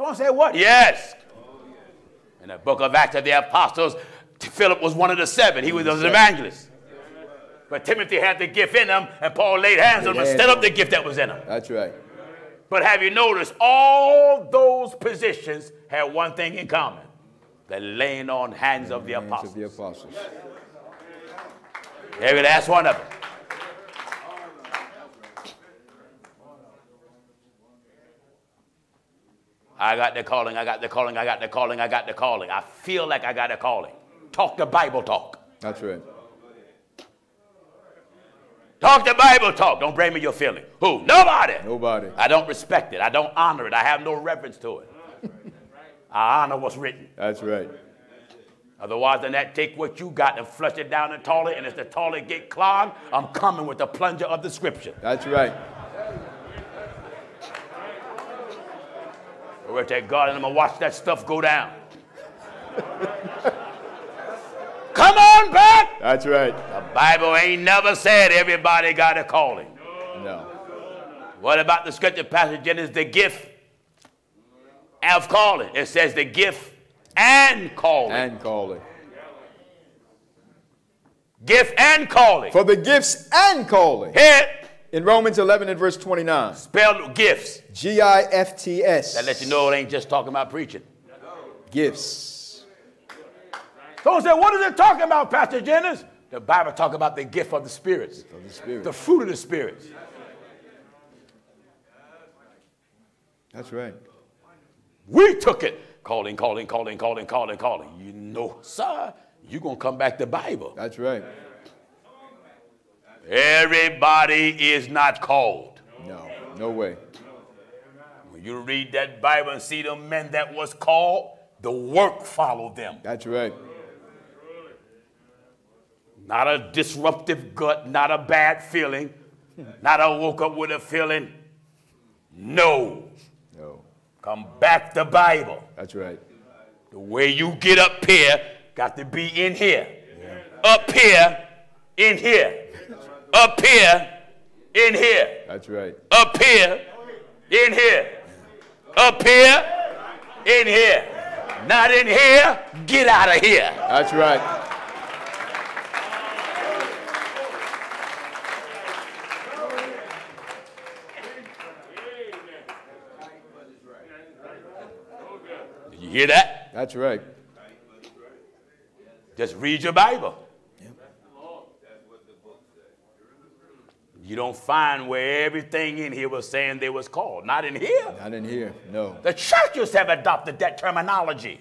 Someone say what? Yes. In the book of Acts of the Apostles, Philip was one of the seven. He was an evangelist. But Timothy had the gift in him, and Paul laid hands on him and hands up the gift that was in him. That's right. But have you noticed all those positions had one thing in common? The laying on hands of the Hands apostles. of the apostles. Every last one of them. I got the calling, I got the calling, I got the calling, I got the calling. I feel like I got a calling. Talk the Bible talk. That's right. Talk the Bible talk. Don't bring me your feeling. Who? Nobody. Nobody. I don't respect it. I don't honor it. I have no reverence to it. I honor what's written. That's right. Otherwise than that, take what you got and flush it down the toilet, and as the toilet get clogged, I'm coming with the plunger of the scripture. That's right. We're at God and I'm gonna watch that stuff go down. Come on back! That's right. The Bible ain't never said everybody got a calling. No. What about the scripture passage? It is the gift of calling. It says the gift and calling. And calling. gift and calling. For the gifts and calling. Here, In Romans 11 and verse 29. spelled gifts. G I F T S. That lets you know it ain't just talking about preaching. Gifts. Someone said, What is it talking about, Pastor Jennings? The Bible talk about the gift of the spirits, Of the Spirit. the fruit of the spirits. That's right. We took it. Calling, calling, calling, calling, calling, calling. You know, sir, you're going to come back to the Bible. That's right. Everybody is not called. No. No way. When you read that Bible and see the men that was called, the work followed them. That's right. Not a disruptive gut, not a bad feeling, not a woke up with a feeling. No. No. Come back to Bible. That's right. The way you get up here got to be in here. Up here, in here. Up here, in here. That's right. Up here, in here. Up here, in here. Not in here, get out of here. That's right. Did you hear that? That's right. Just read your Bible. You don't find where everything in here was saying they was called. Not in here. Not in here. No. The churches have adopted that terminology.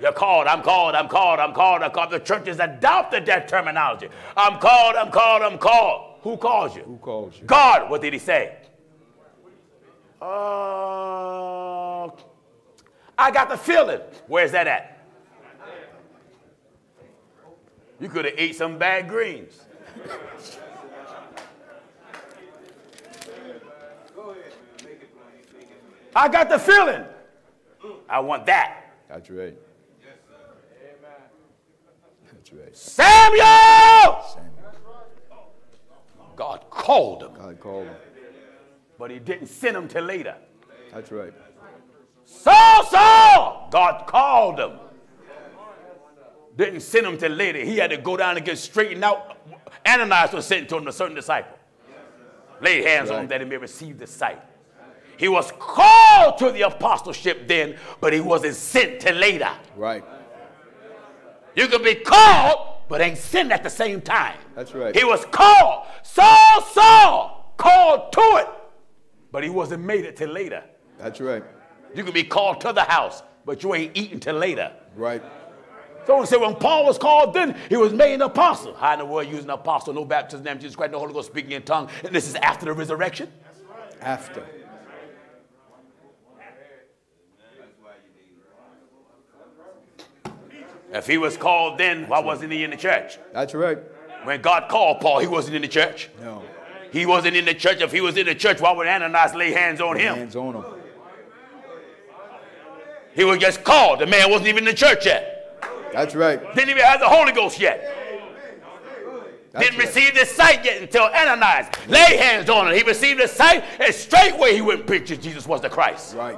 You're called, I'm called, I'm called, I'm called, I'm called. The churches adopted that terminology. I'm called, I'm called, I'm called. Who calls you? Who calls you? God. What did he say? Uh, I got the feeling. Where's that at? You could have ate some bad greens. I got the feeling. I want that. That's right. That's right. Samuel! Samuel. God called him, God called him. but he didn't send him till later. That's right. Saul, Saul! God called him. Didn't send him till later. He had to go down and get straightened out. Ananias was sent to him, a certain disciple. Lay hands on him that he may receive the sight. He was called to the apostleship then, but he wasn't sent to later. Right. You can be called, but ain't sent at the same time. That's right. He was called, Saul, Saul, called to it, but he wasn't made it till later. That's right. You can be called to the house, but you ain't eating till later. Right. Someone said when Paul was called then, he was made an apostle. How in the world using an apostle, no baptism name Jesus Christ, no Holy Ghost speaking in tongue, and this is after the resurrection? That's right. After. If he was called then, why wasn't he in the church? That's right. When God called Paul, he wasn't in the church. No. He wasn't in the church. If he was in the church, why would Ananias lay hands on him? Hands on him. He was just called. The man wasn't even in the church yet. That's right. Didn't even have the Holy Ghost yet. That's Didn't right. receive the sight yet until Ananias laid hands on him. He received the sight, and straightway he went and preached Jesus was the Christ. Right.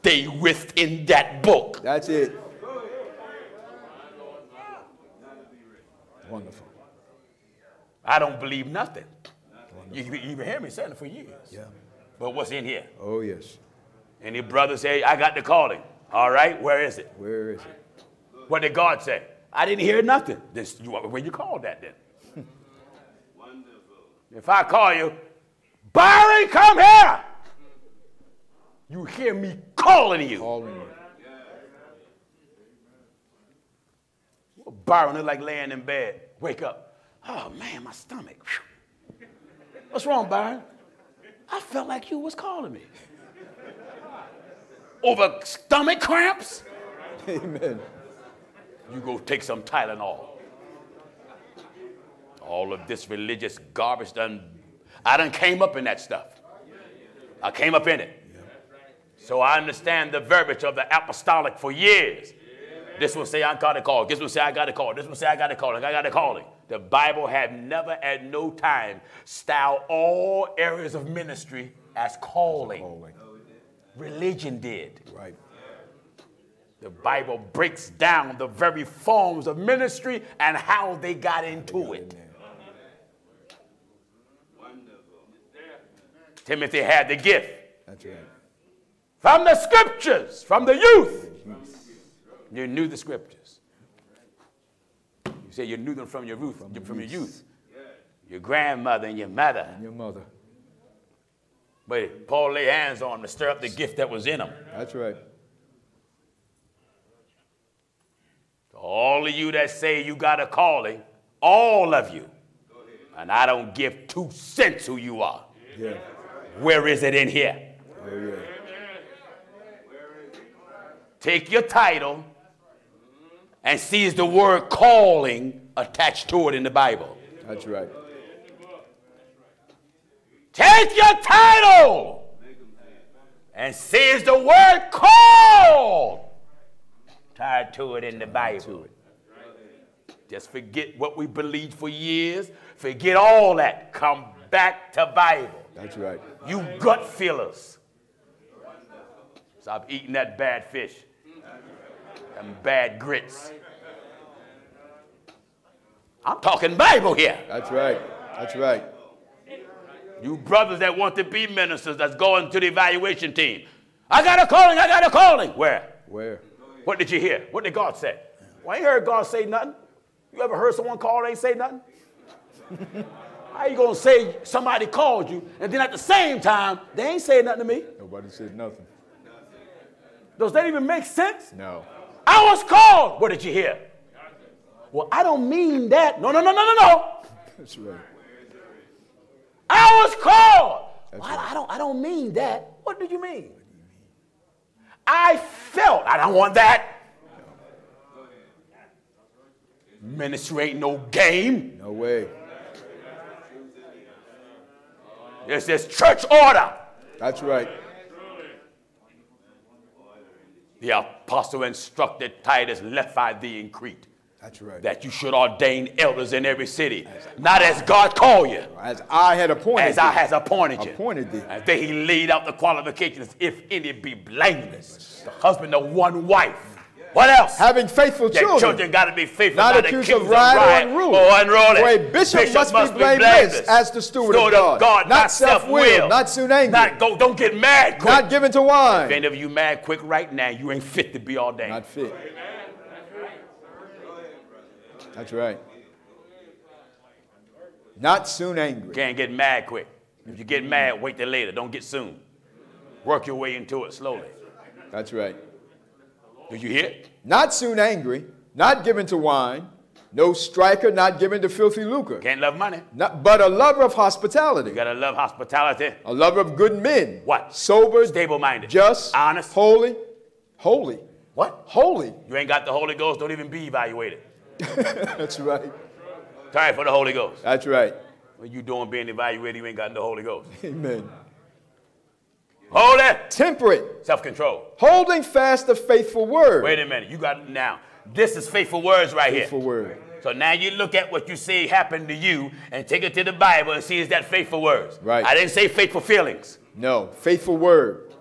Stay within that book. That's it. Wonderful. I don't believe nothing. You you even hear me saying it for years. Yeah. But what's in here? Oh, yes. Any brother say, I got the calling. All right, where is it? Where is it? What did God say? I didn't hear nothing. Then you, where you called that then? Wonderful. if I call you, Byron, come here. You hear me calling you. Calling you. Byron look like laying in bed. Wake up. Oh man, my stomach. Phew. What's wrong, Byron? I felt like you was calling me. Over stomach cramps? Amen. You go take some Tylenol. All of this religious garbage done. I done came up in that stuff. I came up in it. So I understand the verbiage of the apostolic for years. This one say I got a call. This one say I got a call. This one say I got a calling. I got a calling. The Bible had never at no time styled all areas of ministry as calling. Calling. Religion did. Right. The Bible breaks down the very forms of ministry and how they got into it. Timothy had the gift That's right. From the scriptures, from the youth. You knew the scriptures. You say you knew them from your youth, from, your youth. Your grandmother and your mother. And your mother. But Paul lay hands on them to stir up the gift that was in them. That's right. To All of you that say you got a calling, all of you, and I don't give two cents who you are. Yeah. Where is it in here? Oh, yeah. Take your title and sees the word calling attached to it in the Bible. That's right. Take your title and sees the word called tied to it in the Bible. Just forget what we believed for years. Forget all that. Come back to Bible. That's right. You gut fillers. Stop eating that bad fish and bad grits. I'm talking Bible here. That's right. That's right. You brothers that want to be ministers that's going to the evaluation team. I got a calling, I got a calling. Where? Where? What did you hear? What did God say? Well, I ain't heard God say nothing. You ever heard someone call and ain't say nothing? How you gonna say somebody called you and then at the same time they ain't saying nothing to me? Nobody said nothing. Does that even make sense? No. I was called. What did you hear? Well, I don't mean that. No, no, no, no, no, no. That's right. I was called. Well, I, right. I don't. I don't mean that. What did you mean? I felt. I don't want that. Ministry ain't no game. No way. It's this church order. That's right. The apostle instructed Titus, left I thee in Crete, That's right. that you should ordain elders in every city, not as God called you, As I had appointed. as I has appointed you. Appointed thee. And then he laid out the qualifications if any be blameless, the husband of one wife, What else? Having faithful Their children. children got to be faithful, Not not, accused accused of riot or unruly. Or unruly. For a bishop must be blameless as the steward of God, not self-willed, not soon angry. Not go, don't get mad quick. Not given to if wine. any of you mad quick right now, you ain't fit to be ordained. Not fit. That's right. Not soon angry. Can't get mad quick. If you get mad, wait till later. Don't get soon. Work your way into it slowly. That's right. Do you hear? It? Not soon angry, not given to wine, no striker, not given to filthy lucre, Can't love money. not, but a lover of hospitality, You gotta love hospitality. a lover of good men. What? Sober, Stable-minded. just, Honest. holy, holy, What? holy. You ain't got the Holy Ghost. Don't even be evaluated. That's right. Time for the Holy Ghost. That's right. When you doing being evaluated, you ain't got the Holy Ghost. Amen. Holy Temperate, self-control. holding fast the faithful word. Wait a minute. You got now. This is faithful words right Faithful here. Faithful word. So now you look at what you say happen to you and take it to the Bible and see is that faithful words. Right. I didn't say faithful feelings. No, faithful word.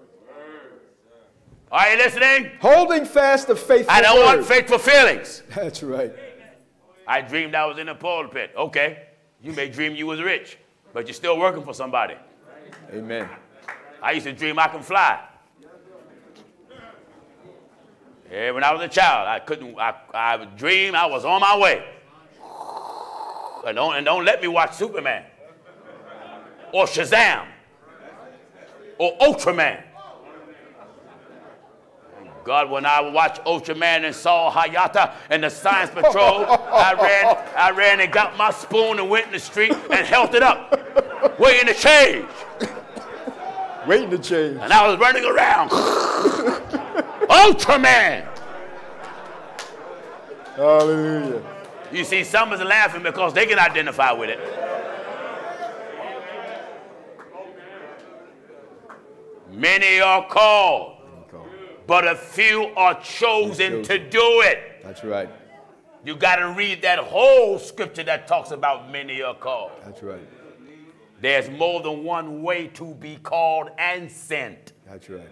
Are you listening? Holding fast the faithful I don't word. want faithful feelings. That's right. I dreamed I was in a pulpit. Okay. You may dream you was rich, but you're still working for somebody. Amen. I used to dream I can fly. Yeah, when I was a child, I couldn't. I, I would dream I was on my way. And don't, and don't let me watch Superman or Shazam or Ultraman. God, when I watched Ultraman and saw Hayata and the Science Patrol, I ran, I ran and got my spoon and went in the street and held it up, waiting to change. Waiting to change. And I was running around. Ultraman! Hallelujah. You see, some is laughing because they can identify with it. Many are called, but a few are chosen to do it. That's right. You got to read that whole scripture that talks about many are called. That's right. There's more than one way to be called and sent. That's right.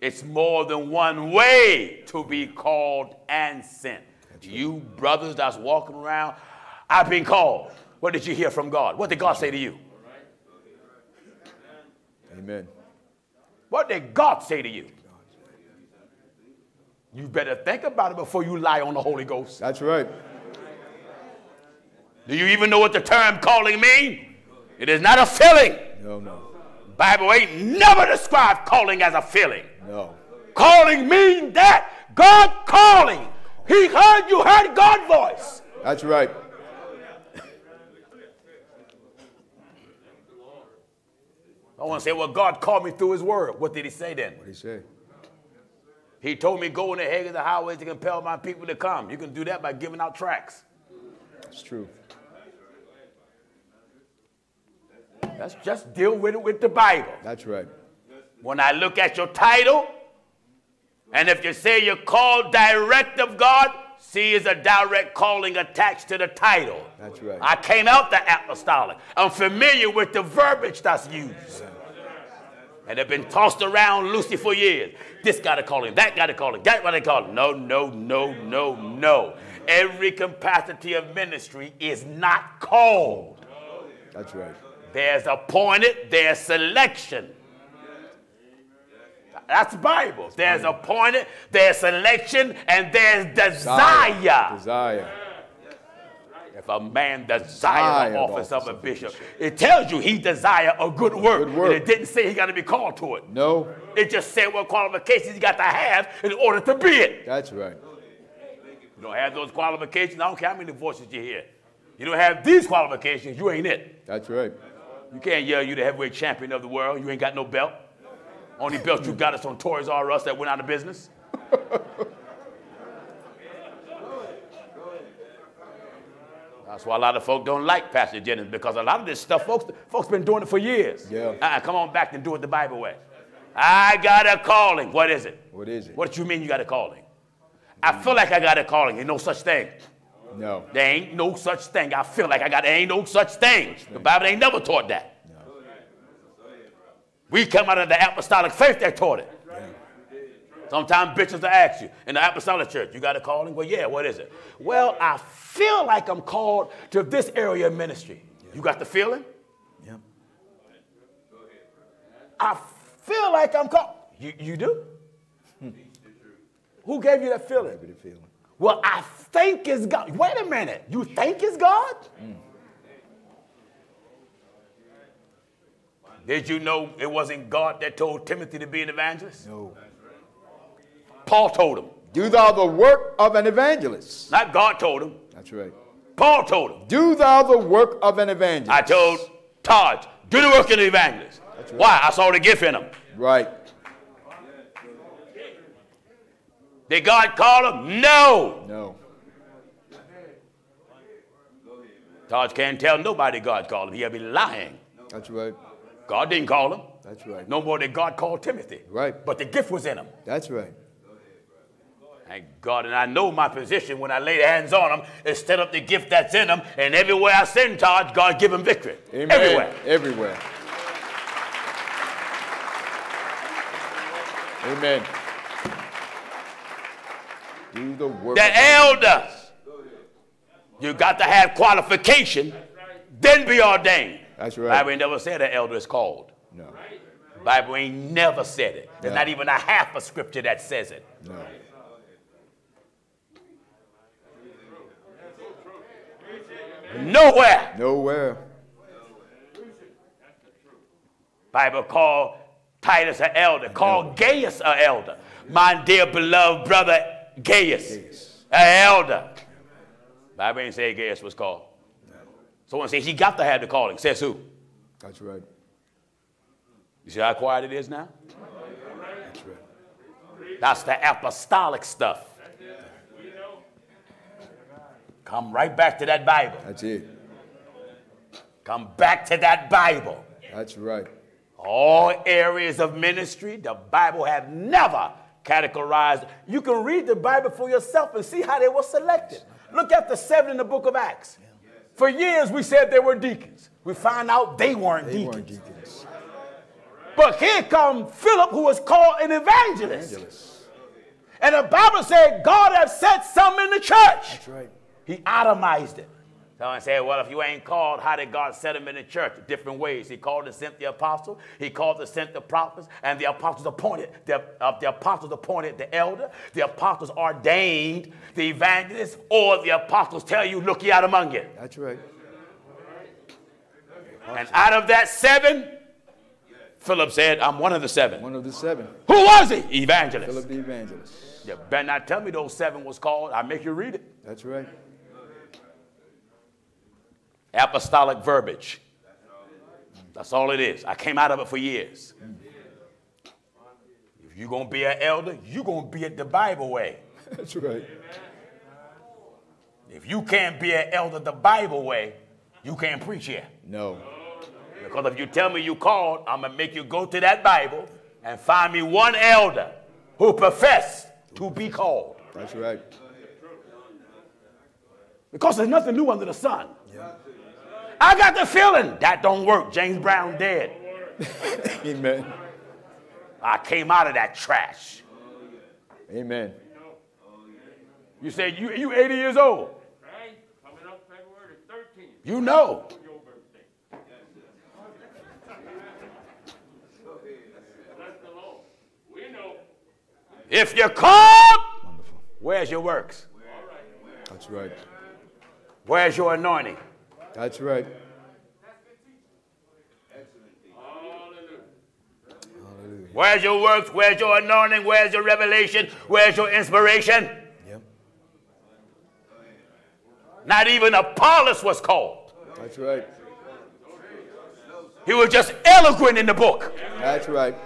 It's more than one way to be called and sent. You brothers that's walking around, I've been called. What did you hear from God? What did God say to you? Amen. What did God say to you? You better think about it before you lie on the Holy Ghost. That's right. Do you even know what the term calling mean? It is not a feeling. No, no, Bible ain't never described calling as a feeling. no. Calling mean that God calling. He heard you heard God's voice. That's right. I want to say, well, God called me through his word. What did he say then? What did he say? He told me, go in the hedges of the highways to compel my people to come. You can do that by giving out tracts. It's true. Let's just deal with it with the Bible. That's right. When I look at your title, and if you say you're called direct of God, see is a direct calling attached to the title. That's right. I came out the apostolic. I'm familiar with the verbiage that's used. And they've been tossed around loosely for years. This got to call him, that got to call him, that got to call him. No, no, no, no, no. Every capacity of ministry is not called. That's right. There's appointed, there's selection. That's the Bible. There's appointed, there's selection, and there's desire. Desire. If a man desires Desire the office of a bishop, it tells you he desire a good work. Good work. It didn't say he got to be called to it. No. It just said what qualifications he got to have in order to be it. That's right. You don't have those qualifications, I don't care how many voices you hear. You don't have these qualifications, you ain't it. That's right. You can't yell you the heavyweight champion of the world. You ain't got no belt. Only belt you got is on Toys R Us that went out of business. That's why a lot of folk don't like Pastor Jennings because a lot of this stuff, folks, folks been doing it for years. Yeah. Uh-uh, come on back and do it the Bible way. I got a calling. What is it? What is it? What do you mean you got a calling? I feel like I got a calling. Ain't no such thing. No. There ain't no such thing. I feel like I got. There ain't no such thing. The Bible ain't never taught that. No. We come out of the apostolic faith that taught it. Sometimes bishops will ask you in the apostolic church, you got a calling? Well, yeah, what is it? Well, I feel like I'm called to this area of ministry. You got the feeling? Yeah. I feel like I'm called. You, you do? Hmm. Who gave you that feeling? Give me the feeling. Well, I think it's God. Wait a minute. You think it's God? Did you know it wasn't God that told Timothy to be an evangelist? No. Paul told him. Do thou the work of an evangelist. Not God told him. That's right. Paul told him. Do thou the work of an evangelist. I told Todd, do the work of an evangelist. Why? I saw the gift in him. Right. Did God call him? No. No. Todd can't tell nobody God called him. He'll be lying. That's right. God didn't call him. That's right. No more than God called Timothy. Right. But the gift was in him. That's right. Thank God. And I know my position when I lay hands on them is set up the gift that's in them. And everywhere I send Todd, God give him victory. Amen. Everywhere. Everywhere. Amen. Do the work. The elders. You got to have qualification, then be ordained. That's right. Bible ain't never said an elder is called. No. Bible ain't never said it. There's No. not even a half a scripture that says it. No. Nowhere. Nowhere. Bible called Titus an elder, called Gaius an elder. My dear beloved brother Gaius, an elder. Bible ain't say Gaius was called. Someone says he got to have the calling. Says who? That's right. You see how quiet it is now? That's right. That's the apostolic stuff. Come right back to that Bible. That's it. Come back to that Bible. That's right. All areas of ministry, the Bible have never categorized. You can read the Bible for yourself and see how they were selected. Look at the seven in the book of Acts. For years we said they were deacons. We find out they weren't They deacons. weren't deacons. But here come Philip, who was called an evangelist. Evangelists. And the Bible said God has set some in the church. That's right. He itemized it. Someone said, well, if you ain't called, how did God set him in the church? Different ways. He called and sent the apostle. He called and sent the prophets. And the apostles appointed, the, uh, the apostles appointed the elder. The apostles ordained the evangelist. Or the apostles tell you, look ye out among you. That's right. And out of that seven, Philip said, I'm one of the seven. One of the seven. Who was he? Evangelist. Philip the evangelist. You better not tell me those seven was called. I'll make you read it. That's right. Apostolic verbiage. That's all it is. I came out of it for years. If you're going to be an elder, you're going to be it the Bible way. That's right. If you can't be an elder the Bible way, you can't preach here. No. Because if you tell me you called, I'm going to make you go to that Bible and find me one elder who professed to be called. That's right. Because there's nothing new under the sun. I got the feeling that don't work. James Brown dead. Amen. I came out of that trash. Amen. You say you you 80 years old. Right? Coming up February 13th. You know. Your birthday. Bless the Lord. We know. If you're called, where's your works? That's right. Where's your anointing? That's right. Where's your works? Where's your anointing? Where's your revelation? Where's your inspiration? Yep. Not even Apollos was called. That's right. He was just eloquent in the book. That's right.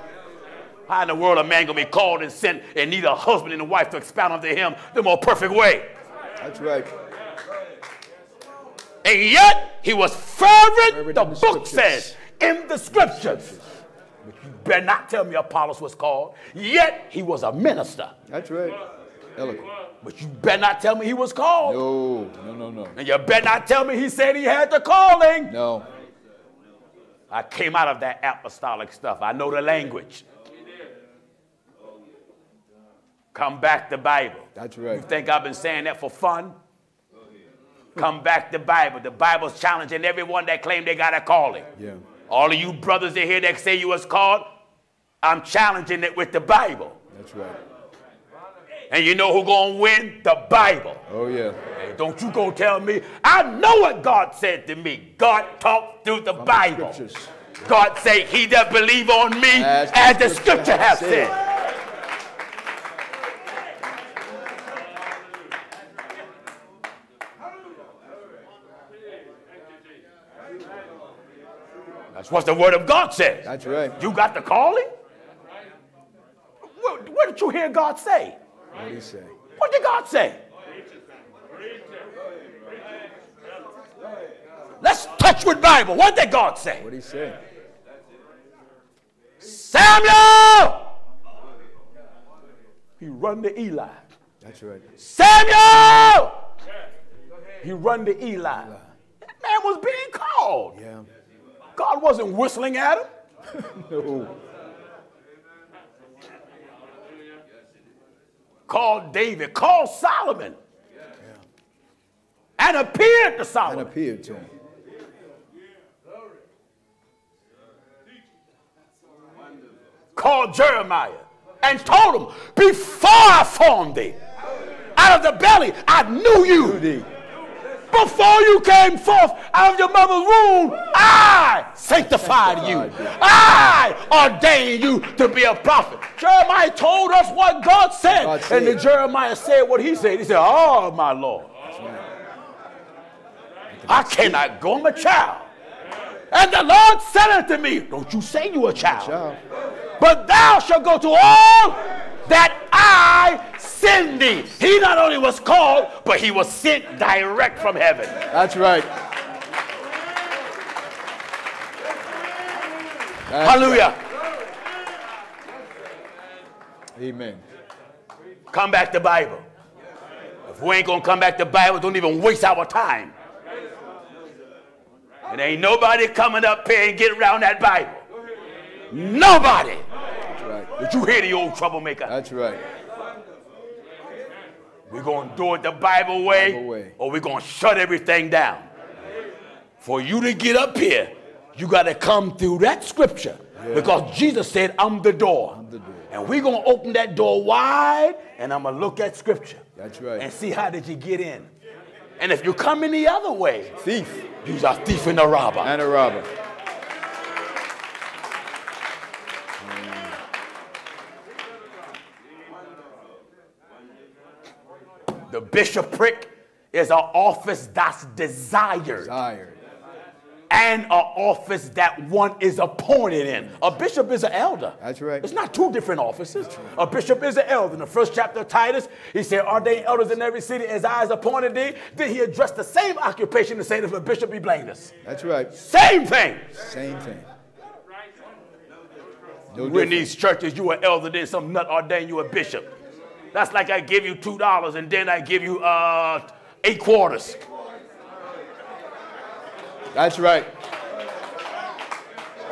How in the world a man gonna be called and sent and need a husband and a wife to expound unto him the more perfect way? That's right. And yet he was fervent, Fervent the the book says, in the scriptures. But you better not tell me Apollos was called. Yet he was a minister. That's right. Eloquent. But you better not tell me he was called. No. No, no, no. And you better not tell me he said he had the calling. No. I came out of that apostolic stuff. I know the language. Come back to Bible. That's right. You think I've been saying that for fun? Come back to Bible. The Bible's challenging everyone that claim they got a calling. Yeah. All of you brothers in here that say you was called, I'm challenging it with the Bible. That's right. And you know who gonna win? The Bible. Oh, yeah. Hey, don't you go tell me. I know what God said to me. God talked through the Bible. scriptures. God say, He that believe on me, As as, the the scripture scripture hath said. said. That's what the word of God says. That's right. You got the calling? What, what did you hear God say? What did he say? What did God say? Let's touch with Bible. What did God say? What did he say? Samuel! He run to Eli. That's right. Samuel! He run to Eli. That man was being called. Yeah. God wasn't whistling at him. No. Called David, called Solomon. And appeared to Solomon. And appeared to him. called Jeremiah and told him, Before I formed thee, out of the belly, I knew you. Before you came forth out of your mother's womb, I sanctified you. I ordained you to be a prophet. Jeremiah told us what God said. God and then Jeremiah said what he said. He said, Oh, my Lord. I cannot go, I'm a child. And the Lord said unto me, Don't you say you a child. Child. But thou shalt go to all that I send thee. He not only was called, but he was sent direct from heaven. That's right. That's Hallelujah. right. Amen. Come back to Bible. If we ain't gonna come back to Bible, don't even waste our time. And ain't nobody coming up here and get around that Bible. Nobody. You hear the old troublemaker? That's right. We're going to do it the Bible way, Bible way. or we're going to shut everything down. For you to get up here, you got to come through that scripture. Because Jesus said, I'm the door. I'm the door. And we're going to open that door wide, and I'm going to look at scripture. That's right. And see how did you get in. And if you come in the other way, Thief you's a thief and a robber. and a robber. The bishopric is an office that's desired. Desired. and an office that one is appointed in. A bishop is an elder. That's right. It's not two different offices. A bishop is an elder. In the first chapter of Titus, he said, Are they elders in every city as I has appointed thee? Then he addressed the same occupation and said, If a bishop be blameless. That's right. Same thing. Same thing. No You in these churches, you an elder, then some nut ordain you a bishop. That's like I give you two dollars and then I give you uh, eight quarters. That's right.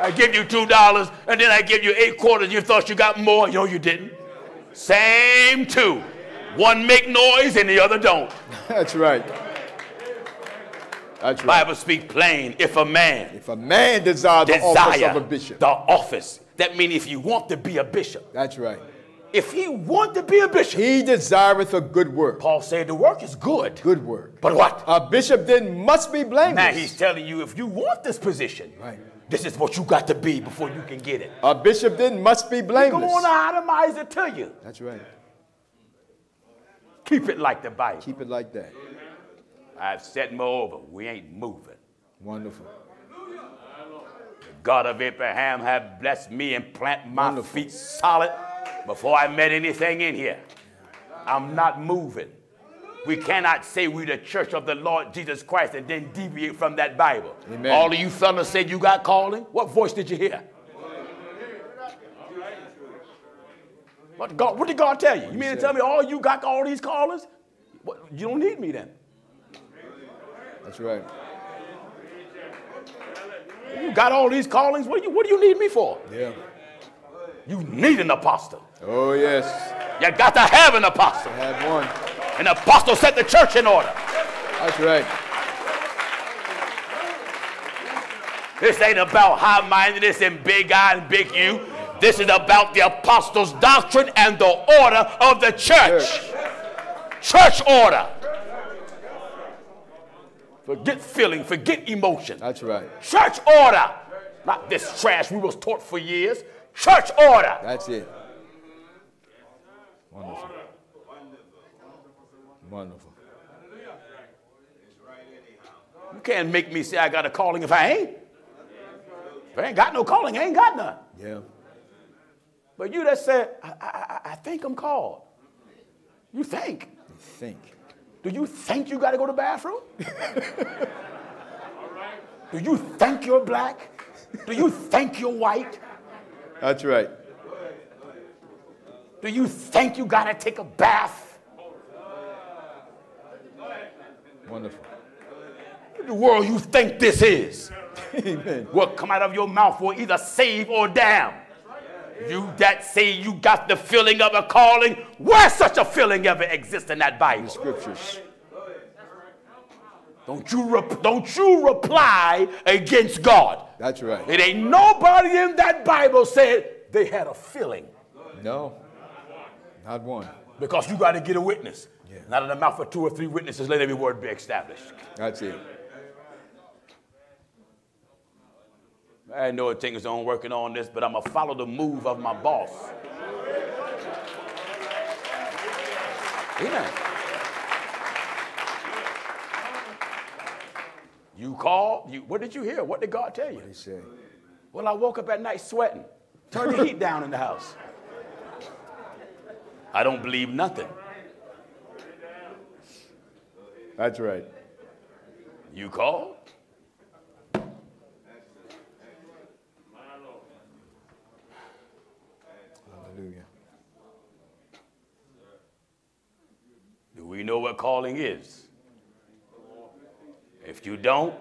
I give you two dollars and then I give you eight quarters. You thought you got more? No, you didn't. Same two. One make noise and the other don't. That's right. That's right. Bible speak plain. If a man If a man desire the office of a bishop. the office, that means if you want to be a bishop, That's right. If he want to be a bishop, He desireth a good work. Paul said the work is good. Good work. But what? A bishop then must be blameless. Now he's telling you if you want this position, Right. this is what you got to be before you can get it. A bishop then must be blameless. going to itemize it to you. That's right. Keep it like the Bible. Keep it like that. I've said moreover, we ain't moving. Wonderful. The God of Abraham have blessed me and plant my Wonderful. feet solid before I met anything in here. I'm not moving. We cannot say we're the church of the Lord Jesus Christ and then deviate from that Bible. Amen. All of you fellas said you got calling. What voice did you hear? What, God, what did God tell you? You mean to tell me all you got all these callers? What, you don't need me then. That's right. You got all these callings. What do you, what do you need me for? Yeah. You need an apostle. Oh, yes. You got to have an apostle. I Have one. An apostle set the church in order. That's right. This ain't about high mindedness and big I and big you. This is about the apostles' doctrine and the order of the church. Church order. Forget feeling, forget emotion. That's right. Church order. Not this trash we was taught for years. Church order. That's it. Wonderful. Wonderful. You can't make me say I got a calling if I ain't. If I ain't got no calling, I ain't got none. Yeah. But you that said, I, I, I think I'm called. You think. You think. Do you think you got to go to the bathroom? Do you think you're black? Do you think you're white? That's right. Do you think you got to take a bath? Wonderful. What the world you think this is? Amen. What come out of your mouth will either save or damn. You that say you got the feeling of a calling, where such a feeling ever exists in that Bible? Scriptures. Don't you, don't you reply against God. That's right. It ain't nobody in that Bible said they had a feeling No. Not one. because you got to get a witness. Yeah. Not in the mouth of two or three witnesses, let every word be established. That's it. I know things don't working on this, but I'm gonna follow the move of my boss. Amen. You called. You, what did you hear? What did God tell you? He said. Well, I woke up at night sweating. Turn the heat down in the house. I don't believe nothing. That's right. You called. Hallelujah. Do we know what calling is? If you don't,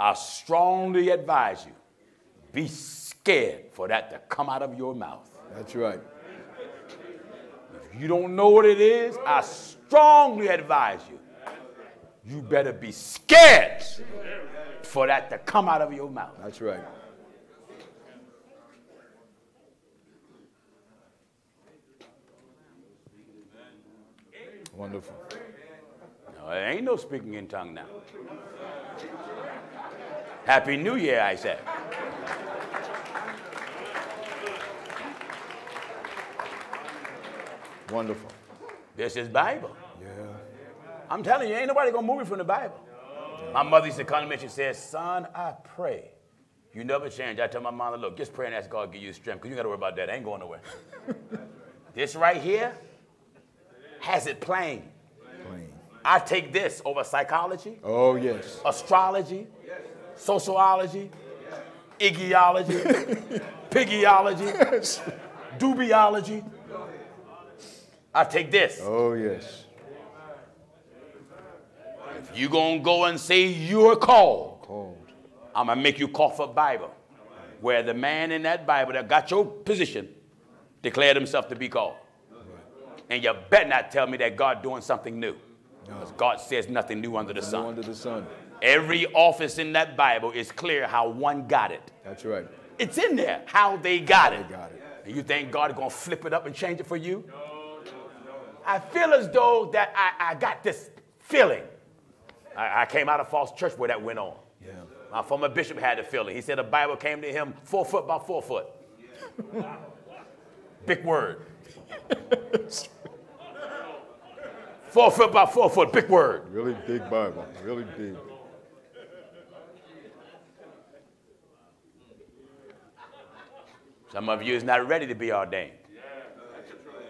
I strongly advise you be scared for that to come out of your mouth. That's right. You don't know what it is, I strongly advise you you better be scared for that to come out of your mouth. That's right. Wonderful. No, there ain't no speaking in tongue now. Happy New Year, I said. Wonderful. This is Bible. Yeah. I'm telling you, ain't nobody gonna move you from the Bible. My mother used to come to me and she said, Son, I pray. You never change. I tell my mother, look, just pray and ask God to give you strength, because you gotta worry about that. I ain't going nowhere. this right here has it plain. Plain. I take this over psychology, Oh, yes. astrology, sociology, yes. igiology, piggyology, dubiology. I take this. Oh, yes. If you gonna go and say you're called, Called. I'm gonna make you cough a Bible where the man in that Bible that got your position declared himself to be called. And you better not tell me that God doing something new. Because God says nothing new under the sun. under the sun. Every office in that Bible is clear how one got it. That's right. It's in there how they got it. They got it. And you think God is gonna flip it up and change it for you? I feel as though that I, I got this feeling. I, I came out of false church where that went on. Yeah. My former bishop had the feeling. He said the Bible came to him four foot by four foot. big word. four foot by four foot, big word. Really big Bible. Really big. Some of you is not ready to be ordained.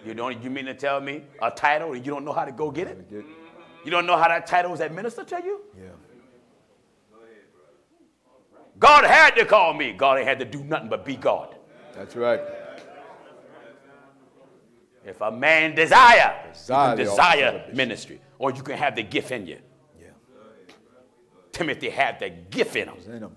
You don't. You mean to tell me a title and you don't know how to go get it? Get- You don't know how that title is administered to you? Yeah. God had to call me. God ain't had to do nothing but be God. That's right. If a man desire, Desire desire ministry, or you can have the gift in you. Yeah. Timothy had the gift in him. It's in them.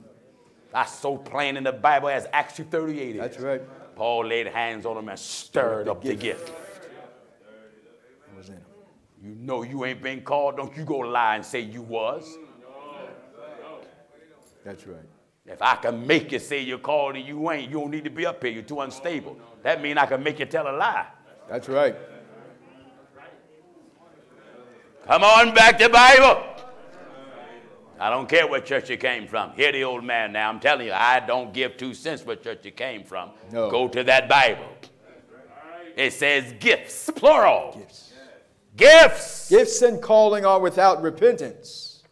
That's so plain in the Bible as Acts 2.38 is. That's right. Paul laid hands on him and stirred up the gift. It was in him. You know you ain't been called. Don't you go lie and say you was. That's right. If I can make you say you're called and you ain't, you don't need to be up here. You're too unstable. That mean I can make you tell a lie. That's right. Come on back to the Bible. I don't care what church you came from. Hear the old man now. I'm telling you, I don't give two cents what church you came from. No. Go to that Bible. It says gifts, plural. Gifts. Gifts. Gifts and calling are without repentance.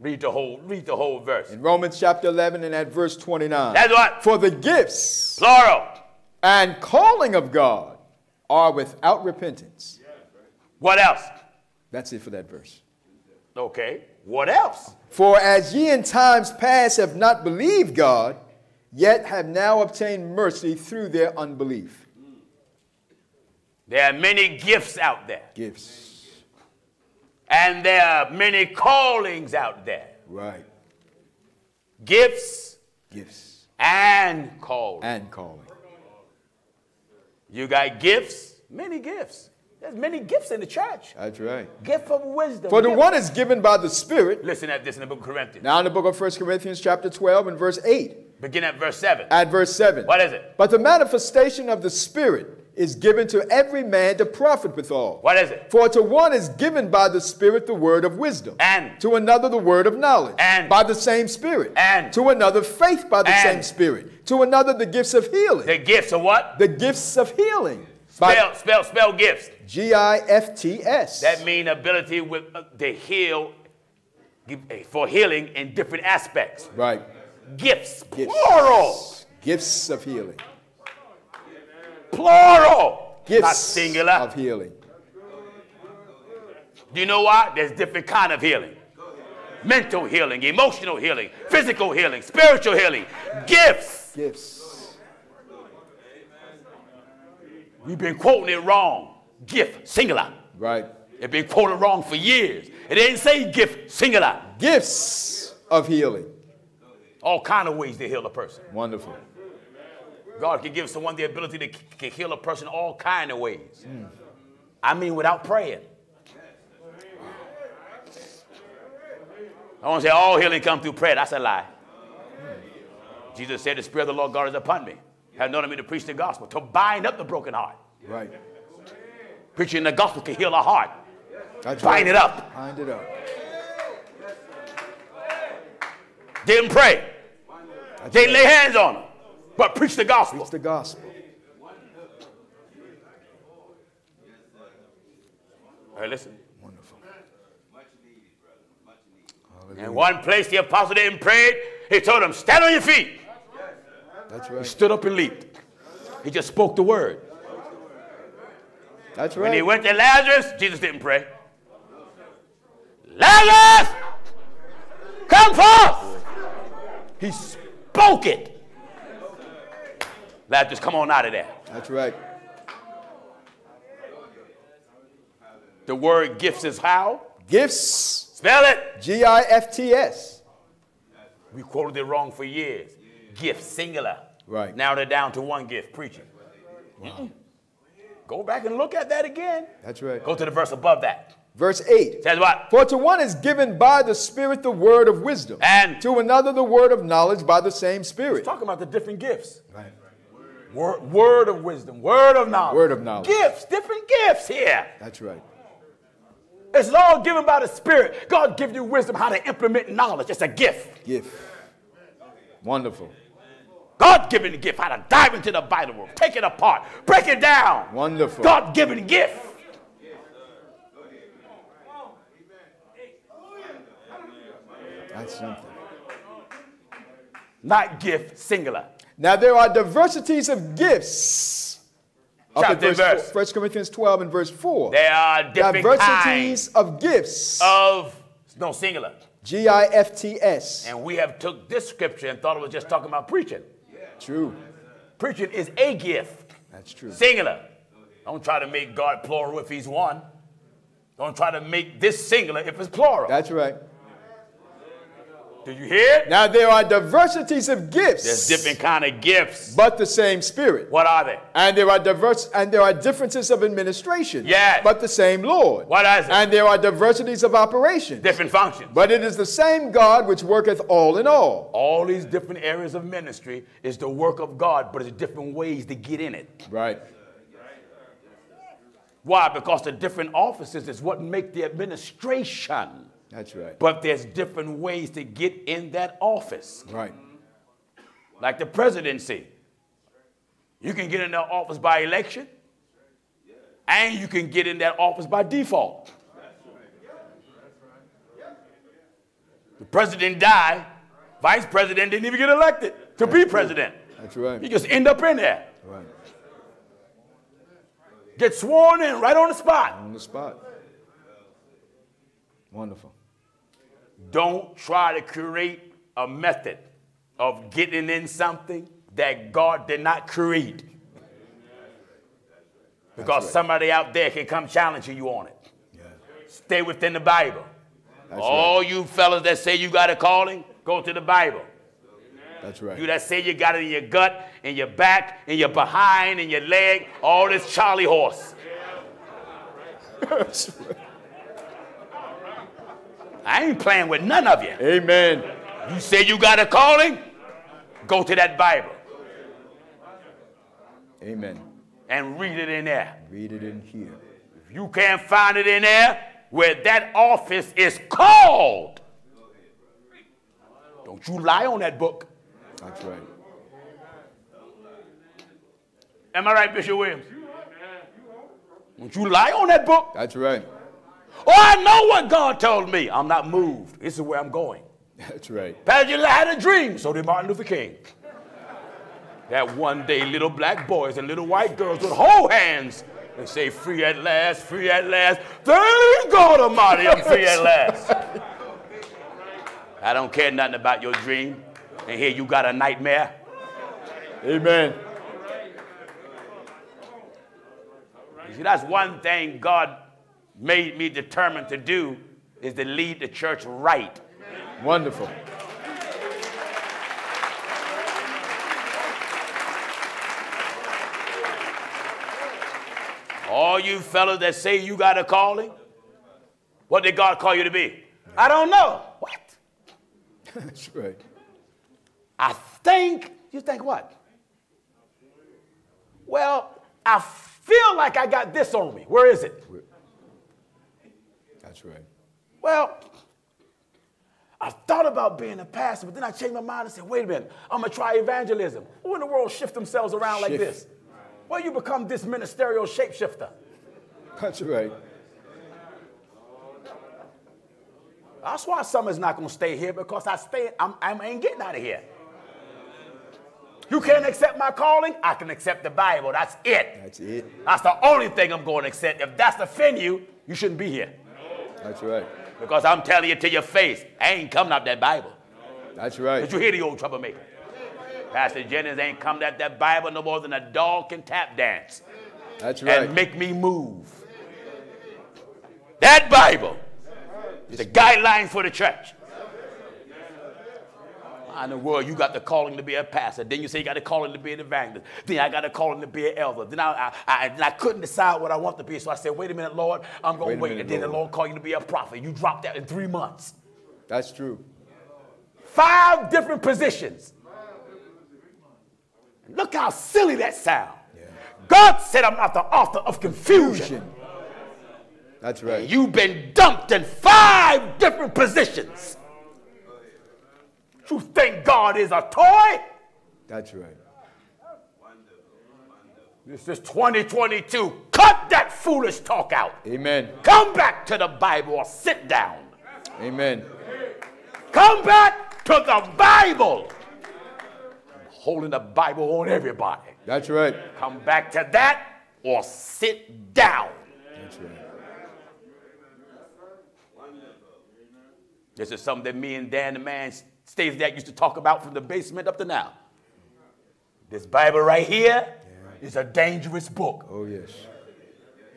Read the whole, read the whole verse. In Romans chapter 11 and at verse 29. That's what? For the gifts Plural. and calling of God are without repentance. What else? That's it for that verse. Okay. What else? For as ye in times past have not believed God, yet have now obtained mercy through their unbelief. There are many gifts out there. Gifts. And there are many callings out there. Right. Gifts Gifts and callings. and calling. You got gifts, many gifts. There's many gifts in the church. That's right. Gift of wisdom. For the gift- one is given by the Spirit. Listen at this in the book of Corinthians. Now in the book of 1 Corinthians chapter 12 and verse 8 Begin at verse 7. at verse 7. What is it? But the manifestation of the Spirit is given to every man to profit withal. What is it? For to one is given by the Spirit the word of wisdom, And- to another the word of knowledge, And- by the same Spirit, And- to another faith by the And- same Spirit, to another the gifts of healing, The gifts of what? the gifts of healing, Spell, spell, spell gifts. G I F T S. That mean ability with uh, to heal eh, for healing in different aspects. right. Gifts, Gifts. plural, Gifts of healing. plural, Gifts not singular. of healing. Do you know why? There's different kind of healing. Mental healing, emotional healing, physical healing, spiritual healing, gifts. Gifts. We've been quoting it wrong. Gift, singular. Right. It's been quoted wrong for years. It didn't say gift, singular. Gifts of healing. All kind of ways to heal a person. Wonderful. God can give someone the ability to can heal a person all kind of ways. I mean, without praying. I want to say all healing come through prayer. That's a lie. Jesus said, "The Spirit of the Lord God is upon me. Have known me to preach the gospel, to bind up the broken heart. Right. Preaching the gospel can heal a heart. That's Bind right. it up. Bind it up. Didn't pray. Didn't lay hands on them, but preach the gospel. Preach the gospel. All right, listen. Wonderful. In one place, the apostle didn't pray. He told them, stand on your feet. That's right. He stood up and leaped. He just spoke the word. That's right. When he went to Lazarus, Jesus didn't pray. Lazarus, come forth. He spoke it. Lazarus, come on out of there. That's right. The word gifts is how? Gifts. Spell it. G I F T S. We quoted it wrong for years. Gift, singular. Right. Now they're down to one gift, preaching. Mm-mm. Go back and look at that again. That's right. Go to the verse above that. Verse 8. Says what? For to one is given by the Spirit the word of wisdom, And- to another the word of knowledge by the same Spirit. Talking about the different gifts. Right. Word, word of wisdom, word of knowledge. Word of knowledge. Gifts, different gifts here. That's right. It's all given by the Spirit. God gives you wisdom how to implement knowledge. It's a gift. Gift. Wonderful. God given gift how to dive into the Bible, take it apart, break it down. Wonderful. God given gift. That's something. Not gift, singular. Now there are diversities of gifts. Up Chapter verse verse. 1 Corinthians 12 and verse 4. There are different diversities of gifts. of no singular. G I F T S. And we have took this scripture and thought it was just talking about preaching. True. Preaching is a gift, That's true. singular. Don't try to make God plural if he's one. Don't try to make this singular if it's plural. That's right. Do you hear it? Now there are diversities of gifts. There's different kind of gifts. But the same spirit. What are they? And there are diverse and there are differences of administration. Yes. But the same Lord. What is it? And there are diversities of operation. different functions. But it is the same God which worketh all in all. all these different areas of ministry is the work of God, but it's different ways to get in it. Right. Why? Because the different offices is what make the administration. That's right. But there's different ways to get in that office. Right. Like the presidency. You can get in that office by election, and you can get in that office by default. The president died, vice president didn't even get elected to be president. That's right. You just end up in there. Right. Get sworn in right on the spot. On the spot. Wonderful. Don't try to create a method of getting in something that God did not create. Because right. somebody out there can come challenging you on it. Yeah. Stay within the Bible. That's All right. you fellas that say you got a calling, go to the Bible. That's right. You that say you got it in your gut, in your back, in your behind, in your leg, all this Charlie horse. That's right. I ain't playing with none of you. Amen. You say you got a calling, go to that Bible Amen. and read it in there. Read it in here. If you can't find it in there where that office is called, don't you lie on that book. That's right. Am I right, Bishop Williams? Don't you lie on that book. That's right. Oh, I know what God told me. I'm not moved. This is where I'm going. That's right. Pastor had a dream, so did Martin Luther King. That one day little black boys and little white girls would hold hands and say, Free at last, free at last. Thank God Almighty, I'm free at last. I don't care nothing about your dream. And here you got a nightmare. Amen. You see, that's one thing God made me determined to do is to lead the church right. Wonderful. All you fellas that say you got a calling, what did God call you to be? I don't know. What? That's right. I think, you think what? Well, I feel like I got this on me. Where is it? That's right. Well, I thought about being a pastor, but then I changed my mind and said, wait a minute, I'm gonna try evangelism. Who in the world shift themselves around like this? Well, you become this ministerial shapeshifter. That's right. That's why some is not gonna stay here because I stay, I'm, I ain't getting out of here. You can't accept my calling, I can accept the Bible. That's it. That's it. That's the only thing I'm going to accept. If that's offend you, you shouldn't be here. That's right. Because I'm telling you to your face, I ain't coming out that Bible. That's right. Did you hear the old troublemaker? Pastor Jennings ain't coming out that Bible no more than a dog can tap dance That's right. and make me move. That Bible is the guideline for the church. In the world you got the calling to be a pastor? Then you say you got the calling to be an evangelist. Then I got the calling to be an elder. Then I, I, I, then I couldn't decide what I want to be. So I said, wait a minute, Lord, I'm going to a wait. minute, and then the Lord. Lord called you to be a prophet. You dropped that in three months. That's true. Five different positions. Look how silly that sounds. God said, I'm not the author of confusion. Fusion. That's right. You've been dumped in five different positions. You think God is a toy? That's right. This is 2022. Cut that foolish talk out. Amen. Come back to the Bible or sit down. Amen. Come back to the Bible. I'm Holding the Bible on everybody. That's right. Come back to that or sit down. That's right. This is something that me and Dan, the man, stays that used to talk about from the basement up to now. This Bible right here is a dangerous book. Oh, yes.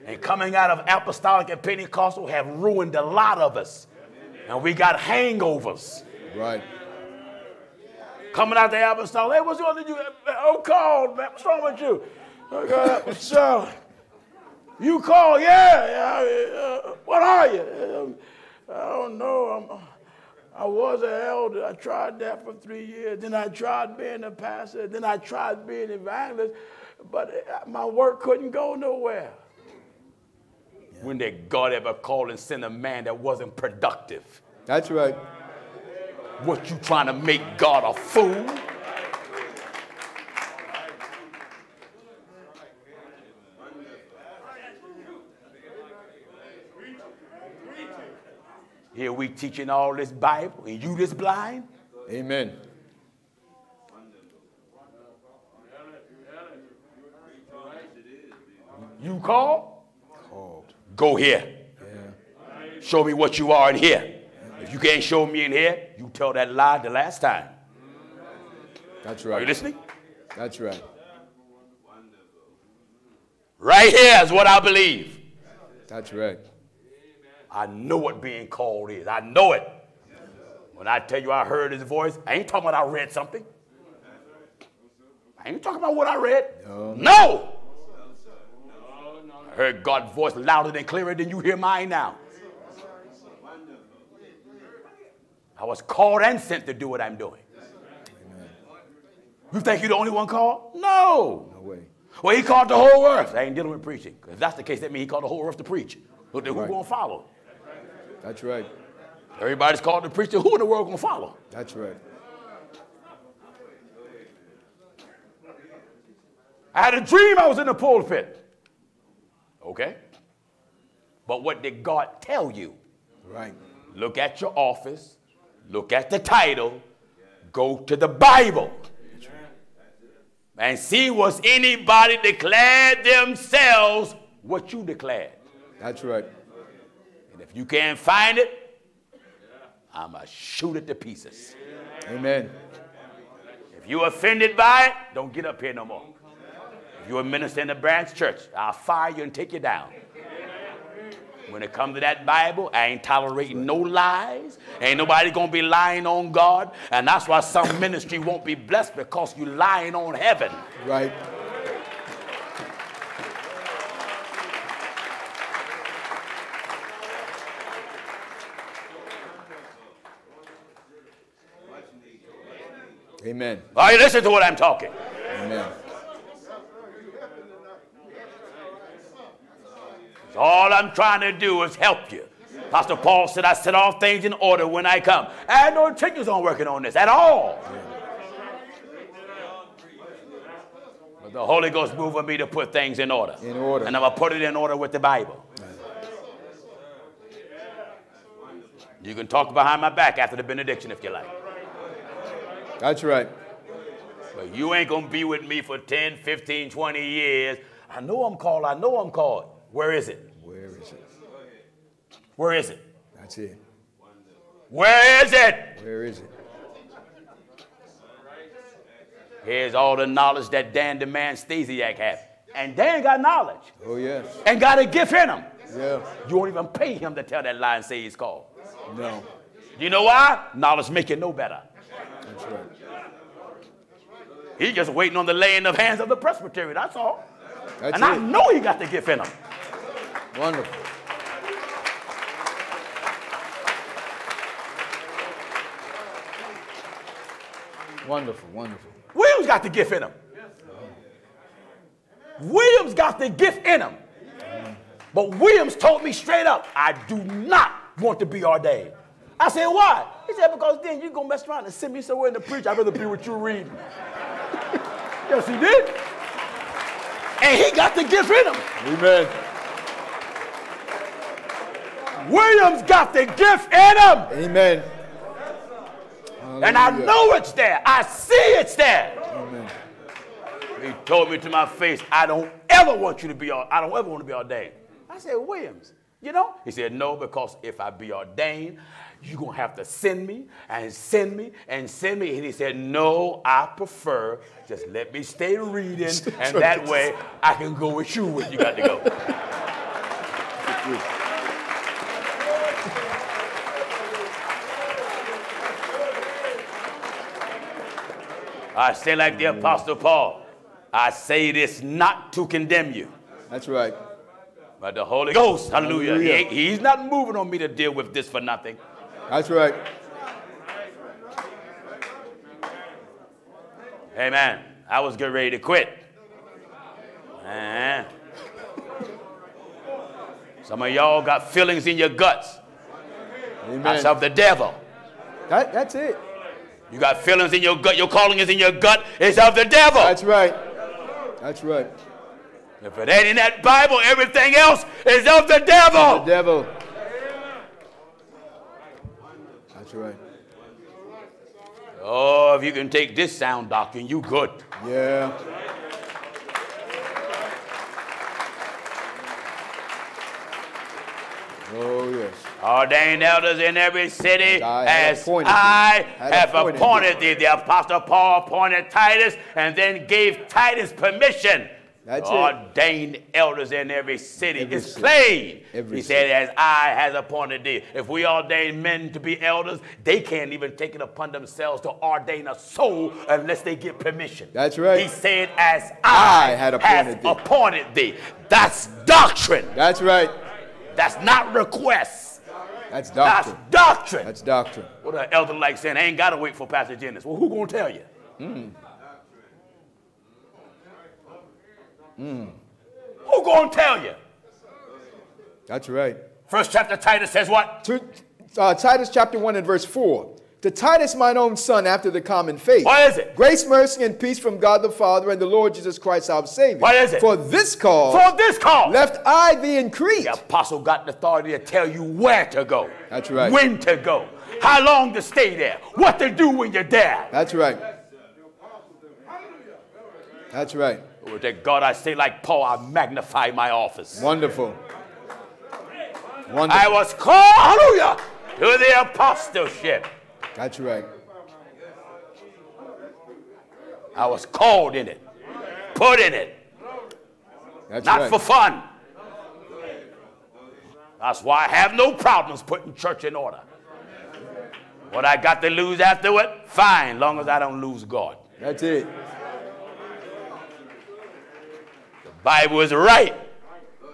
And coming out of apostolic and Pentecostal have ruined a lot of us. And we got hangovers. Right. Coming out the apostolic. Hey, what's wrong with you? Oh, called, man. What's wrong with you? Okay, what's up? You call, yeah. yeah, uh, what are you? Um, I don't know. I'm, I was an elder. I tried that for three years. Then I tried being a pastor. Then I tried being an evangelist. But uh, my work couldn't go nowhere. When did God ever call and send a man that wasn't productive? That's right. What you trying to make God a fool? Here we teaching all this Bible and you this blind? Amen. You call? Called. Go here. Yeah. Show me what you are in here. If you can't show me in here, you tell that lie the last time. That's Are you right. listening? That's right. Right here is what I believe. That's right. I know what being called is. I know it. When I tell you I heard his voice, I ain't talking about I read something. I ain't talking about what I read. No. No. I heard God's voice louder and clearer than you hear mine now. I was called and sent to do what I'm doing. You think you're the only one called? No. No way. Well, he called the whole earth. I ain't dealing with preaching. If that's the case, that means he called the whole earth to preach. But then who Right. gonna follow? That's right. Everybody's called to preach. Then who in the world gonna follow? That's right. I had a dream I was in the pulpit. Okay? But what did God tell you? Right. Look at your office, look at the title, go to the Bible, and see was anybody declared themselves what you declared. That's right. If you can't find it, I'ma shoot it to pieces. Amen. If you're offended by it, don't get up here no more. If you're a minister in the branch church, I'll fire you and take you down. When it comes to that Bible, I ain't tolerating no lies. Ain't nobody gonna be lying on God. And that's why some ministry won't be blessed because you're lying on heaven. Right. Amen. Are you listening to what I'm talking? Amen. All I'm trying to do is help you. Pastor Paul said, I set all things in order when I come. I had no intentions on working on this at all. But the Holy Ghost moving me to put things in order. In order. And I'm going to put it in order with the Bible. You can talk behind my back after the benediction if you like. That's right. But you ain't going to be with me for 10, 15, 20 years. I know I'm called. I know I'm called. Where is it? Where is it? Where is it? That's it. Where is it? Where is it? Here's all the knowledge that Dan the man Stasiak had. And Dan got knowledge Oh, yes. and got a gift in him. Yeah. You won't even pay him to tell that lie and say he's called. No. You know why? Knowledge make you know better. That's right. He's just waiting on the laying of hands of the presbytery. That's all. That's and I know he got the gift in him. Wonderful. Wonderful, wonderful. Williams got the gift in him. Williams got the gift in him. But Williams told me straight up, I do not want to be ordained. I said, why? He said, because then you're going to mess around and send me somewhere to preach. I'd rather be with you reading. yes, he did. And he got the gift in him. Amen. Williams got the gift in him. Amen. And I know it's there. I see it's there. Amen. He told me to my face, I don't ever want you to be, I don't ever want to be ordained. I said, Williams, you know? He said, no, because if I be ordained, you're going to have to send me and send me and send me. And he said, no, I prefer just let me stay reading, and that way I can go with you when you got to go. I say like the Apostle Paul, I say this not to condemn you, That's right. but the Holy Ghost, hallelujah, Hallelujah. ain't- he's not moving on me to deal with this for nothing. That's right. Amen. I was getting ready to quit. Uh-huh. Some of y'all got feelings in your guts. That's of the devil. That, that's it. You got feelings in your gut. Your calling is in your gut. It's of the devil. That's right. That's right. if it ain't in that Bible, everything else is of the devil. The devil. That's right. Oh, if you can take this sound doctrine, you good. Yeah. Oh, yes. Ordained elders in every city As I have as appointed. I have appointed appointed thee. The apostle Paul appointed Titus and then gave Titus permission. That's it. Ordained elders in every city. Every it's city. plain. Every he city. said, as I has appointed thee. If we ordain men to be elders, they can't even take it upon themselves to ordain a soul unless they get permission. That's right. He said, as I, I had has appointed thee. appointed thee. That's doctrine. That's right. That's not requests. That's doctrine. That's doctrine. That's doctrine. What an elder like saying, I ain't got to wait for Pastor Jennings. Well, who gonna tell you? Mm. Who gonna tell you? That's right. First chapter Titus says what? To, uh, Titus chapter 1 and verse 4. To Titus, mine own son, after the common faith. What is it? Grace, mercy, and peace from God the Father and the Lord Jesus Christ our Savior. What is it? For this cause For this cause. left I thee in Crete. The apostle got the authority to tell you where to go. That's right. When to go. How long to stay there. What to do when you're there. That's right. That's right. That God, I say like Paul, I magnify my office. Wonderful. Wonderful. I was called, hallelujah, to the apostleship. That's right. I was called in it, put in it. That's not right. for fun. That's why I have no problems putting church in order. What I got to lose afterward, fine, long as I don't lose God. That's it. The Bible is right,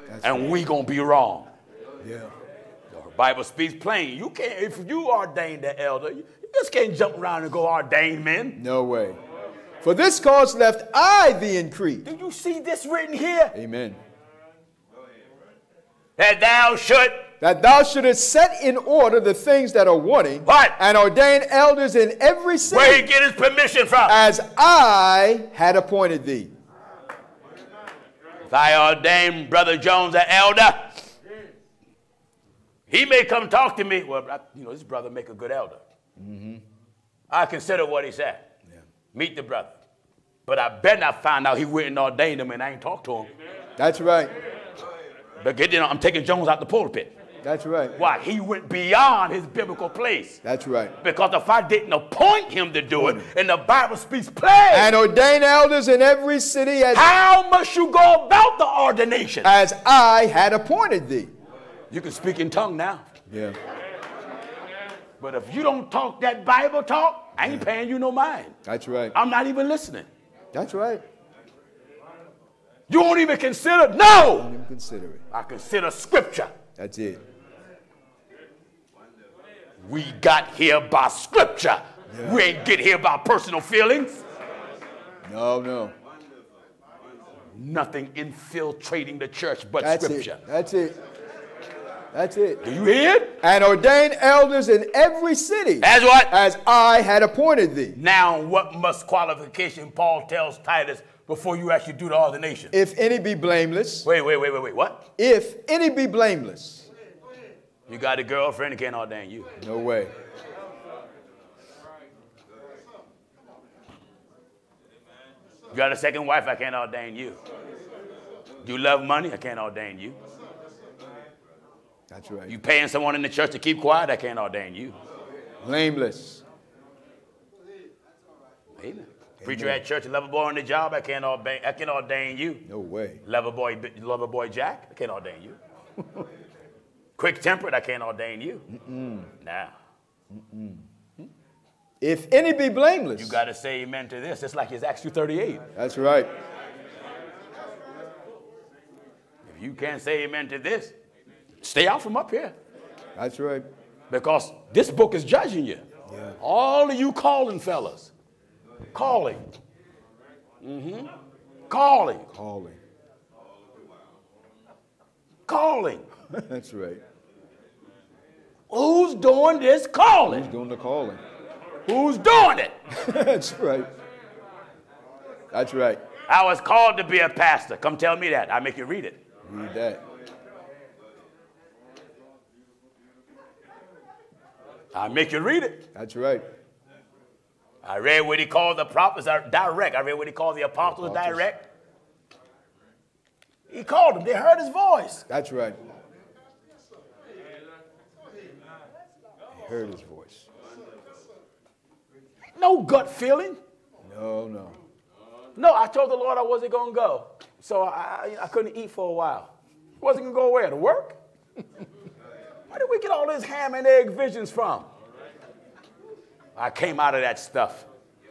That's and we gonna be wrong. Yeah. The Bible speaks plain. You can't, if you ordain the elder, you just can't jump around and go ordain men. No way. For this cause left I thee in Crete. Do you see this written here? Amen. That thou should That thou shouldest set in order the things that are wanting. What? And ordain elders in every city. where he get his permission from. as I had appointed thee. If I ordain Brother Jones an elder, he may come talk to me. Well, I- you know, this brother make a good elder. Mm-hmm. I consider what he said. Meet the brother. But I bet not find out he went and ordained him and I ain't talked to him. That's right. But get you know, I'm taking Jones out the pulpit. That's right. Why? He went beyond his biblical place. That's right. Because if I didn't appoint him to do it, and the Bible speaks plain, And ordain elders in every city as, how must you go about the ordination? as I had appointed thee. You can speak in tongue now. Yeah. But if you don't talk that Bible talk, I ain't paying you no mind. That's right. I'm not even listening. That's right. You won't even consider. No! I Don't even consider it. I consider scripture. That's it. We got here by scripture. We ain't get here by personal feelings. No, no. Nothing infiltrating the church but That's scripture. it. That's it. That's it. Do you hear it? And ordain elders in every city As what? as I had appointed thee. Now, what must qualification Paul tells Titus before you actually do to all the nations. If any be blameless, Wait, wait, wait, wait, wait. What? if any be blameless, You got a girlfriend that can't ordain you. no way. You got a second wife, I can't ordain you. You love money, I can't ordain you. That's right. You paying someone in the church to keep quiet, I can't ordain you. blameless. Amen. Preacher at church, lover boy on the job, I can't ordain, I can't ordain you. No way. Lover boy, lover boy Jack, I can't ordain you. Quick tempered, I can't ordain you. Now. If any be blameless. You got to say amen to this. It's like it's Acts 2.38. That's right. If you can't say amen to this, stay out from up here. That's right. Because this book is judging you. Yeah. All of you calling fellas. Calling. Mm-hmm. Calling. Calling. Calling. That's right. Who's doing this calling? Who's doing the calling? Who's doing it? That's right. That's right. I was called to be a pastor. Come tell me that. I make you read it. Read that. I make you read it. That's right. I read what he called the prophets are direct. I read what he called the apostles, Apostles. direct. He called them. They heard his voice. That's right. He heard his voice. No gut feeling. No, no. No, I told the Lord I wasn't going to go. So I, I, I couldn't eat for a while. Wasn't going to go where? To work? Where did we get all these ham and egg visions from? I came out of that stuff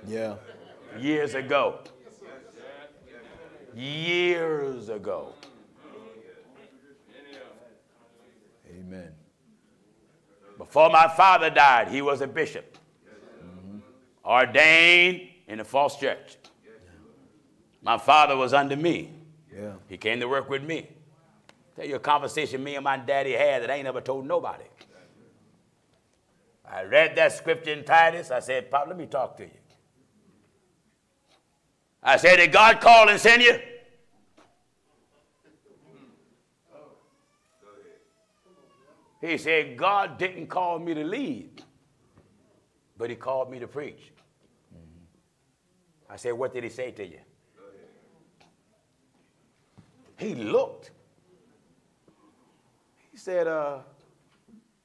Yeah. years ago. Years ago. Amen. Before my father died, he was a bishop, mm-hmm. ordained in a false church. My father was under me. Yeah. He came to work with me. Tell you a conversation me and my daddy had that I ain't never told nobody. I read that scripture in Titus. I said, Pop, let me talk to you. I said, Did God call and send you? He said, God didn't call me to lead, but He called me to preach. I said, What did He say to you? He looked. He said, uh,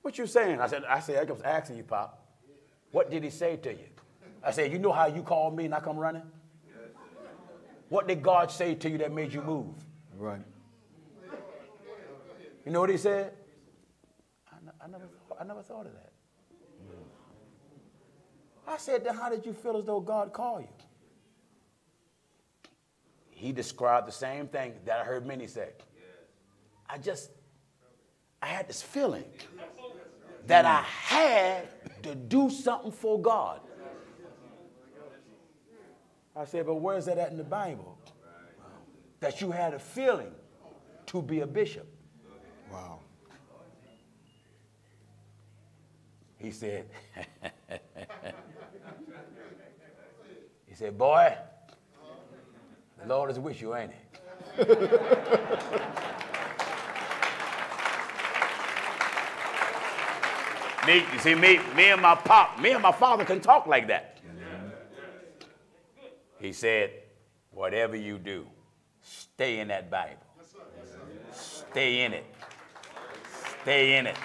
What you saying? I said, I said, I was asking you, Pop. What did he say to you? I said, You know how you called me and I come running? What did God say to you that made you move? Right. You know what he said? I, never, I never thought of that. I said, then how did you feel as though God called you? He described the same thing that I heard many say. I just, I had this feeling that mm. I had to do something for God. I said, but where's that at in the Bible? That you had a feeling to be a bishop. Wow. He said, he said, boy, the Lord is with you, ain't he? me, you see, me, me and my pop, me and my father can talk like that. He said, whatever you do, stay in that Bible. Stay in it. Stay in it.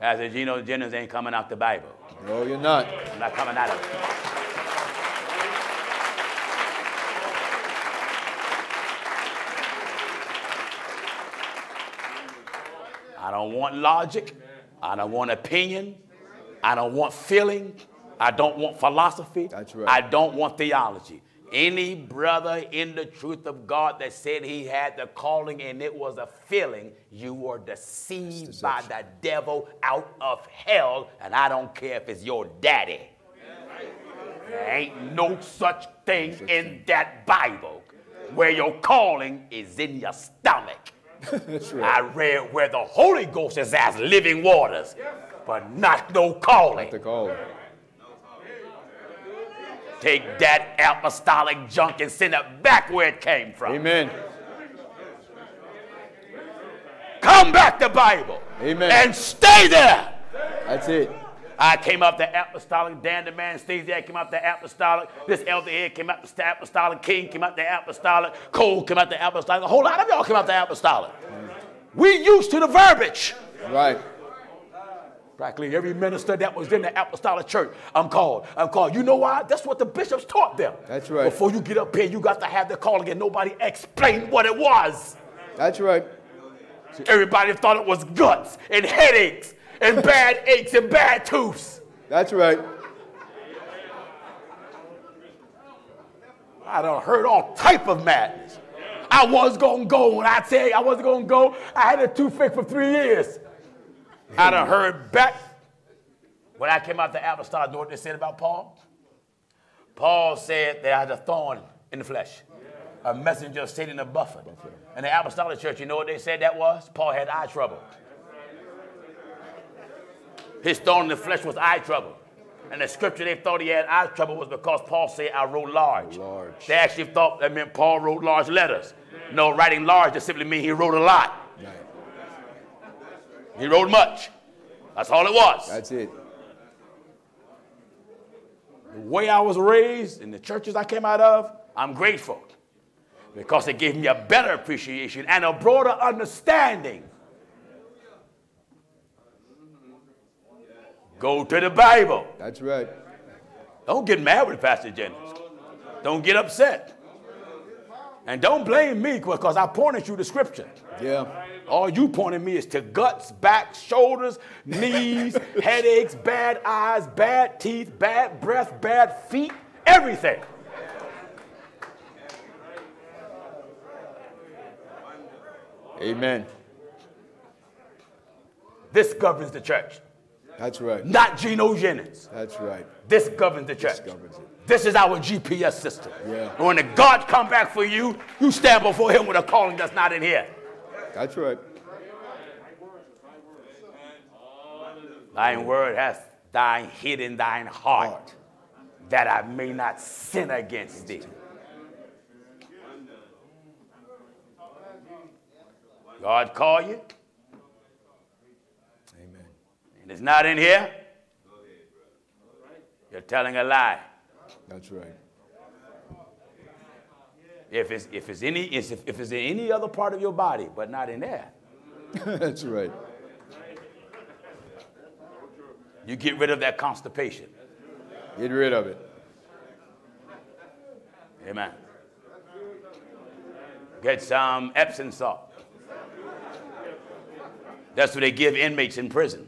Pastor Gino Jennings ain't coming out the Bible. No, you're not. I'm not coming out of it. I don't want logic. I don't want opinion. I don't want feeling. I don't want philosophy. That's right. I don't want theology. Any brother in the truth of God that said he had the calling and it was a feeling, you were deceived by the devil out of hell, and I don't care if it's your daddy. There ain't no such thing in that Bible where your calling is in your stomach. That's right. I read where the Holy Ghost is as living waters, but not no calling. The call. Take that apostolic junk and send it back where it came from. Amen. Come back to Bible. Amen. And stay there. That's it. I came up the apostolic, Dan the man stays there, came up the apostolic, this elder here came up the apostolic, King came up the apostolic, Cole came up the apostolic, a whole lot of y'all came up the apostolic. We used to the verbiage. Right. Practically every minister that was in the apostolic church, I'm called. I'm called. You know why? That's what the bishops taught them. That's right. Before you get up here, you got to have the calling, and nobody explained what it was. That's right. Everybody thought it was guts and headaches and bad aches and bad tooths. That's right. I done heard all type of madness. I was gonna go. When I tell you I wasn't gonna go, I had a toothache for three years. I done heard back. When I came out the apostolic, know what they said about Paul? Paul said that I had a thorn in the flesh. A messenger of Satan of buffet. And the apostolic church, you know what they said that was? Paul had eye trouble. His thorn in the flesh was eye trouble. And the scripture they thought he had eye trouble was because Paul said, I wrote large. Large. They actually thought that meant Paul wrote large letters. No, writing large just simply means he wrote a lot. Right. He wrote much. That's all it was. That's it. The way I was raised in the churches I came out of, I'm grateful because it gave me a better appreciation and a broader understanding. Go to the Bible. That's right. Don't get mad with Pastor Jennings. Don't get upset. And don't blame me because I pointed you to scripture. Yeah. All you pointing me is to guts, back, shoulders, knees, headaches, bad eyes, bad teeth, bad breath, bad feet, everything. Amen. This governs the church, That's right. not Gino Jennings. That's right. This governs the church. governs it. This is our GPS system. Yeah. And when the God come back for you, you stand before him with a calling that's not in here. That's right. Thine word has thine hid in thine heart, that I may not sin against thee. God call you. And it's not in here. You're telling a lie. That's right. If it's if it's any if if it's in any other part of your body, but not in there, That's right. you get rid of that constipation. Get rid of it. Amen. Get some Epsom salt. That's what they give inmates in prison.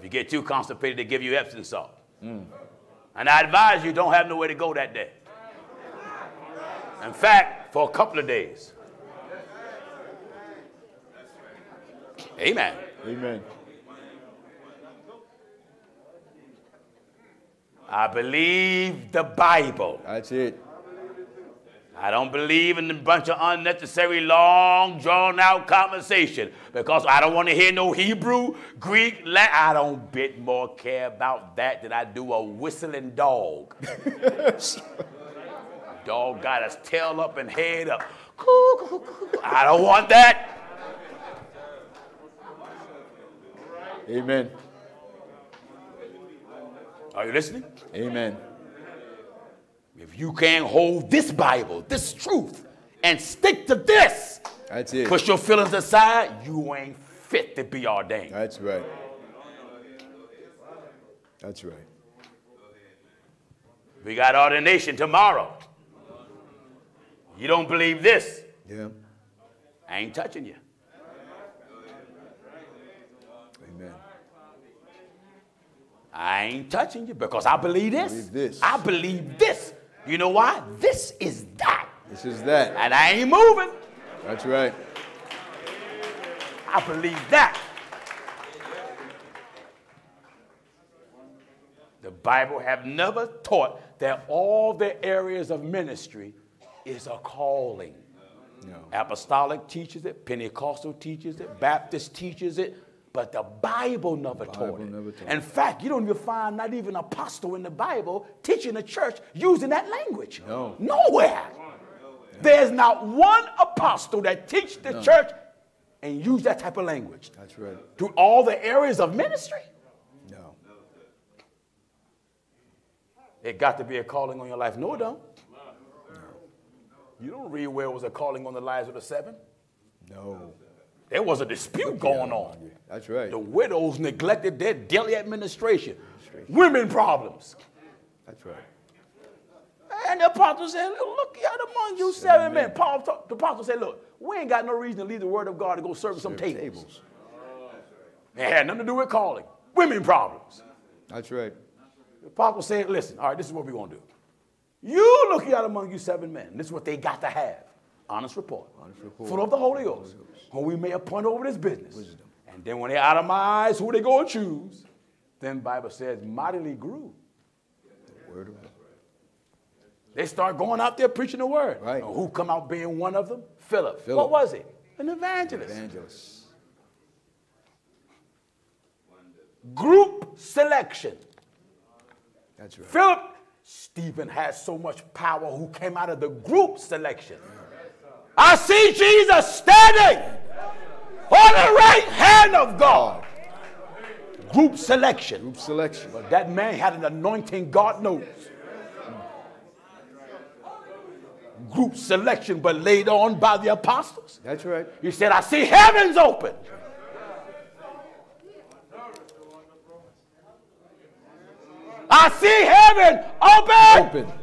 If you get too constipated, they give you Epsom salt. Mm. And I advise you don't have nowhere to go that day. In fact, for a couple of days. Amen. Amen. I believe the Bible. That's it. I don't believe in a bunch of unnecessary, long, drawn out conversation because I don't want to hear no Hebrew, Greek, Latin. I don't bit more care about that than I do a whistling dog. dog got his tail up and head up. I don't want that. Amen. Are you listening? Amen. If you can't hold this Bible, this truth, and stick to this, That's it. push your feelings aside, you ain't fit to be ordained. That's right. That's right. We got ordination tomorrow. You don't believe this? Yeah. I ain't touching you. Amen. I ain't touching you because I believe this. Believe this. I believe this. You know why? This is that. This is that. And I ain't moving. That's right. I believe that. The Bible have never taught that all the areas of ministry is a calling. No. Apostolic teaches it, Pentecostal teaches it, Baptist teaches it, but the Bible never taught Bible it. never taught in fact, you don't even find not even apostle in the Bible teaching the church using that language. No. Nowhere. There's not one apostle that teach the church and use that type of language. That's right. To all the areas of ministry. No. It got to be a calling on your life. No, it don't. You don't read where it was a calling on the lives of the seven. No. There was a dispute going on. That's right. The widows neglected their daily administration. Women problems. That's right. And the apostle said, Look out among you seven men. Paul, talk- the apostle said, Look, we ain't got no reason to leave the word of God to go serve some tables. It had nothing to do with calling. Women problems. That's right. The apostle said, listen, all right, this is what we're going to do. You look out among you seven men. This is what they got to have. Honest report. Honest report. Full of the Holy Ghost. Whom we may appoint over this business. And then when they itemize who they go and choose, then Bible says mightily grew. Word of God. They start going out there preaching the word. Right. And who come out being one of them? Philip. Philip. What was it? An evangelist. Evangelists. Group selection. That's right. Philip, Stephen has so much power who came out of the group selection. I see Jesus standing on the right hand of God. Group selection. Group selection. But that man had an anointing God knows. Group selection, but laid on by the apostles. That's right. He said, I see heavens open. I see heaven open. Open.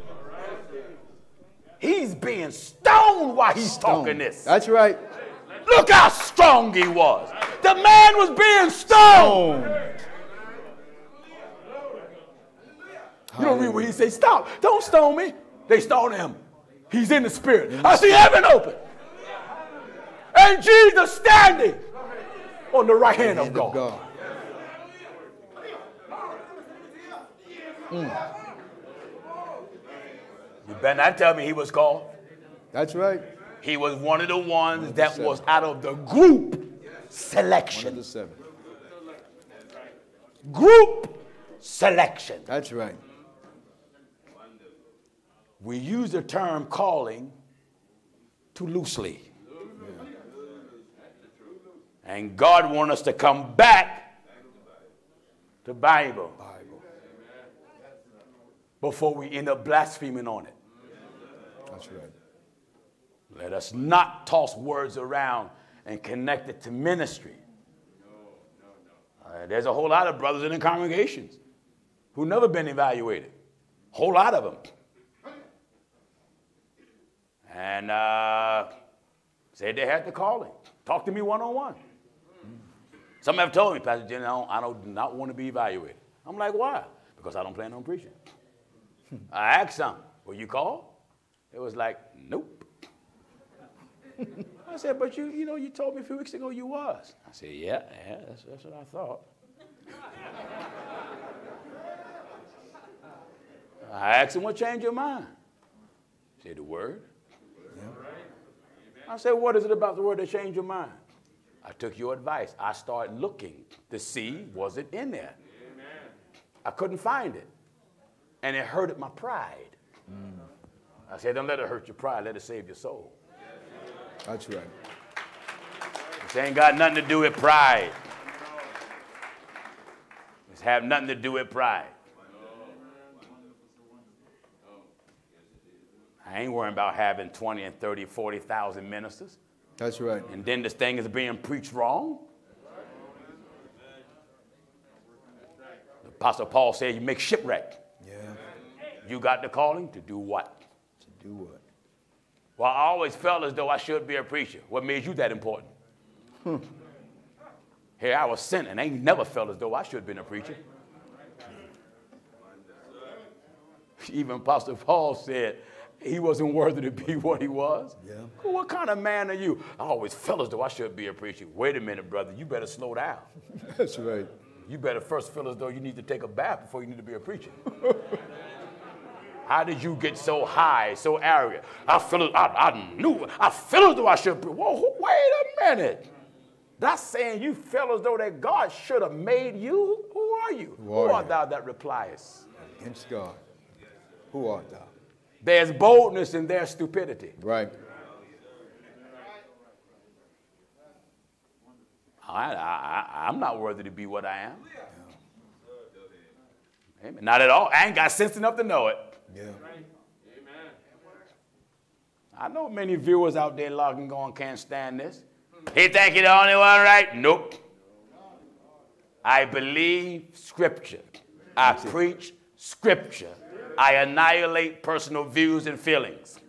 He's being stoned while he's Stone. talking this. That's right. Look how strong he was. The man was being stoned. You don't read where he say, stop, don't stone me. They stone him. He's in the spirit. I see heaven open. And Jesus standing on the right hand of Hand God. of God. Mm. You better not tell me he was called. That's right. He was one of the ones the that seven. was out of the group selection. One of the seven. Group selection. That's right. We use the term calling too loosely. And God wants us to come back to Bible Bible. before we end up blaspheming on it. That's right. Let us not toss words around and connect it to ministry. Uh, there's a whole lot of brothers in the congregations who never been evaluated. Whole lot of them. And uh, said they had the calling. Talk to me one on one. Some have told me, Pastor Jenny, I don't, I do not want to be evaluated. I'm like, why? Because I don't plan on preaching. I asked some, were you called? It was like, nope. I said, but you, you know, you told me a few weeks ago you was. I said, yeah, yeah, that's, that's what I thought. I asked him, what changed your mind? He said, the word. I said, what is it about the word that changed your mind? I took your advice. I started looking to see, was it in there? I couldn't find it. And it hurted my pride. Mm. I said, don't let it hurt your pride, let it save your soul. That's right. This ain't got nothing to do with pride. This have nothing to do with pride. I ain't worrying about having 20 and 30, 40,000 ministers. That's right. And then this thing is being preached wrong. The Apostle Paul said, You make shipwreck. Yeah. You got the calling to do what? Do what? Well, I always felt as though I should be a preacher. What made you that important? Hmm. Here I was sinning. and I ain't never felt as though I should have been a preacher. Even Apostle Paul said he wasn't worthy to be what he was. Yeah. What kind of man are you? I always felt as though I should be a preacher. Wait a minute, brother. You better slow down. That's right. You better first feel as though you need to take a bath before you need to be a preacher. How did you get so high, so arrogant? I feel I, I knew, I feel as though I should be. Whoa, wait a minute. That's saying you feel as though that God should have made you. Who are you? Who are art you? thou that repliest? Against God. Who art thou? There's boldness in their stupidity. Right. I, I, I, I'm not worthy to be what I am. Amen. Not at all. I ain't got sense enough to know it. Yeah. amen. I know many viewers out there logging on can't stand this. He think he the only one right? Nope. I believe scripture. I preach scripture. I annihilate personal views and feelings.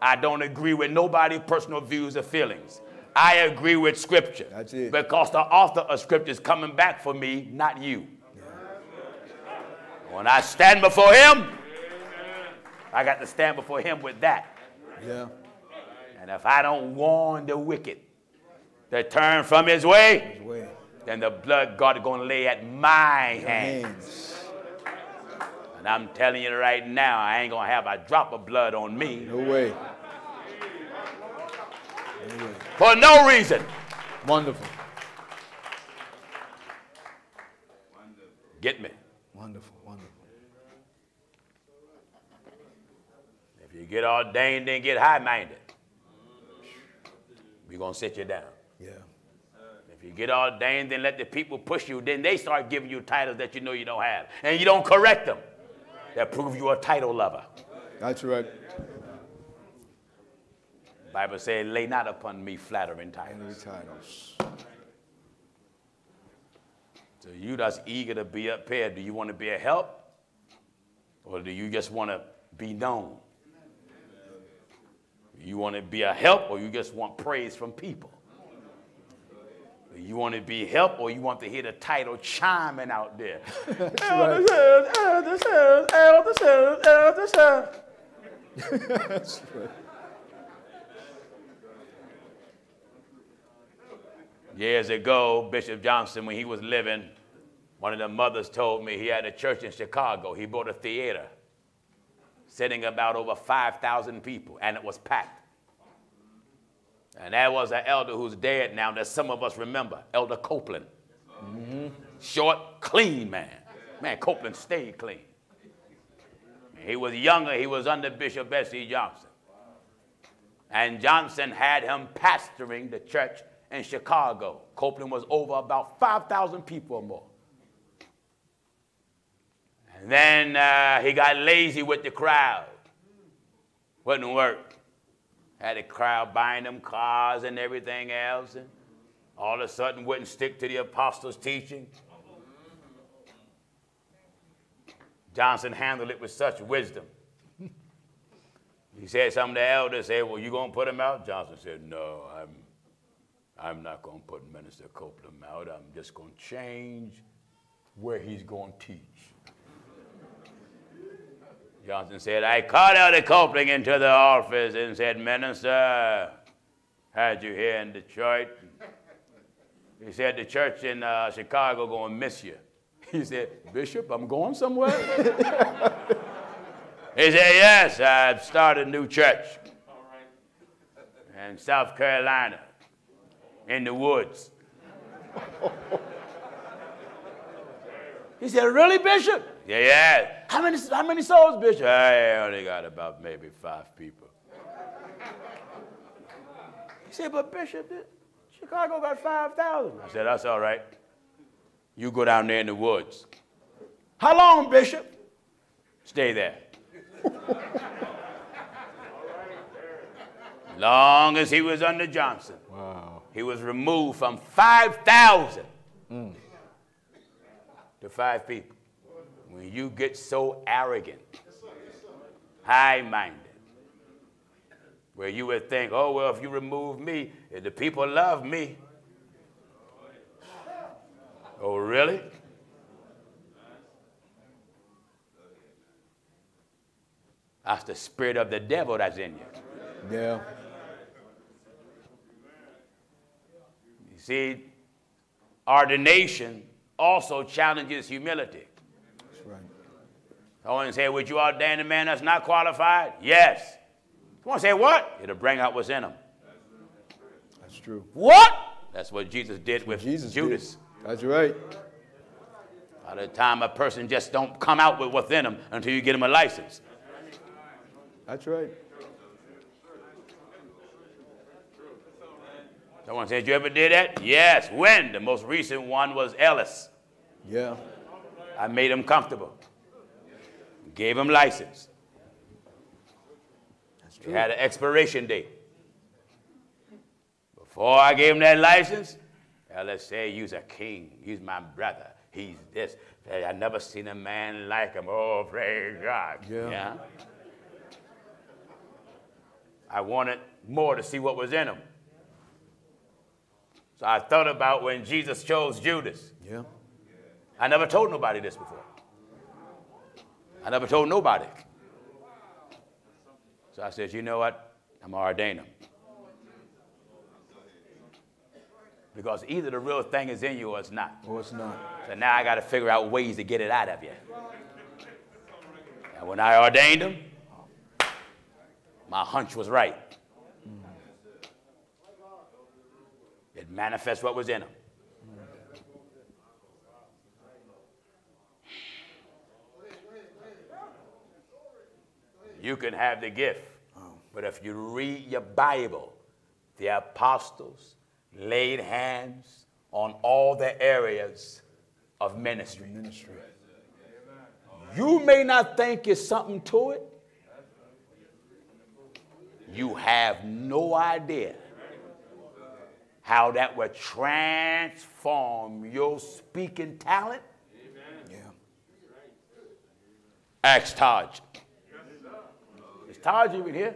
I don't agree with nobody's personal views or feelings. I agree with Scripture. That's it. Because the author of Scripture is coming back for me, not you. When I stand before him, I got to stand before him with that. Yeah. And if I don't warn the wicked to turn from his way, His way. then the blood God is going to lay at my Your hand. hands. And I'm telling you right now, I ain't going to have a drop of blood on me No way. No way. for no reason. Wonderful. Get me. Wonderful. Wonderful. If you get ordained, and get high minded. We're going to sit you down. Yeah. If you get ordained, then let the people push you. Then they start giving you titles that you know you don't have. And you don't correct them. That prove you a title lover. That's right. Bible says, lay not upon me flattering titles. Titles. So you that's eager to be up here, do you want to be a help? Or do you just want to be known? You want to be a help or you just want praise from people? You want to be help or you want to hear the title chiming out there? Elder says, elder elder elder. That's right. Years ago, Bishop Johnson, when he was living, one of the mothers told me he had a church in Chicago. He bought a theater, sitting about over 5,000 people, and it was packed. And there was an elder who's dead now that some of us remember, Elder Copeland. Mm-hmm. Short, clean man. Man, Copeland stayed clean. He was younger, he was under Bishop Bessie Johnson. And Johnson had him pastoring the church in Chicago. Copeland was over about 5,000 people or more. Then uh, he got lazy with the crowd. Wouldn't work. Had the crowd buying them cars and everything else, and all of a sudden wouldn't stick to the apostles' teaching. Johnson handled it with such wisdom. He said, some of the elders said, well, you going to put him out? Johnson said, no, I'm, I'm not going to put Minister Copeland out. I'm just going to change where he's going to teach. Johnson said, I called out a Copeland into the office and said, Minister, had you here in Detroit. He said, the church in uh, Chicago going to miss you. He said, Bishop, I'm going somewhere? he said, yes, I've started a new church in South Carolina, in the woods. he said, really, Bishop? Yeah, yeah. How many, how many souls, Bishop? I only got about maybe five people. He said, but Bishop, Chicago got 5,000. I said, that's all right. You go down there in the woods. How long, Bishop? Stay there. long as he was under Johnson. Wow. He was removed from 5,000 mm. to five people. When you get so arrogant, high minded, where you would think, oh, well, if you remove me, if the people love me. Oh, really? That's the spirit of the devil that's in you. Yeah. You see, ordination also challenges humility. That's right. Someone say, Would you ordain a man that's not qualified? Yes. Someone say, What? It'll bring out what's in him. That's true. What? That's what Jesus did with Jesus did. Judas. That's right. By the time a person just don't come out with what's in them until you get him a license. That's right. Someone said, You ever did that? Yes. When? The most recent one was Ellis. Yeah. I made him comfortable. Gave him license. That's He true. had an expiration date. Before I gave him that license, Ellis said, You's a king. he's my brother. He's this. I never seen a man like him. Oh, praise God. Yeah. I wanted more to see what was in him. So I thought about when Jesus chose Judas. Yeah. I never told nobody this before. I never told nobody. So I said, you know what? I'm going to ordain him. Because either the real thing is in you or it's not. Or it's not. So now I got to figure out ways to get it out of you. And when I ordained him, my hunch was right. Mm. It manifests what was in him. You can have the gift, but if you read your Bible, the apostles laid hands on all the areas of ministry. Ministry. You may not think it's something to it. You have no idea how that would transform your speaking talent. Yeah. Ask Taj. Is Taj even here?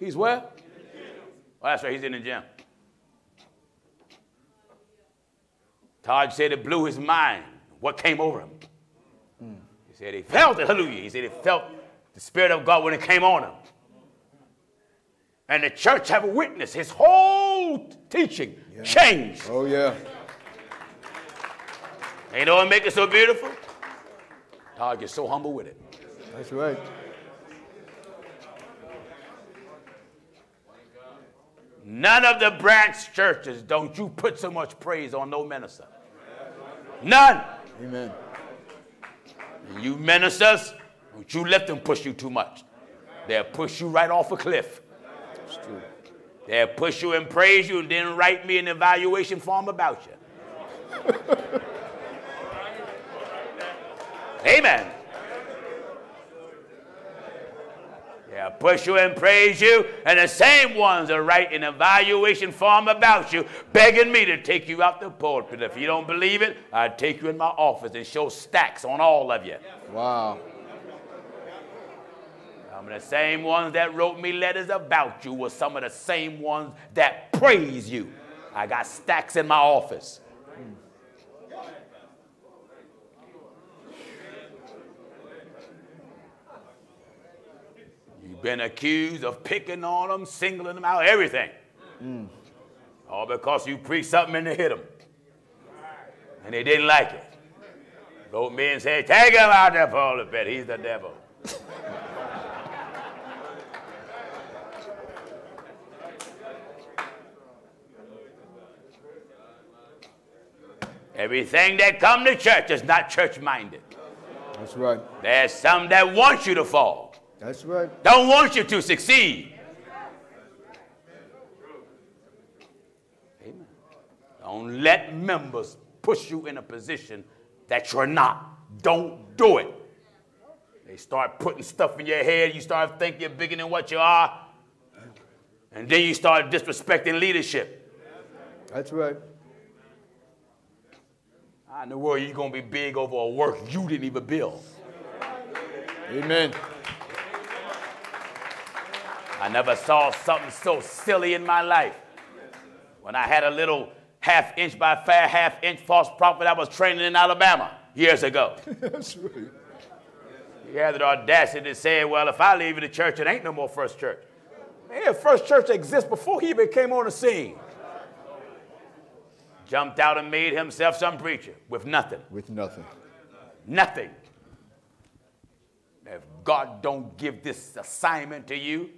He's where? Oh, that's right, he's in the gym. Taj said it blew his mind. What came over him? He said he felt it, hallelujah. He said he felt the Spirit of God when it came on him. And the church have a witness. His whole teaching changed. Oh, yeah. Ain't know what make it so beautiful? God gets so humble with it. That's right. None of the branch churches don't you put so much praise on no minister. None. Amen. And you ministers, don't you let them push you too much. They'll push you right off a cliff. It's true. They'll push you and praise you and then write me an evaluation form about you. Amen. They'll push you and praise you, and the same ones are write an evaluation form about you, begging me to take you out the pulpit. If you don't believe it, I'd take you in my office and show stacks on all of you. Wow. Some of the same ones that wrote me letters about you were some of the same ones that praise you. I got stacks in my office. You've been accused of picking on them, singling them out, everything. Mm. All because you preached something and they hit them. And they didn't like it. Wrote me and said, Take him out there, pulpit. He's the devil. Everything that come to church is not church minded. That's right. There's some that want you to fall, That's right. don't want you to succeed. Amen. Don't let members push you in a position that you're not. Don't do it. They start putting stuff in your head. You start thinking you're bigger than what you are. And then you start disrespecting leadership. That's right. How in the world are you going to be big over a work you didn't even build? Amen. I never saw something so silly in my life. When I had a little half inch by five half inch false prophet I was training in Alabama years ago. That's right. He had the audacity to say, Well, if I leave the church, it ain't no more First Church. Man, First Church exists before he even came on the scene. Jumped out and made himself some preacher with nothing. With nothing. Nothing. If God don't give this assignment to you,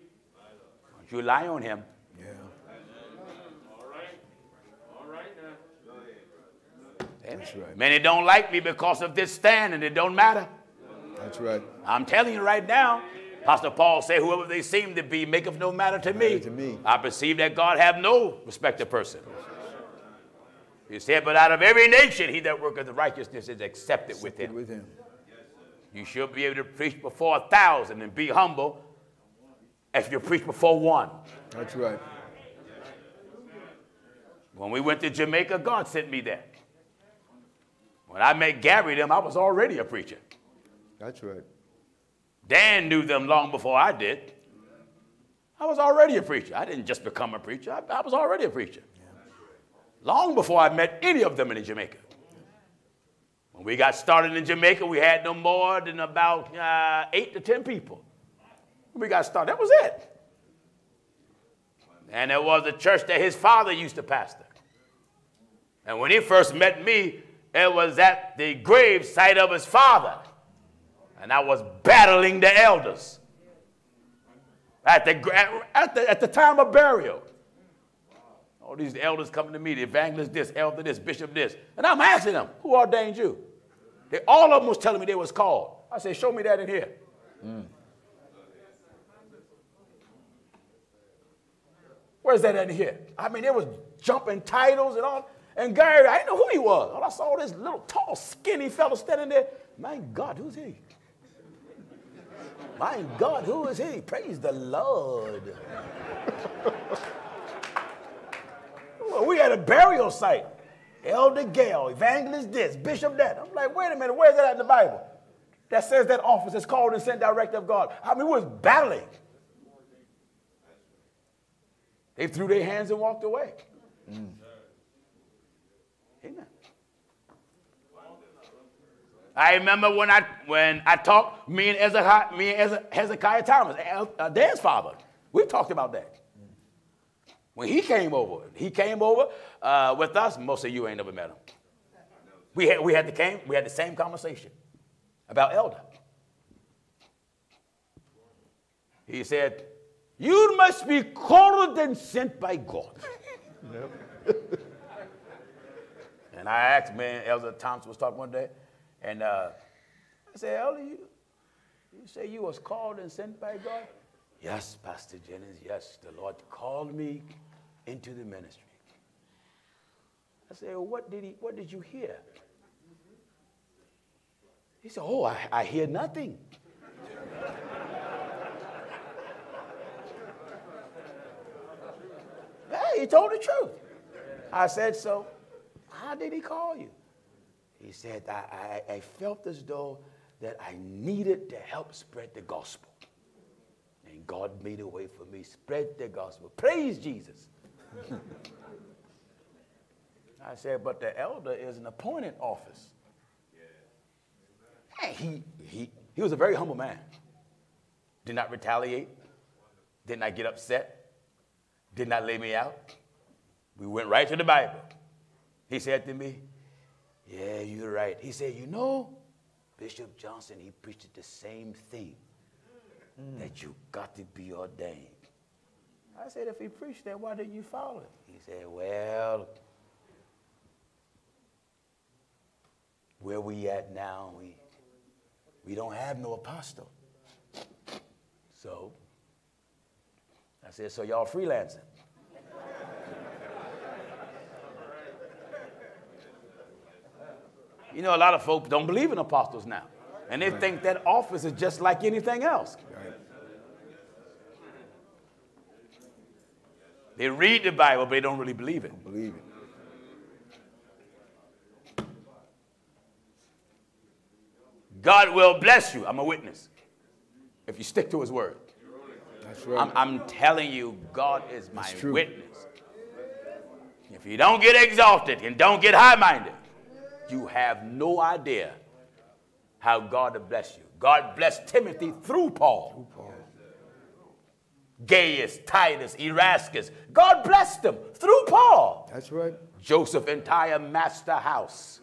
you lie on him. Yeah. All right. All right now. That's right. Many don't like me because of this stand, and it don't matter. That's right. I'm telling you right now. Pastor Paul said, whoever they seem to be, maketh no matter to me. to me. I perceive that God have no respect of person. He said, but out of every nation, he that worketh righteousness is accepted with him. With him. You should be able to preach before a thousand and be humble if you preach before one. That's right. When we went to Jamaica, God sent me there. When I met Gary them, I was already a preacher. That's right. Dan knew them long before I did. I was already a preacher. I didn't just become a preacher, I, I was already a preacher. Long before I met any of them in Jamaica. When we got started in Jamaica, we had no more than about uh, eight to 10 people. We got started, that was it. And it was the church that his father used to pastor. And when he first met me, it was at the grave site of his father. And I was battling the elders at the, at the, at the time of burial. All these elders coming to me, the evangelist this, elder this, bishop this. And I'm asking them, who ordained you? They, all of them was telling me they was called. I said, show me that in here. Mm. Where's that in here? I mean, it was jumping titles and all. And Gary, I didn't know who he was. All I saw this little, tall, skinny fellow standing there. My God, who's he? My God, who is he? Praise the Lord. well, we had a burial site. Elder Gale, evangelist this, bishop that. I'm like, wait a minute, where's that in the Bible? That says that office is called and sent direct of God. I mean, we was battling. They threw their hands and walked away. Mm. Amen. I remember when I when I talked, me and Hezekiah, me and Hezekiah Thomas, uh, Dan's father, we talked about that. When he came over, he came over uh, with us. Most of you ain't never met him. We had, we, had the came, we had the same conversation about elder. He said, You must be called and sent by God. and I asked, man, Elder Thompson was talking one day. And uh, I said, Elder, you, you say you was called and sent by God? Yes, Pastor Jennings, yes. The Lord called me into the ministry. I said, well, what did, he, what did you hear? He said, oh, I, I hear nothing. He told the truth. I said, so how did he call you? He said, I, I, I felt as though that I needed to help spread the gospel. And God made a way for me, spread the gospel. Praise Jesus. I said, but the elder is an appointed office. Hey, he, he, he was a very humble man. Did not retaliate, did not get upset, did not lay me out. We went right to the Bible. He said to me, yeah, you're right. He said, You know, Bishop Johnson, he preached the same thing mm. that you got to be ordained. I said, If he preached that, why didn't you follow it? He said, Well, where we at now, we, we don't have no apostle. So I said, So y'all freelancing? You know, a lot of folks don't believe in apostles now. And they think that office is just like anything else. They read the Bible, but they don't really believe it. Believe it. God will bless you. I'm a witness. If you stick to his word. Right. I'm, I'm telling you, God is my witness. If you don't get exalted and don't get high minded, you have no idea how God will bless you. God blessed Timothy through Paul. Through Paul. Gaius, Titus, Erastus. God blessed them through Paul. That's right. Joseph, entire master house.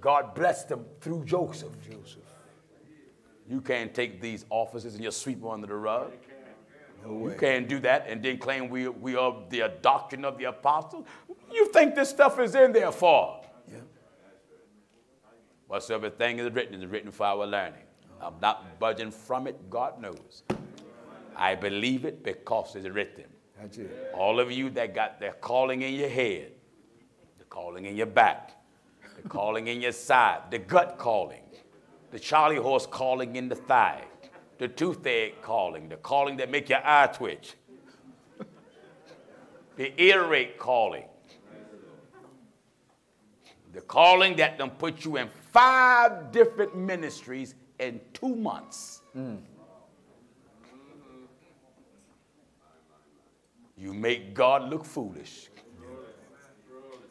God blessed them through Joseph. Joseph. You can't take these offices and just sweep them under the rug. No you can't do that and then claim we, we are the doctrine of the apostles. You think this stuff is in there for? Yeah. Whatsoever thing is written is written for our learning. Oh. I'm not budging from it, God knows. I believe it because it's written. That's it. All of you that got the calling in your head, the calling in your back, the calling in your side, the gut calling, the Charlie horse calling in the thigh, the toothache calling, the calling that make your eye twitch, the earache calling, the calling that done put you in five different ministries in two months. Mm. you make God look foolish.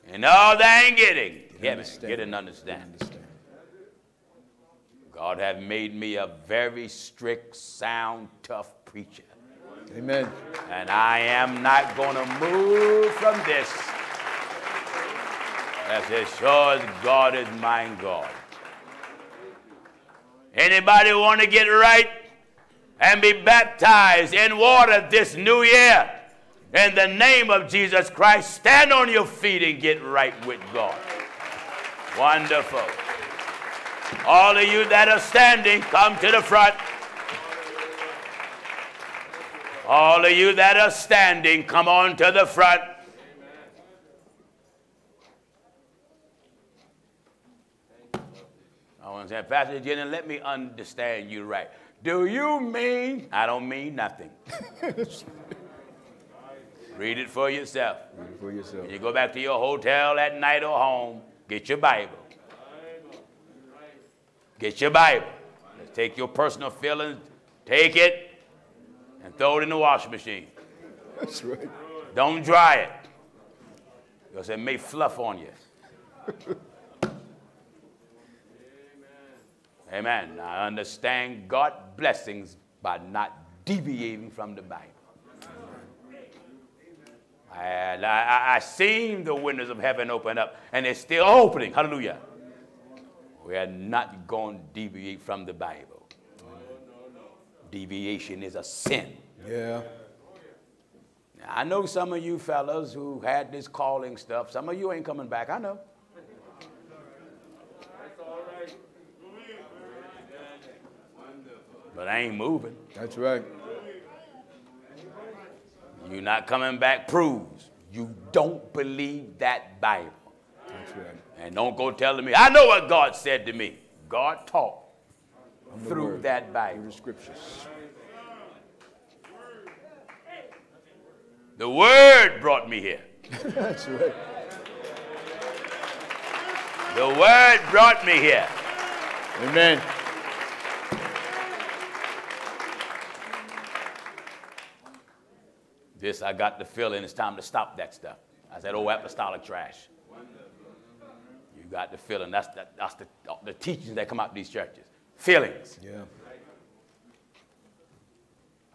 And all that ain't getting. Get, me, get an understanding. God have made me a very strict, sound, tough preacher. Amen. And I am not going to move from this. As as sure as God is my God. Anybody want to get right and be baptized in water this new year? In the name of Jesus Christ, stand on your feet and get right with God. Wonderful. All of you that are standing, come to the front. All of you that are standing, come on to the front. I want to say, Pastor Jenny, let me understand you right. Do you mean? I don't mean nothing. Read it for yourself. Read it for yourself. You go back to your hotel at night or home, get your Bible. Get your Bible. Take your personal feelings, take it, and throw it in the washing machine. That's right. Don't dry it. Because it may fluff on you. Amen. I understand God blessings by not deviating from the Bible. And I, I, I seen the windows of heaven open up, and they're still opening. Hallelujah. We are not going to deviate from the Bible. Deviation is a sin. Yeah. Now, I know some of you fellas who had this calling stuff, some of you ain't coming back. I know. That's all right. But I ain't moving. That's right. You're not coming back proves you don't believe that Bible. That's right. And don't go telling me, I know what God said to me. God taught through word, that Through Bible. the scriptures. The Word brought me here. That's right. The Word brought me here. Amen. This, I got the feeling it's time to stop that stuff. I said, oh, apostolic trash. You got the feeling. That's, the, that's the, the teachings that come out of these churches. Feelings. Yeah.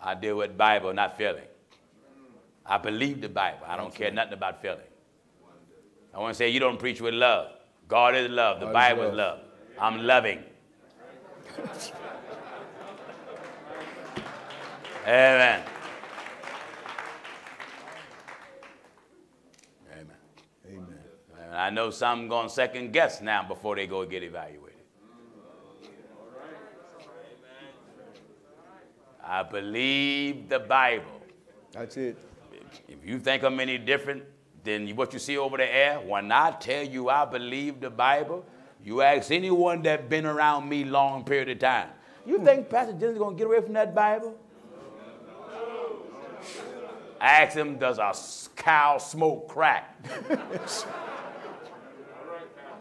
I deal with Bible, not feeling. I believe the Bible. I don't care nothing about feeling. I want to say you don't preach with love. God is love. The God Bible is love. love. I'm loving. Amen. Amen. And I know some going to second guess now before they go get evaluated. I believe the Bible. That's it. If you think I'm any different than what you see over the air, when I tell you I believe the Bible, you ask anyone that has been around me long period of time. You think Pastor Jennings going to get away from that Bible? I asked him, does a cow smoke crack?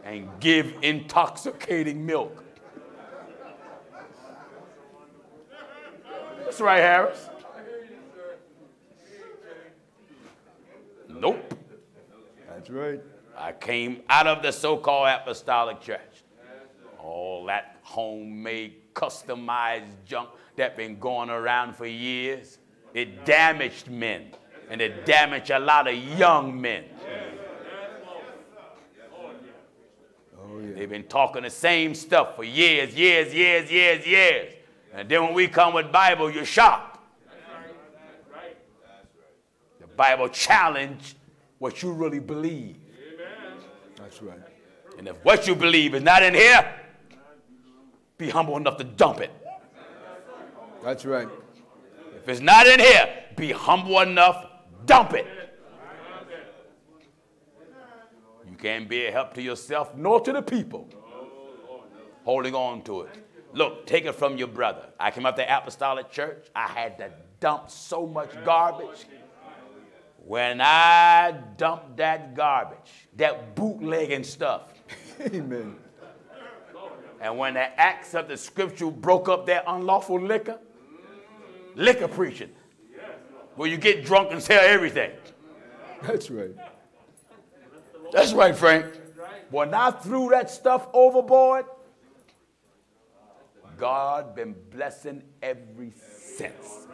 and give intoxicating milk. That's right, Harris. Nope. That's right. I came out of the so-called apostolic church. All that homemade, customized junk that been going around for years. It damaged men, and it damaged a lot of young men. Oh, yeah. They've been talking the same stuff for years, years, years, years, years. And then when we come with Bible, you're shocked. The Bible challenge what you really believe. That's right. And if what you believe is not in here, be humble enough to dump it. That's right. If it's not in here, be humble enough, dump it. You can't be a help to yourself nor to the people. Holding on to it. Look, take it from your brother. I came up to the apostolic church. I had to dump so much garbage. When I dumped that garbage, that bootlegging stuff, Amen. and when the acts of the scripture broke up that unlawful liquor, liquor preaching. where you get drunk and sell everything. That's right. That's right, Frank. When I threw that stuff overboard, God been blessing every since.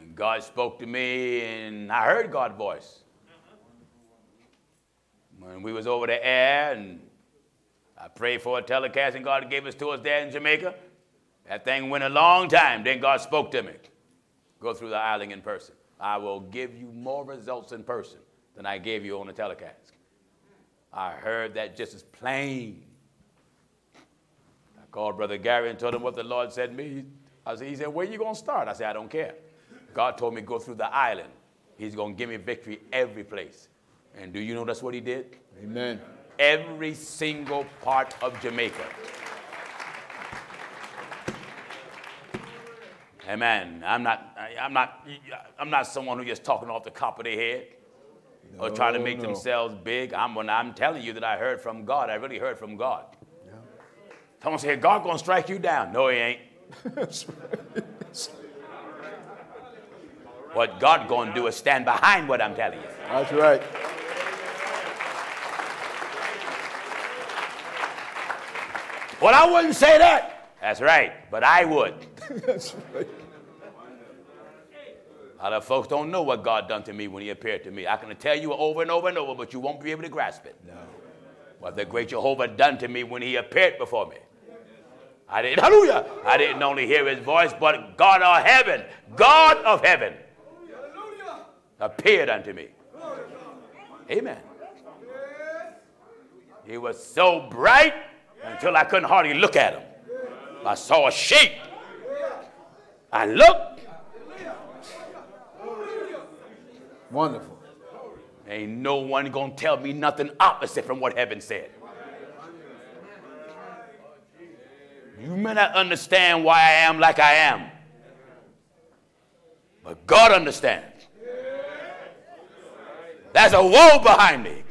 And God spoke to me, and I heard God's voice. When we was over the air, and I prayed for a telecast, and God gave us to us there in Jamaica. That thing went a long time. Then God spoke to me. Go through the island in person. I will give you more results in person than I gave you on the telecast. I heard that just as plain. I called Brother Gary and told him what the Lord said to me. I said, he said, where you going to start? I said, I don't care. God told me go through the island. He's going to give me victory every place. And do you know that's what he did? Amen. Every single part of Jamaica. Amen. I'm not, I'm not, I'm not someone who just talking off the top of their head or trying to make no. themselves big. I'm, when I'm telling you that I heard from God, I really heard from God. Someone said, God gonna strike you down. No, he ain't. What God gonna do is stand behind what I'm telling you. That's right. Well, I wouldn't say that. That's right, but I would. That's right. A lot of folks don't know what God done to me when he appeared to me. I can tell you over and over and over, but you won't be able to grasp it. No. What the great Jehovah done to me when he appeared before me. I didn't, hallelujah, I didn't only hear his voice, but God of heaven, God of heaven, appeared unto me. Amen. He was so bright until I couldn't hardly look at him. I saw a sheep. I looked. Wonderful. Ain't no one gonna tell me nothing opposite from what heaven said. You may not understand why I am like I am, but God understands. There's a woe behind me.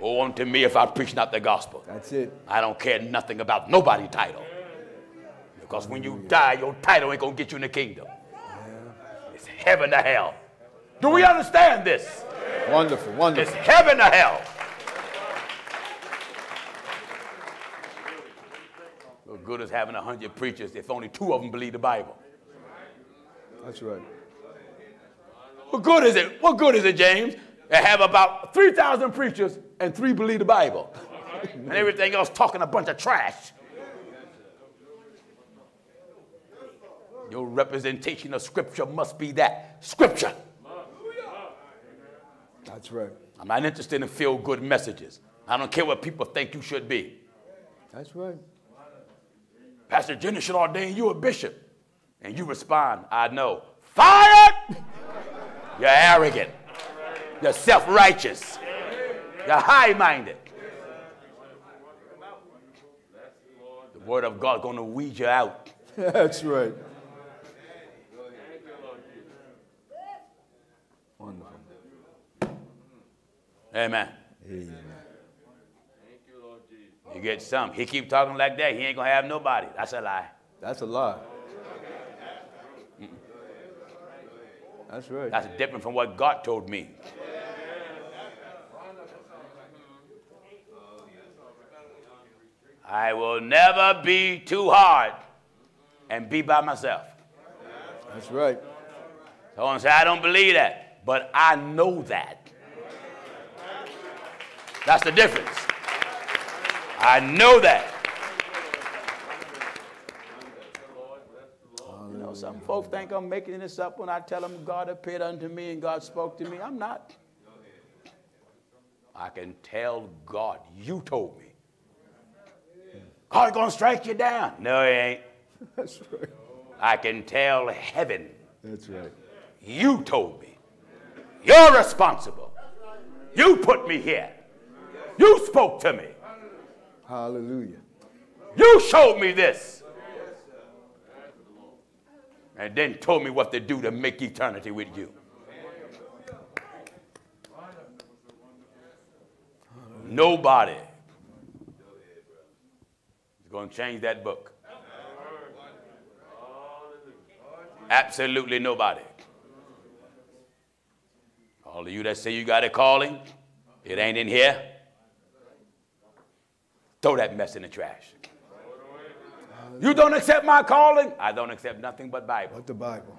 Woe unto me if I preach not the gospel. That's it. I don't care nothing about nobody title. Because when you die, your title ain't gonna get you in the kingdom. It's heaven to hell. Do we understand this? Wonderful. wonderful. It's heaven to hell. What good is having a hundred preachers if only two of them believe the Bible? That's right. What good is it? What good is it, James? To have about 3,000 preachers and three believe the Bible. and everything else talking a bunch of trash. Your representation of Scripture must be that Scripture. That's right. I'm not interested in feel good messages. I don't care what people think you should be. That's right. Pastor Jennings should ordain you a bishop. And you respond, I know. Fired! You're arrogant. You're self righteous. You're high minded. The word of God going to weed you out. That's right. Wonderful. Amen. Amen. You get some. He keep talking like that, he ain't going to have nobody. That's a lie. That's a lie. That's right. That's different from what God told me. I will never be too hard and be by myself. That's right. Someone say, I don't believe that, but I know that. That's the difference. I know that. You know, some folks think I'm making this up when I tell them God appeared unto me and God spoke to me. I'm not. I can tell God, you told me. God's gonna strike you down. No, he ain't. That's right. I can tell heaven, That's right. you told me. You're responsible. You put me here. You spoke to me. Hallelujah. You showed me this. And then told me what to do to make eternity with you. Nobody going to change that book? Absolutely nobody. All of you that say you got a calling, it ain't in here. Throw that mess in the trash. You don't accept my calling? I don't accept nothing but Bible. But the Bible.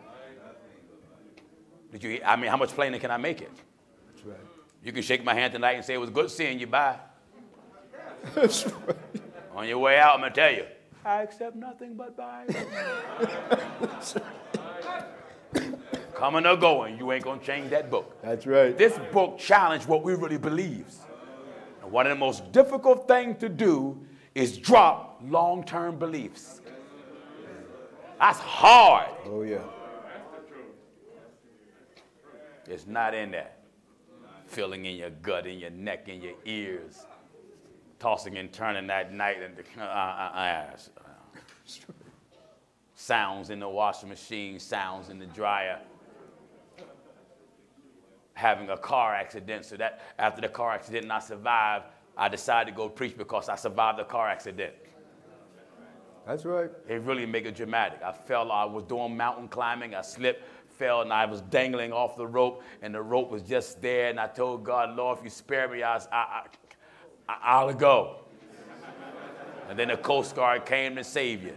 Did you? I mean, how much plainer can I make it? That's right. You can shake my hand tonight and say it was good seeing you. Bye. That's right. On your way out, I'm gonna tell you. I accept nothing but Bible. Coming or going, you ain't gonna change that book. That's right. This book challenged what we really believe. And one of the most difficult things to do is drop long-term beliefs. That's hard. Oh, yeah. It's not in there. Feeling in your gut, in your neck, in your ears, tossing and turning that night, and uh, uh, uh, sounds in the washing machine, sounds in the dryer. Having a car accident, so that after the car accident and I survived, I decided to go preach because I survived the car accident. That's right. It really make it dramatic. I fell, I was doing mountain climbing, I slipped, fell, and I was dangling off the rope, and the rope was just there, and I told God, Lord, if you spare me, I, I, I, I'll go. And then the Coast Guard came to save you.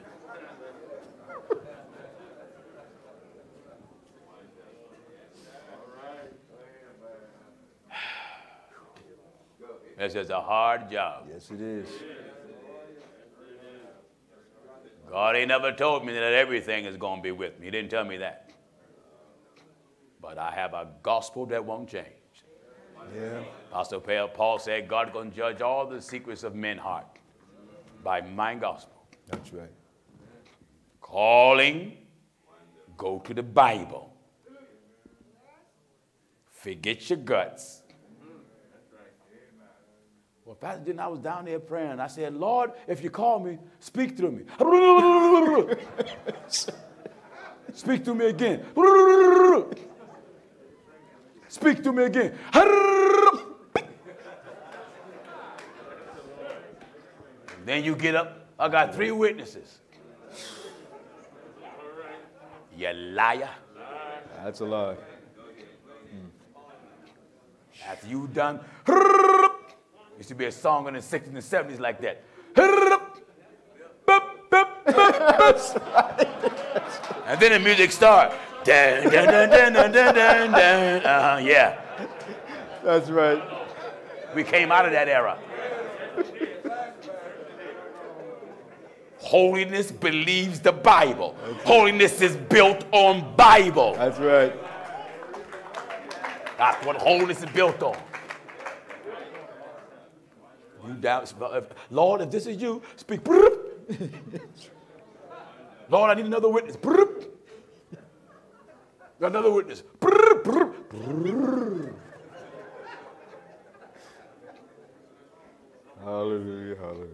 This is a hard job. Yes, it is. God ain't never told me that everything is going to be with me. He didn't tell me that. But I have a gospel that won't change. Yeah. Apostle Paul said God's going to judge all the secrets of men's heart by my gospel. That's right. Calling, go to the Bible. Forget your guts. Well, Pastor Denton, I was down there praying. I said, Lord, if you call me, speak through me. speak to me again. speak to me again. then you get up. I got three witnesses. You liar. That's a lie. After you done, used to be a song in the 60s and 70s like that. and then the music started. Dun, dun, dun, dun, dun, dun, dun, dun. Uh-huh, yeah. That's right. We came out of that era. Holiness believes the Bible. Holiness is built on Bible. That's right. That's what holiness is built on. You doubt, Lord, if this is you, speak. Lord, I need another witness. Another witness. Hallelujah, hallelujah.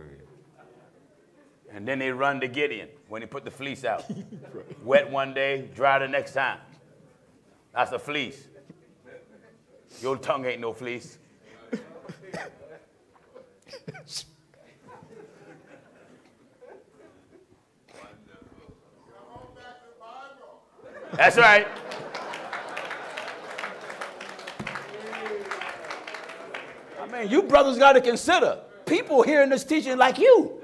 And then they run to Gideon when he put the fleece out. right. Wet one day, dry the next time. That's a fleece. Your tongue ain't no fleece. That's right. I mean, you brothers got to consider people hearing this teaching like you.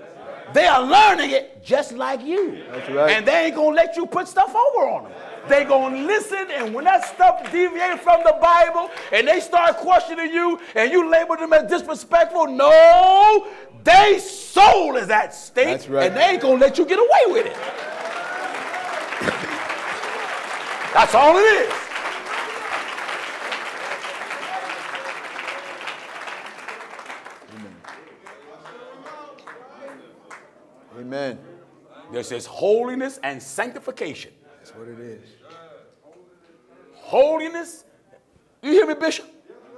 They are learning it just like you. That's right. And they ain't going to let you put stuff over on them. They going to listen, and when that stuff deviates from the Bible and they start questioning you and you label them as disrespectful, no, their soul is at stake. Right. And they ain't going to let you get away with it. That's all it is. Amen. This is holiness and sanctification. That's what it is. Holiness, you hear me, Bishop?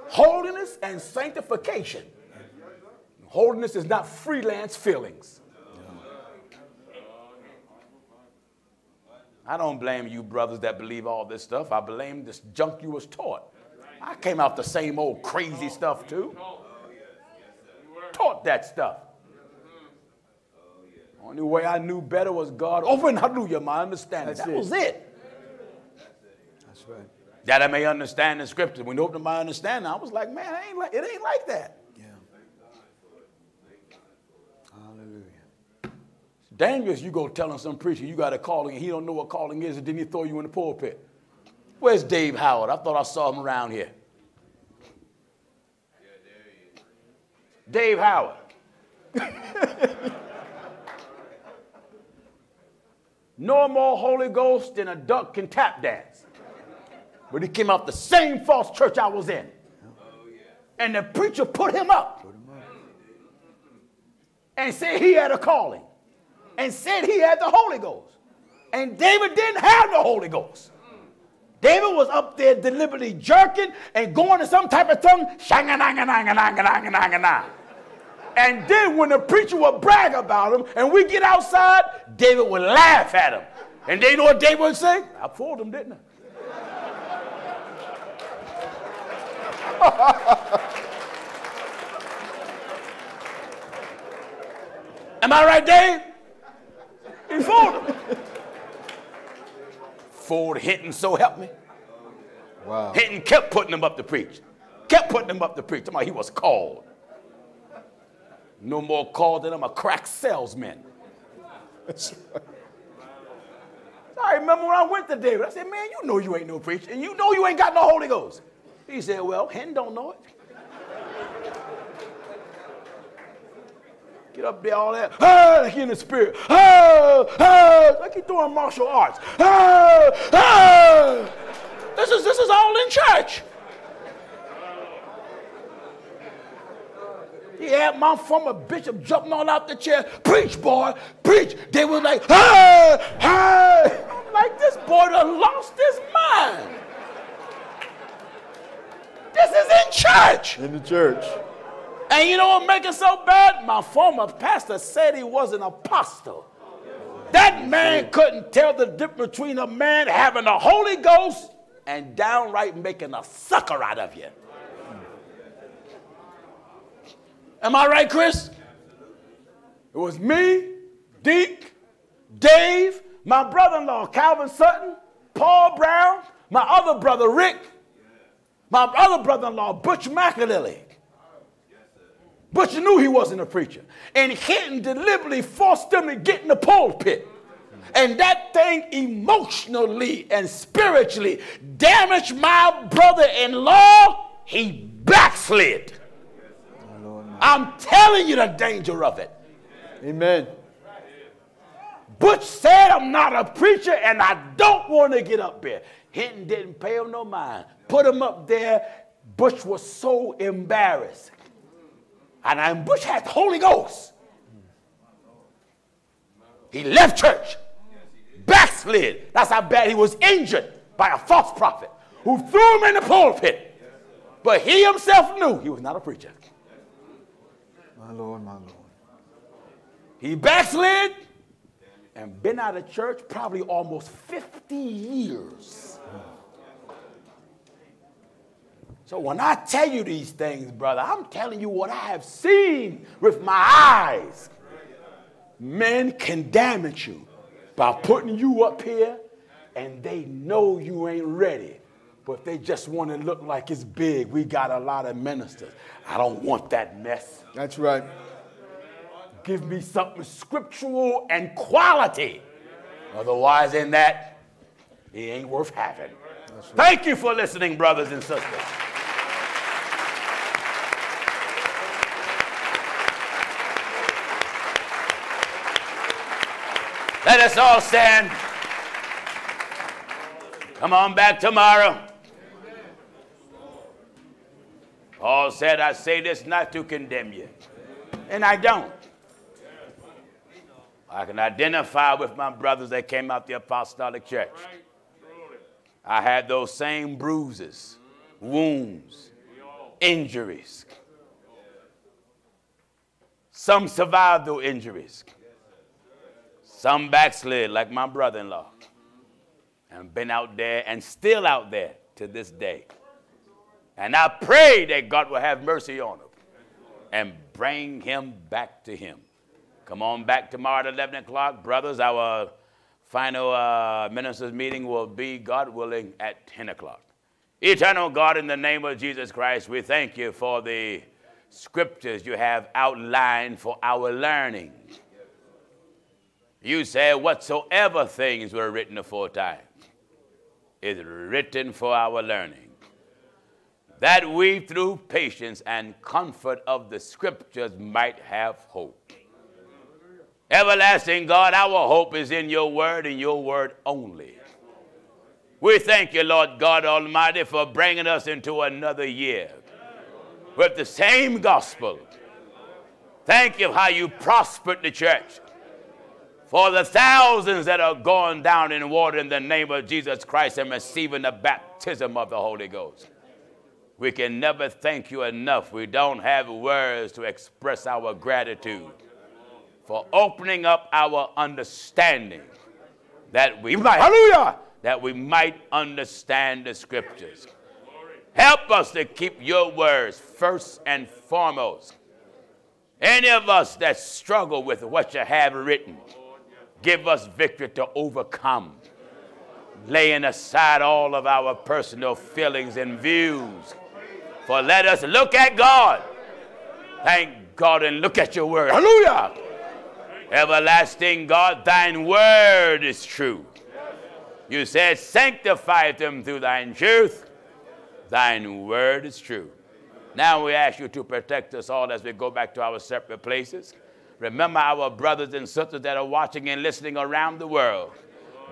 Holiness and sanctification. Holiness is not freelance feelings. I don't blame you brothers that believe all this stuff. I blame this junk you was taught. I came out the same old crazy stuff too. Taught that stuff. Only way I knew better was God. Oh, open, hallelujah, my understanding. That's that it. was it. That's right. That I may understand the scripture. When you opened my understanding, I was like, man, it ain't like, it ain't like that. Yeah. Hallelujah. It's dangerous you go telling some preacher you got a calling and he don't know what calling is and then he throw you in the pulpit. Where's Dave Howard? I thought I saw him around here. Yeah, there he is. Dave Howard. no more Holy Ghost than a duck can tap dance. But he came out the same false church I was in. And the preacher put him up. And said he had a calling. And said he had the Holy Ghost. And David didn't have the Holy Ghost. David was up there deliberately jerking and going to some type of tongue. "Shang-a-nang-a-nang-a-nang-a-nang-a-nang." And then when the preacher would brag about him and we get outside, David would laugh at him. And they know what David would say? I fooled him, didn't I? Am I right, Dave? He fooled him. Ford Hinton, so help me. Wow. Hinton kept putting him up to preach. Kept putting him up to preach. Somebody he was called. No more called than I'm a crack salesman. I remember when I went to David. I said, man, you know you ain't no preacher, and you know you ain't got no Holy Ghost. He said, well, Hen don't know it. Get up there, all that. Ah, like in the spirit. Ah, ah, like he doing martial arts. Ah, ah. This is this is all in church. He had my former bishop jumping all out the chair. Preach, boy, preach. They were like, hey, hey. I'm like, this boy done lost his mind. This is in church. In the church. And you know what make it so bad? My former pastor said he was an apostle. That man couldn't tell the difference between a man having the Holy Ghost and downright making a sucker out of you. Am I right, Chris? It was me, Deke, Dave, my brother in law, Calvin Sutton, Paul Brown, my other brother, Rick, my other brother in law, Butch McAlilly. Butch knew he wasn't a preacher. And Hinton deliberately forced them to get in the pulpit. And that thing emotionally and spiritually damaged my brother in law. He backslid. I'm telling you the danger of it. Amen. Butch said, I'm not a preacher and I don't want to get up there. Hinton didn't pay him no mind. Put him up there. Butch was so embarrassed. And I, Butch had the Holy Ghost. He left church, backslid. That's how bad he was injured by a false prophet who threw him in the pulpit. But he himself knew he was not a preacher. My Lord, my Lord. He backslid and been out of church probably almost 50 years. So when I tell you these things, brother, I'm telling you what I have seen with my eyes. Men can damage you by putting you up here and they know you ain't ready. But they just want to look like it's big. We got a lot of ministers. I don't want that mess. That's right. Give me something scriptural and quality. Otherwise, in that, it ain't worth having. Thank you for listening, brothers and sisters. Let us all stand. Come on back tomorrow. Paul said, I say this not to condemn you. And I don't. I can identify with my brothers that came out the apostolic church. I had those same bruises, wounds, injuries. Some survived those injuries. Some backslid, like my brother in law, and been out there and still out there to this day. And I pray that God will have mercy on him and bring him back to him. Come on back tomorrow at 11 o'clock. Brothers, our final uh, ministers meeting will be, God willing, at 10 o'clock. Eternal God, in the name of Jesus Christ, we thank you for the scriptures you have outlined for our learning. You said, whatsoever things were written aforetime is written for our learning, that we through patience and comfort of the scriptures might have hope. Everlasting God, our hope is in your word and your word only. We thank you, Lord God Almighty, for bringing us into another year with the same gospel. Thank you how you prospered the church for the thousands that are going down in water in the name of Jesus Christ and receiving the baptism of the Holy Ghost. We can never thank you enough. We don't have words to express our gratitude for opening up our understanding that we might, hallelujah, that we might understand the scriptures. Help us to keep your words first and foremost. Any of us that struggle with what you have written, Give us victory to overcome, laying aside all of our personal feelings and views. For let us look at God. Thank God and look at your word. Hallelujah. Everlasting God, thine word is true. You said, sanctify them through thine truth. Thine word is true. Now we ask you to protect us all as we go back to our separate places. Remember our brothers and sisters that are watching and listening around the world.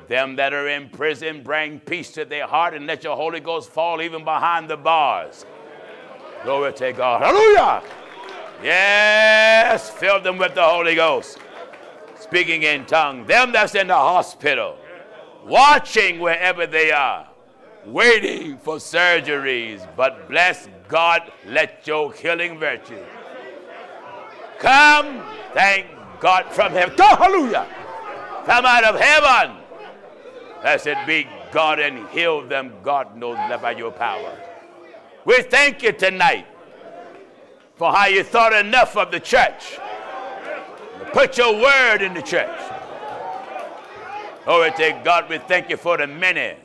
Them that are in prison, bring peace to their heart and let your Holy Ghost fall even behind the bars. Glory to God. Hallelujah. Yes, fill them with the Holy Ghost. Speaking in tongues. Them that's in the hospital, watching wherever they are, waiting for surgeries. But bless God, let your healing virtue come Thank God from heaven. Hallelujah. Come out of heaven. Blessed be God and heal them, God knows, by your power. We thank you tonight for how you thought enough of the church. Put your word in the church. Glory to God, we thank you for the many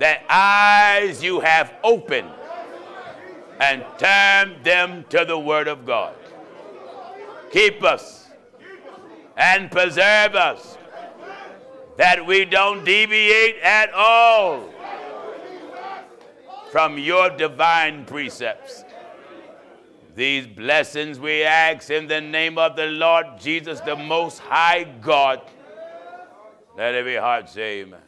that eyes you have opened and turned them to the word of God keep us and preserve us, that we don't deviate at all from your divine precepts. These blessings we ask in the name of the Lord Jesus, the Most High God. Let every heart say amen.